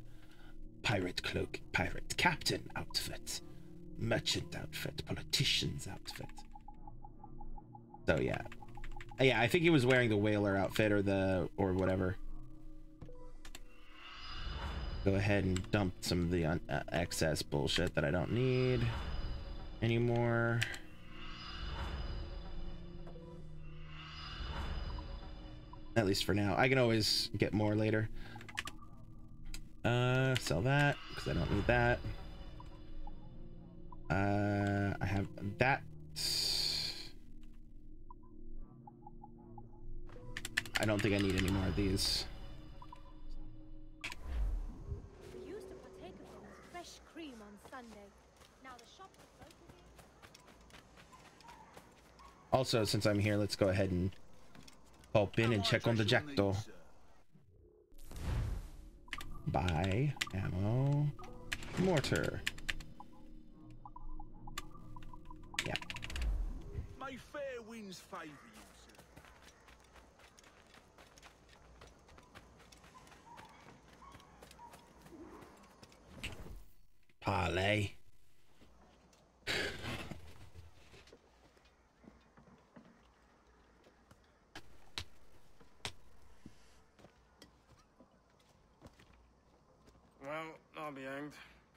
pirate cloak, pirate captain outfit, merchant outfit, politician's outfit. So yeah, yeah, I think he was wearing the whaler outfit or the or whatever. Go ahead and dump some of the uh, excess bullshit that I don't need anymore. At least for now. I can always get more later. Uh, sell that because I don't need that. Uh, I have that. I don't think I need any more of these. We used to partake of them as fresh cream on Sunday. Now the shop is open. Also, since I'm here, let's go ahead and pop in and check on the Jackdaw. Buy ammo, mortar. Yeah. May fair winds favour you, sir. Parlay. Well, I'll be hanged.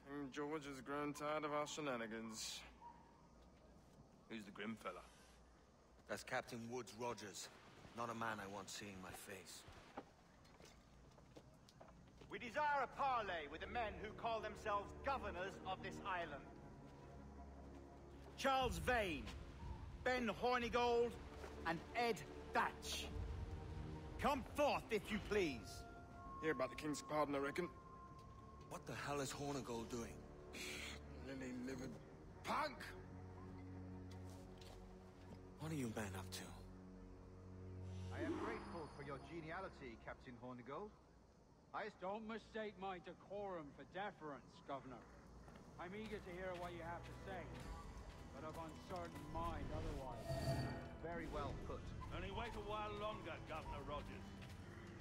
King George has grown tired of our shenanigans. Who's the grim fella? That's Captain Woodes Rogers. Not a man I want seeing my face. We desire a parley with the men who call themselves governors of this island. Charles Vane, Ben Hornigold, and Ed Thatch. Come forth, if you please. Hear about the King's pardon, I reckon. What the hell is Hornigold doing? Lily-livered punk! What are you men up to? I am grateful for your geniality, Captain Hornigold. I Don't mistake my decorum for deference, Governor. I'm eager to hear what you have to say, but of uncertain mind otherwise. very well put. Only wait a while longer, Governor Rogers.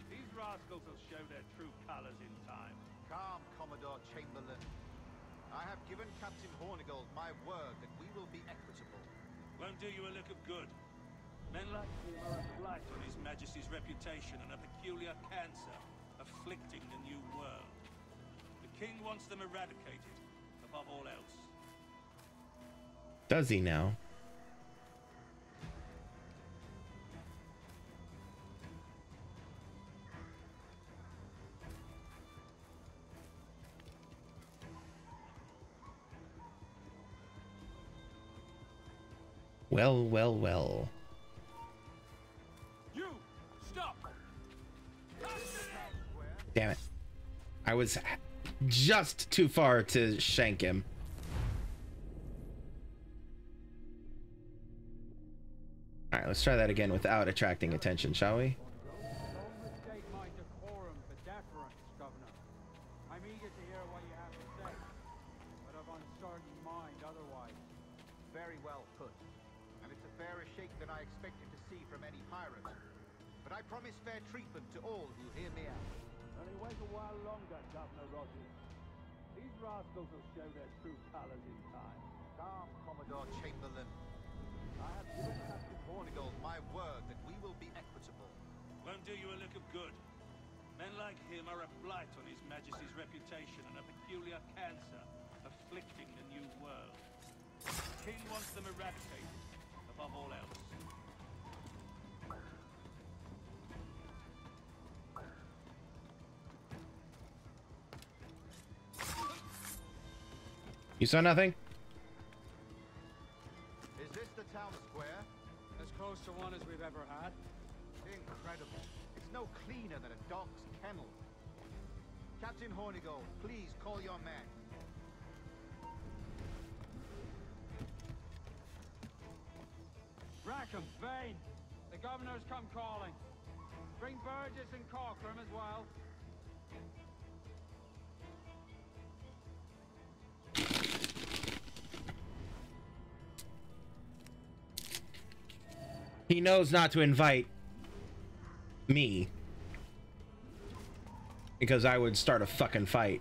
These rascals will show their true colors in time. Calm, Commodore Chamberlaine. I have given Captain Hornigold my word that we will be equitable. Won't do you a lick of good. Men like you are a blight on His Majesty's reputation and a peculiar cancer afflicting the New World. The King wants them eradicated, above all else. Does he now? Well, well, well. You! Stop! Damn it. I was just too far to shank him. Alright, let's try that again without attracting attention, shall we? Fair treatment to all who hear me out. Only wait a while longer, Governor Rogers. These rascals will show their true colors in time. Calm, Commodore Chamberlaine. I have given Captain Hornigold my word that we will be equitable. Won't do you a lick of good. Men like him are a blight on His Majesty's reputation and a peculiar cancer afflicting the new world. The king wants them eradicated, above all else. You saw nothing? Is this the town square? As close to one as we've ever had. Incredible. It's no cleaner than a dog's kennel. Captain Hornigold, please call your men. Rackham, Vane! The governor's come calling. Bring Burgess and Cockram as well. He knows not to invite me. Because I would start a fucking fight.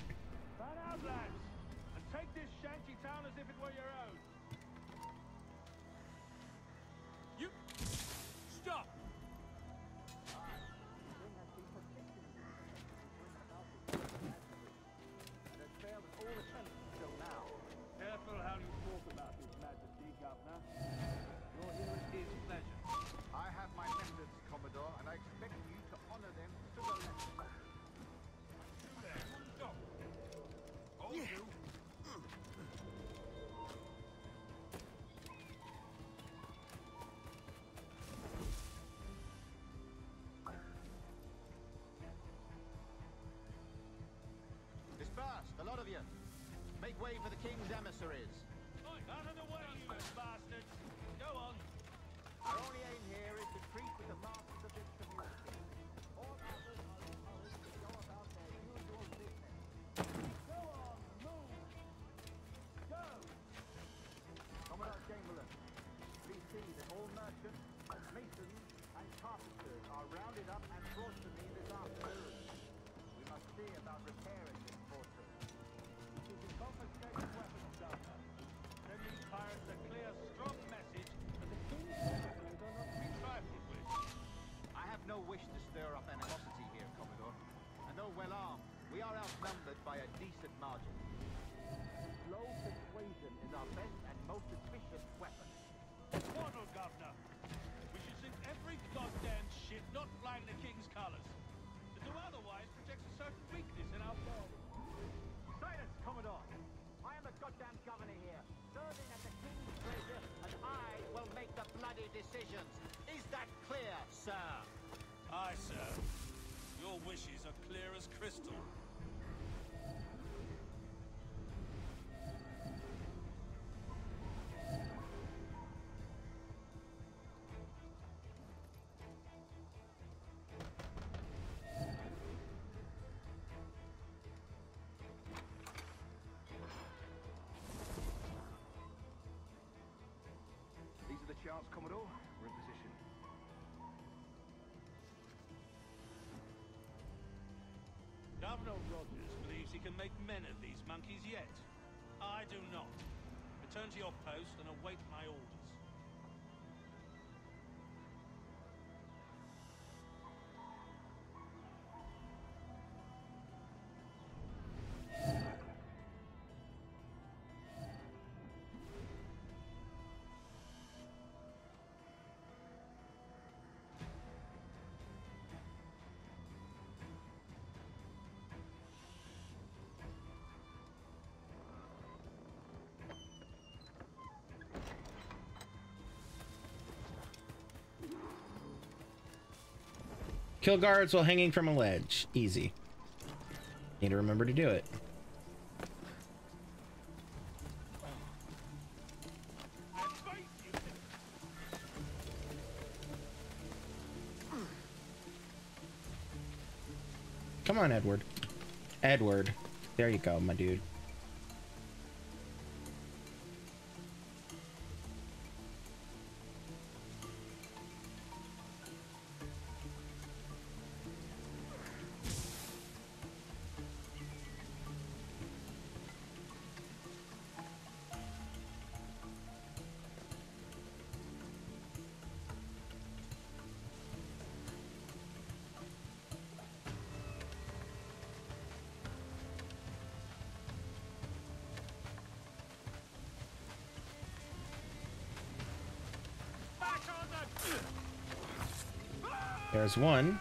Sir? Aye, sir. Your wishes are clear as crystal. These are the charts, Commodore. Can make men of these monkeys yet. I do not. Return to your post and await my orders. Kill guards while hanging from a ledge. Easy. Need to remember to do it. Come on, Edward. Edward. There you go, my dude. as one.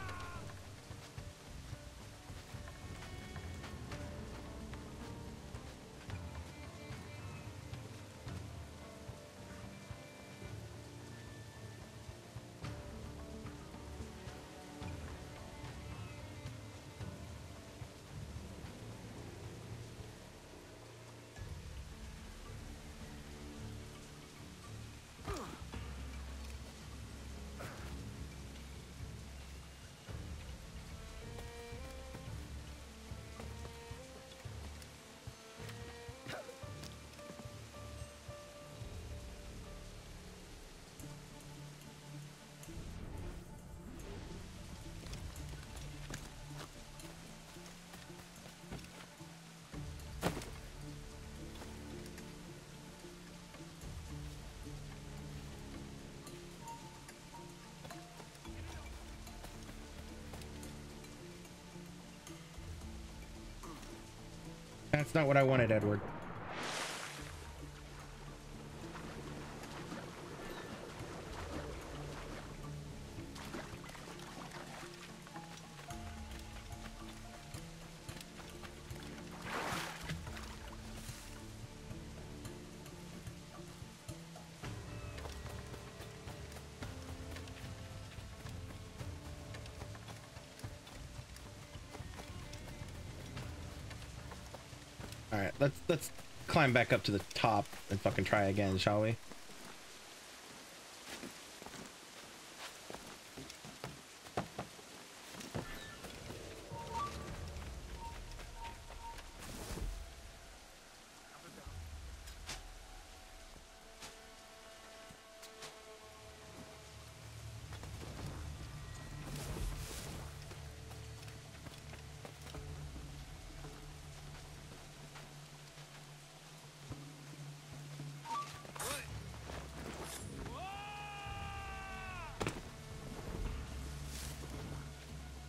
That's not what I wanted, Edward. Let's climb back up to the top and fucking try again, shall we?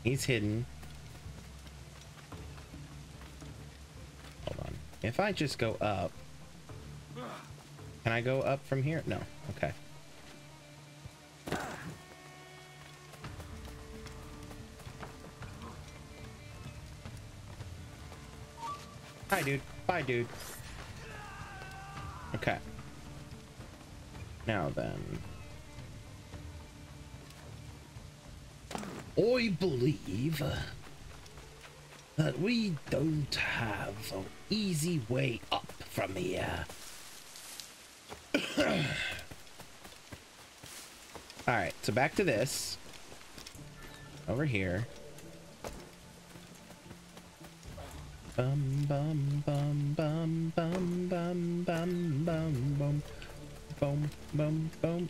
He's hidden. Hold on. If I just go up, can I go up from here? No. Okay. Hi, dude. Bye, dude. Okay. Now then. I believe that we don't have an easy way up from here. Alright, so back to this. Over here. Bum bum bum bum bum bum bum bum bum bum bum bum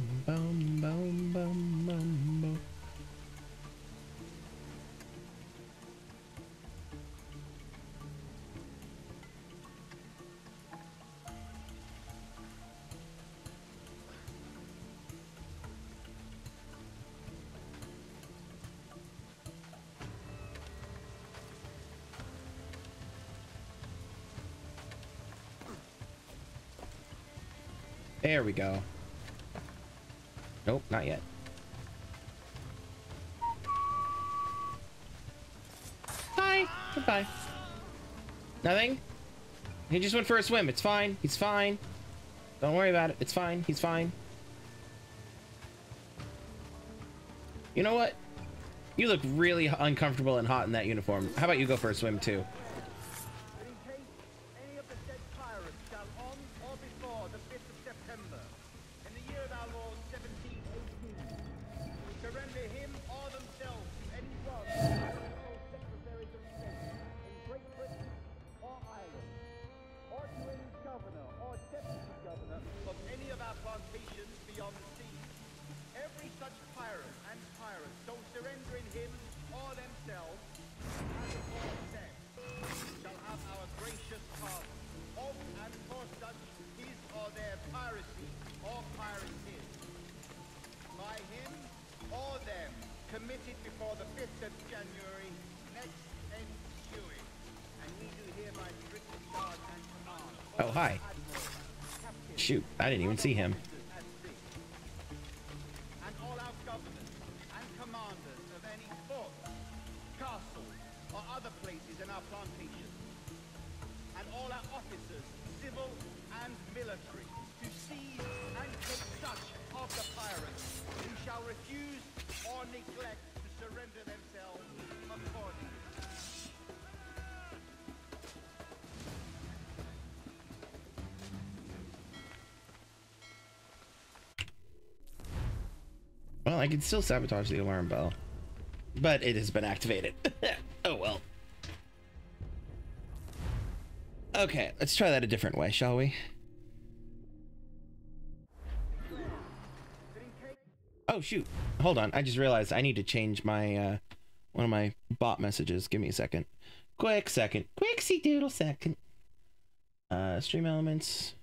There we go. Nope, not yet. Hi. Goodbye. Nothing? He just went for a swim. It's fine. He's fine. Don't worry about it. It's fine. He's fine. You know what? You look really uncomfortable and hot in that uniform. How about you go for a swim too? Didn't even see him. I can still sabotage the alarm bell, but it has been activated. oh well. Okay, let's try that a different way, shall we? Oh shoot! Hold on, I just realized I need to change my uh, one of my bot messages. Give me a second. Quick second. Quicksy doodle second. Uh, stream elements.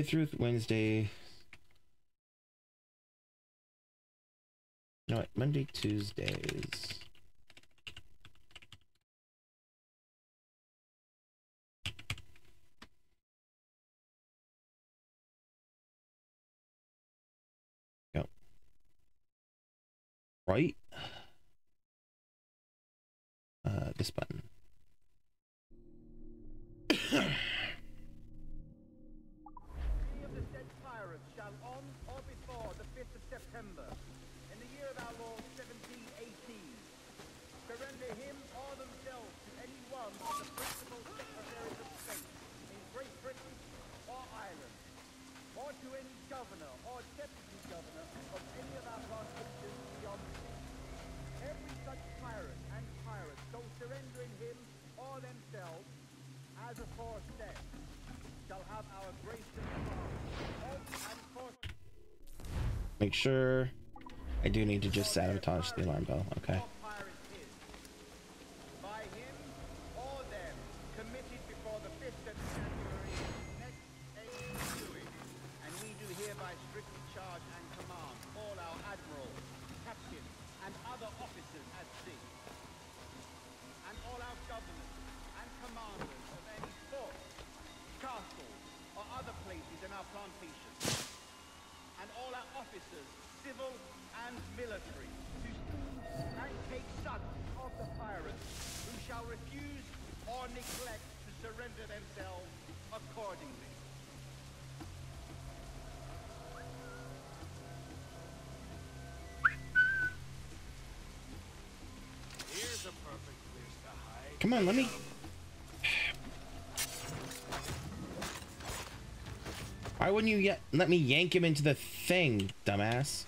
Monday through Wednesday. No, wait, Monday, Tuesdays. Go. Right. Uh, this button. Any of the said pirates shall on or before the 5th of September, in the year of our Lord 1718, surrender him or themselves to any one of the principal secretaries of state in Great Britain or Ireland, or to any governor or deputy governor of any of our plantations beyond. Every such pirate and pirate so surrendering him or themselves, as aforesaid, shall have our grace Make sure I do need to just sabotage the alarm bell. Okay. Come on, let me. Why wouldn't you yet let me yank him into the thing, dumbass?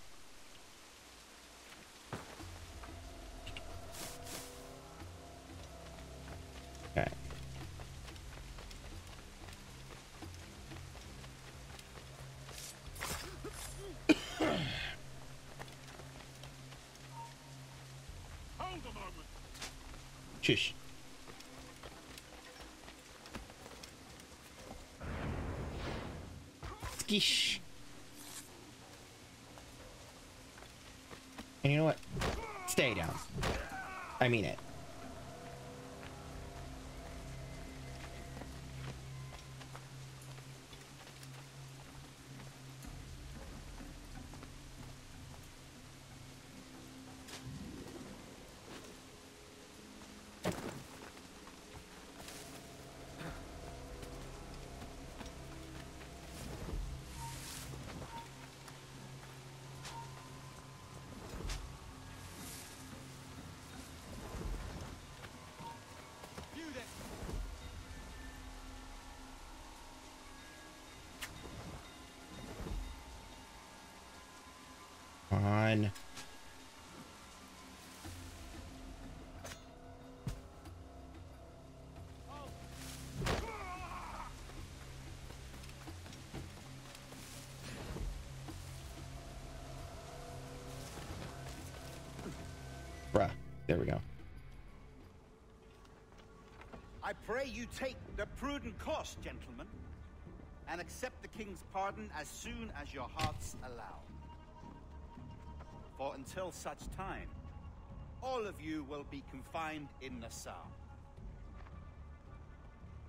On. Bruh. There we go. I pray you take the prudent course, gentlemen, and accept the king's pardon as soon as your hearts allow. For until such time. All of you will be confined in Nassau.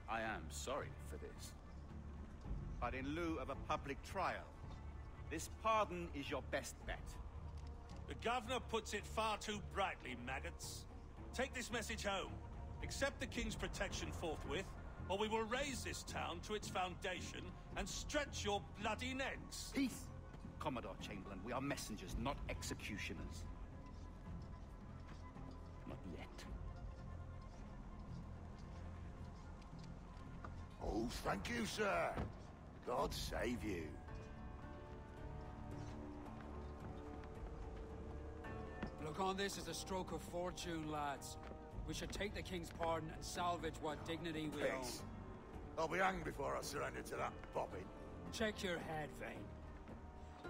I am sorry for this. But in lieu of a public trial, this pardon is your best bet. The governor puts it far too brightly, maggots. Take this message home. Accept the king's protection forthwith, or we will raise this town to its foundation and stretch your bloody necks. Peace! Commodore Chamberlaine, we are messengers, not executioners. Not yet. Oh, thank you, sir. God save you. Look on this as a stroke of fortune, lads. We should take the king's pardon and salvage what dignity we own. I'll be hanged before I surrender to that bobbin. Check your head, Vane.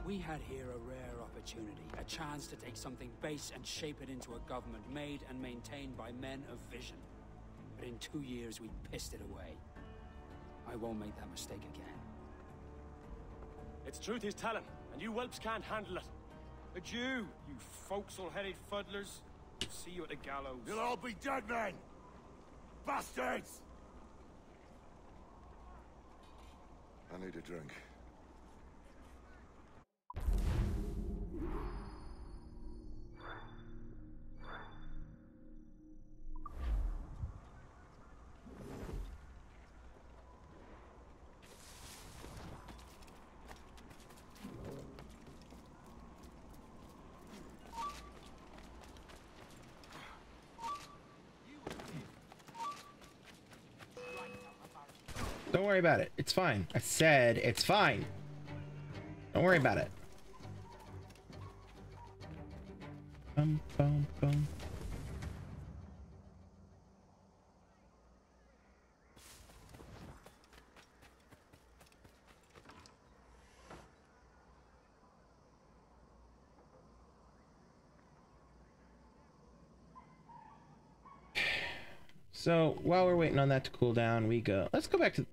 We had here a rare opportunity, a chance to take something base and shape it into a government made and maintained by men of vision. But in two years, we pissed it away. I won't make that mistake again. It's truth he's telling, and you whelps can't handle it. Adieu, you forecastle-headed fuddlers. See you at the gallows. You'll all be dead men! Bastards! I need a drink. Don't worry about it. It's fine. I said it's fine. Don't worry about it. Bum, bum, bum. So while we're waiting on that to cool down, we go. Let's go back to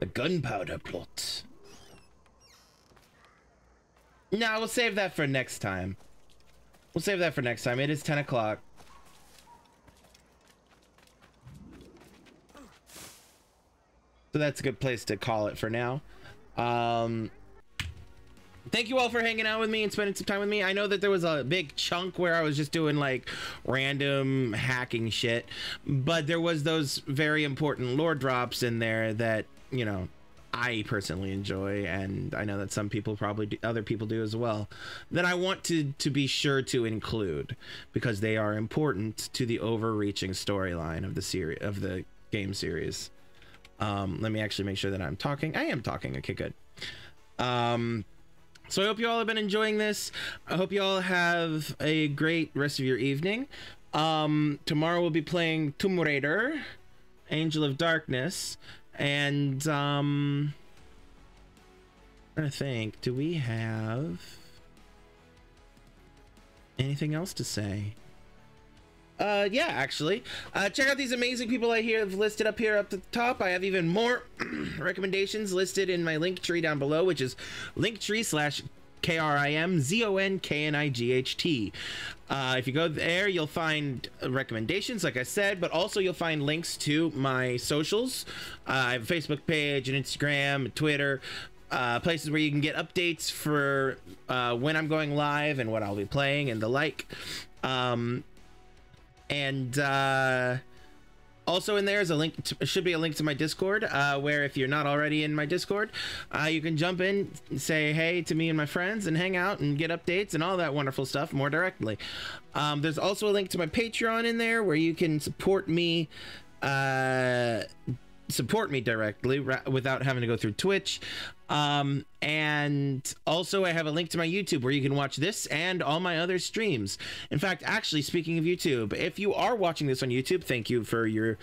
the gunpowder plot. No, we'll save that for next time. We'll save that for next time. It is 10 o'clock. So that's a good place to call it for now. Um, thank you all for hanging out with me and spending some time with me. I know that there was a big chunk where I was just doing like random hacking shit, but there was those very important lore drops in there that, you know, I personally enjoy and I know that some people probably do, other people do as well that I want to to be sure to include because they are important to the overreaching storyline of the series of the game series. Um, let me actually make sure that I'm talking. I am talking. Okay, good. Um, so I hope you all have been enjoying this. I hope you all have a great rest of your evening. Um, tomorrow we'll be playing Tomb Raider, Angel of Darkness, and um, to think. Do we have anything else to say? Uh, yeah, actually. Uh, check out these amazing people I have listed up here up at the top. I have even more recommendations listed in my link tree down below, which is linktree slash K R I M Z O N K N I G H T. Uh, if you go there, you'll find recommendations, like I said, but also you'll find links to my socials. Uh, I have a Facebook page, an Instagram, Twitter, uh, places where you can get updates for uh, when I'm going live and what I'll be playing and the like. Um, and uh, also in there is a link to, should be a link to my discord uh, where if you're not already in my discord uh, you can jump in say hey to me and my friends and hang out and get updates and all that wonderful stuff more directly. Um, there's also a link to my patreon in there where you can support me uh, support me directly without having to go through twitch um, and also I have a link to my YouTube where you can watch this and all my other streams. In fact, actually, speaking of YouTube, if you are watching this on YouTube, thank you for your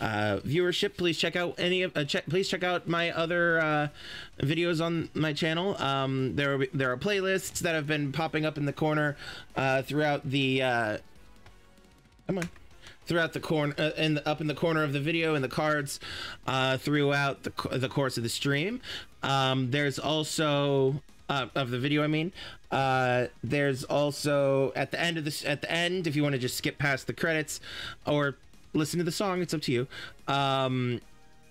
uh, viewership. Please check out any of, uh, check, please check out my other uh, videos on my channel. Um, there, are, there are playlists that have been popping up in the corner uh, throughout the. Uh, come on throughout the corner uh, in the, up in the corner of the video and the cards uh, throughout the, the course of the stream um, there's also uh, of the video. I mean, uh, there's also at the end of this, at the end, if you want to just skip past the credits or listen to the song, it's up to you. Um,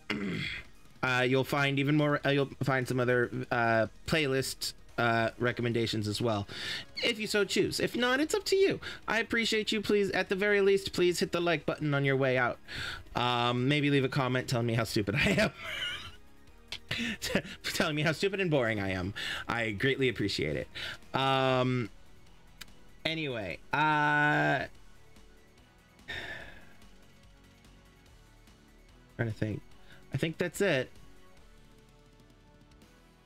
uh, you'll find even more. Uh, you'll find some other uh, playlist uh, recommendations as well, if you so choose. If not, it's up to you. I appreciate you. Please, at the very least, please hit the like button on your way out. Um, maybe leave a comment telling me how stupid I am. telling me how stupid and boring I am. I greatly appreciate it. Um, anyway, uh, trying to think. I think that's it.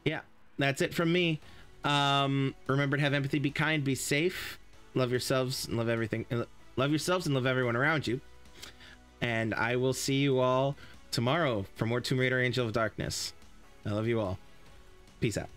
Yeah, that's it from me. Um, remember to have empathy, be kind, be safe, love yourselves, and love everything. Love yourselves and love everyone around you. And I will see you all tomorrow for more Tomb Raider Angel of Darkness. I love you all. Peace out.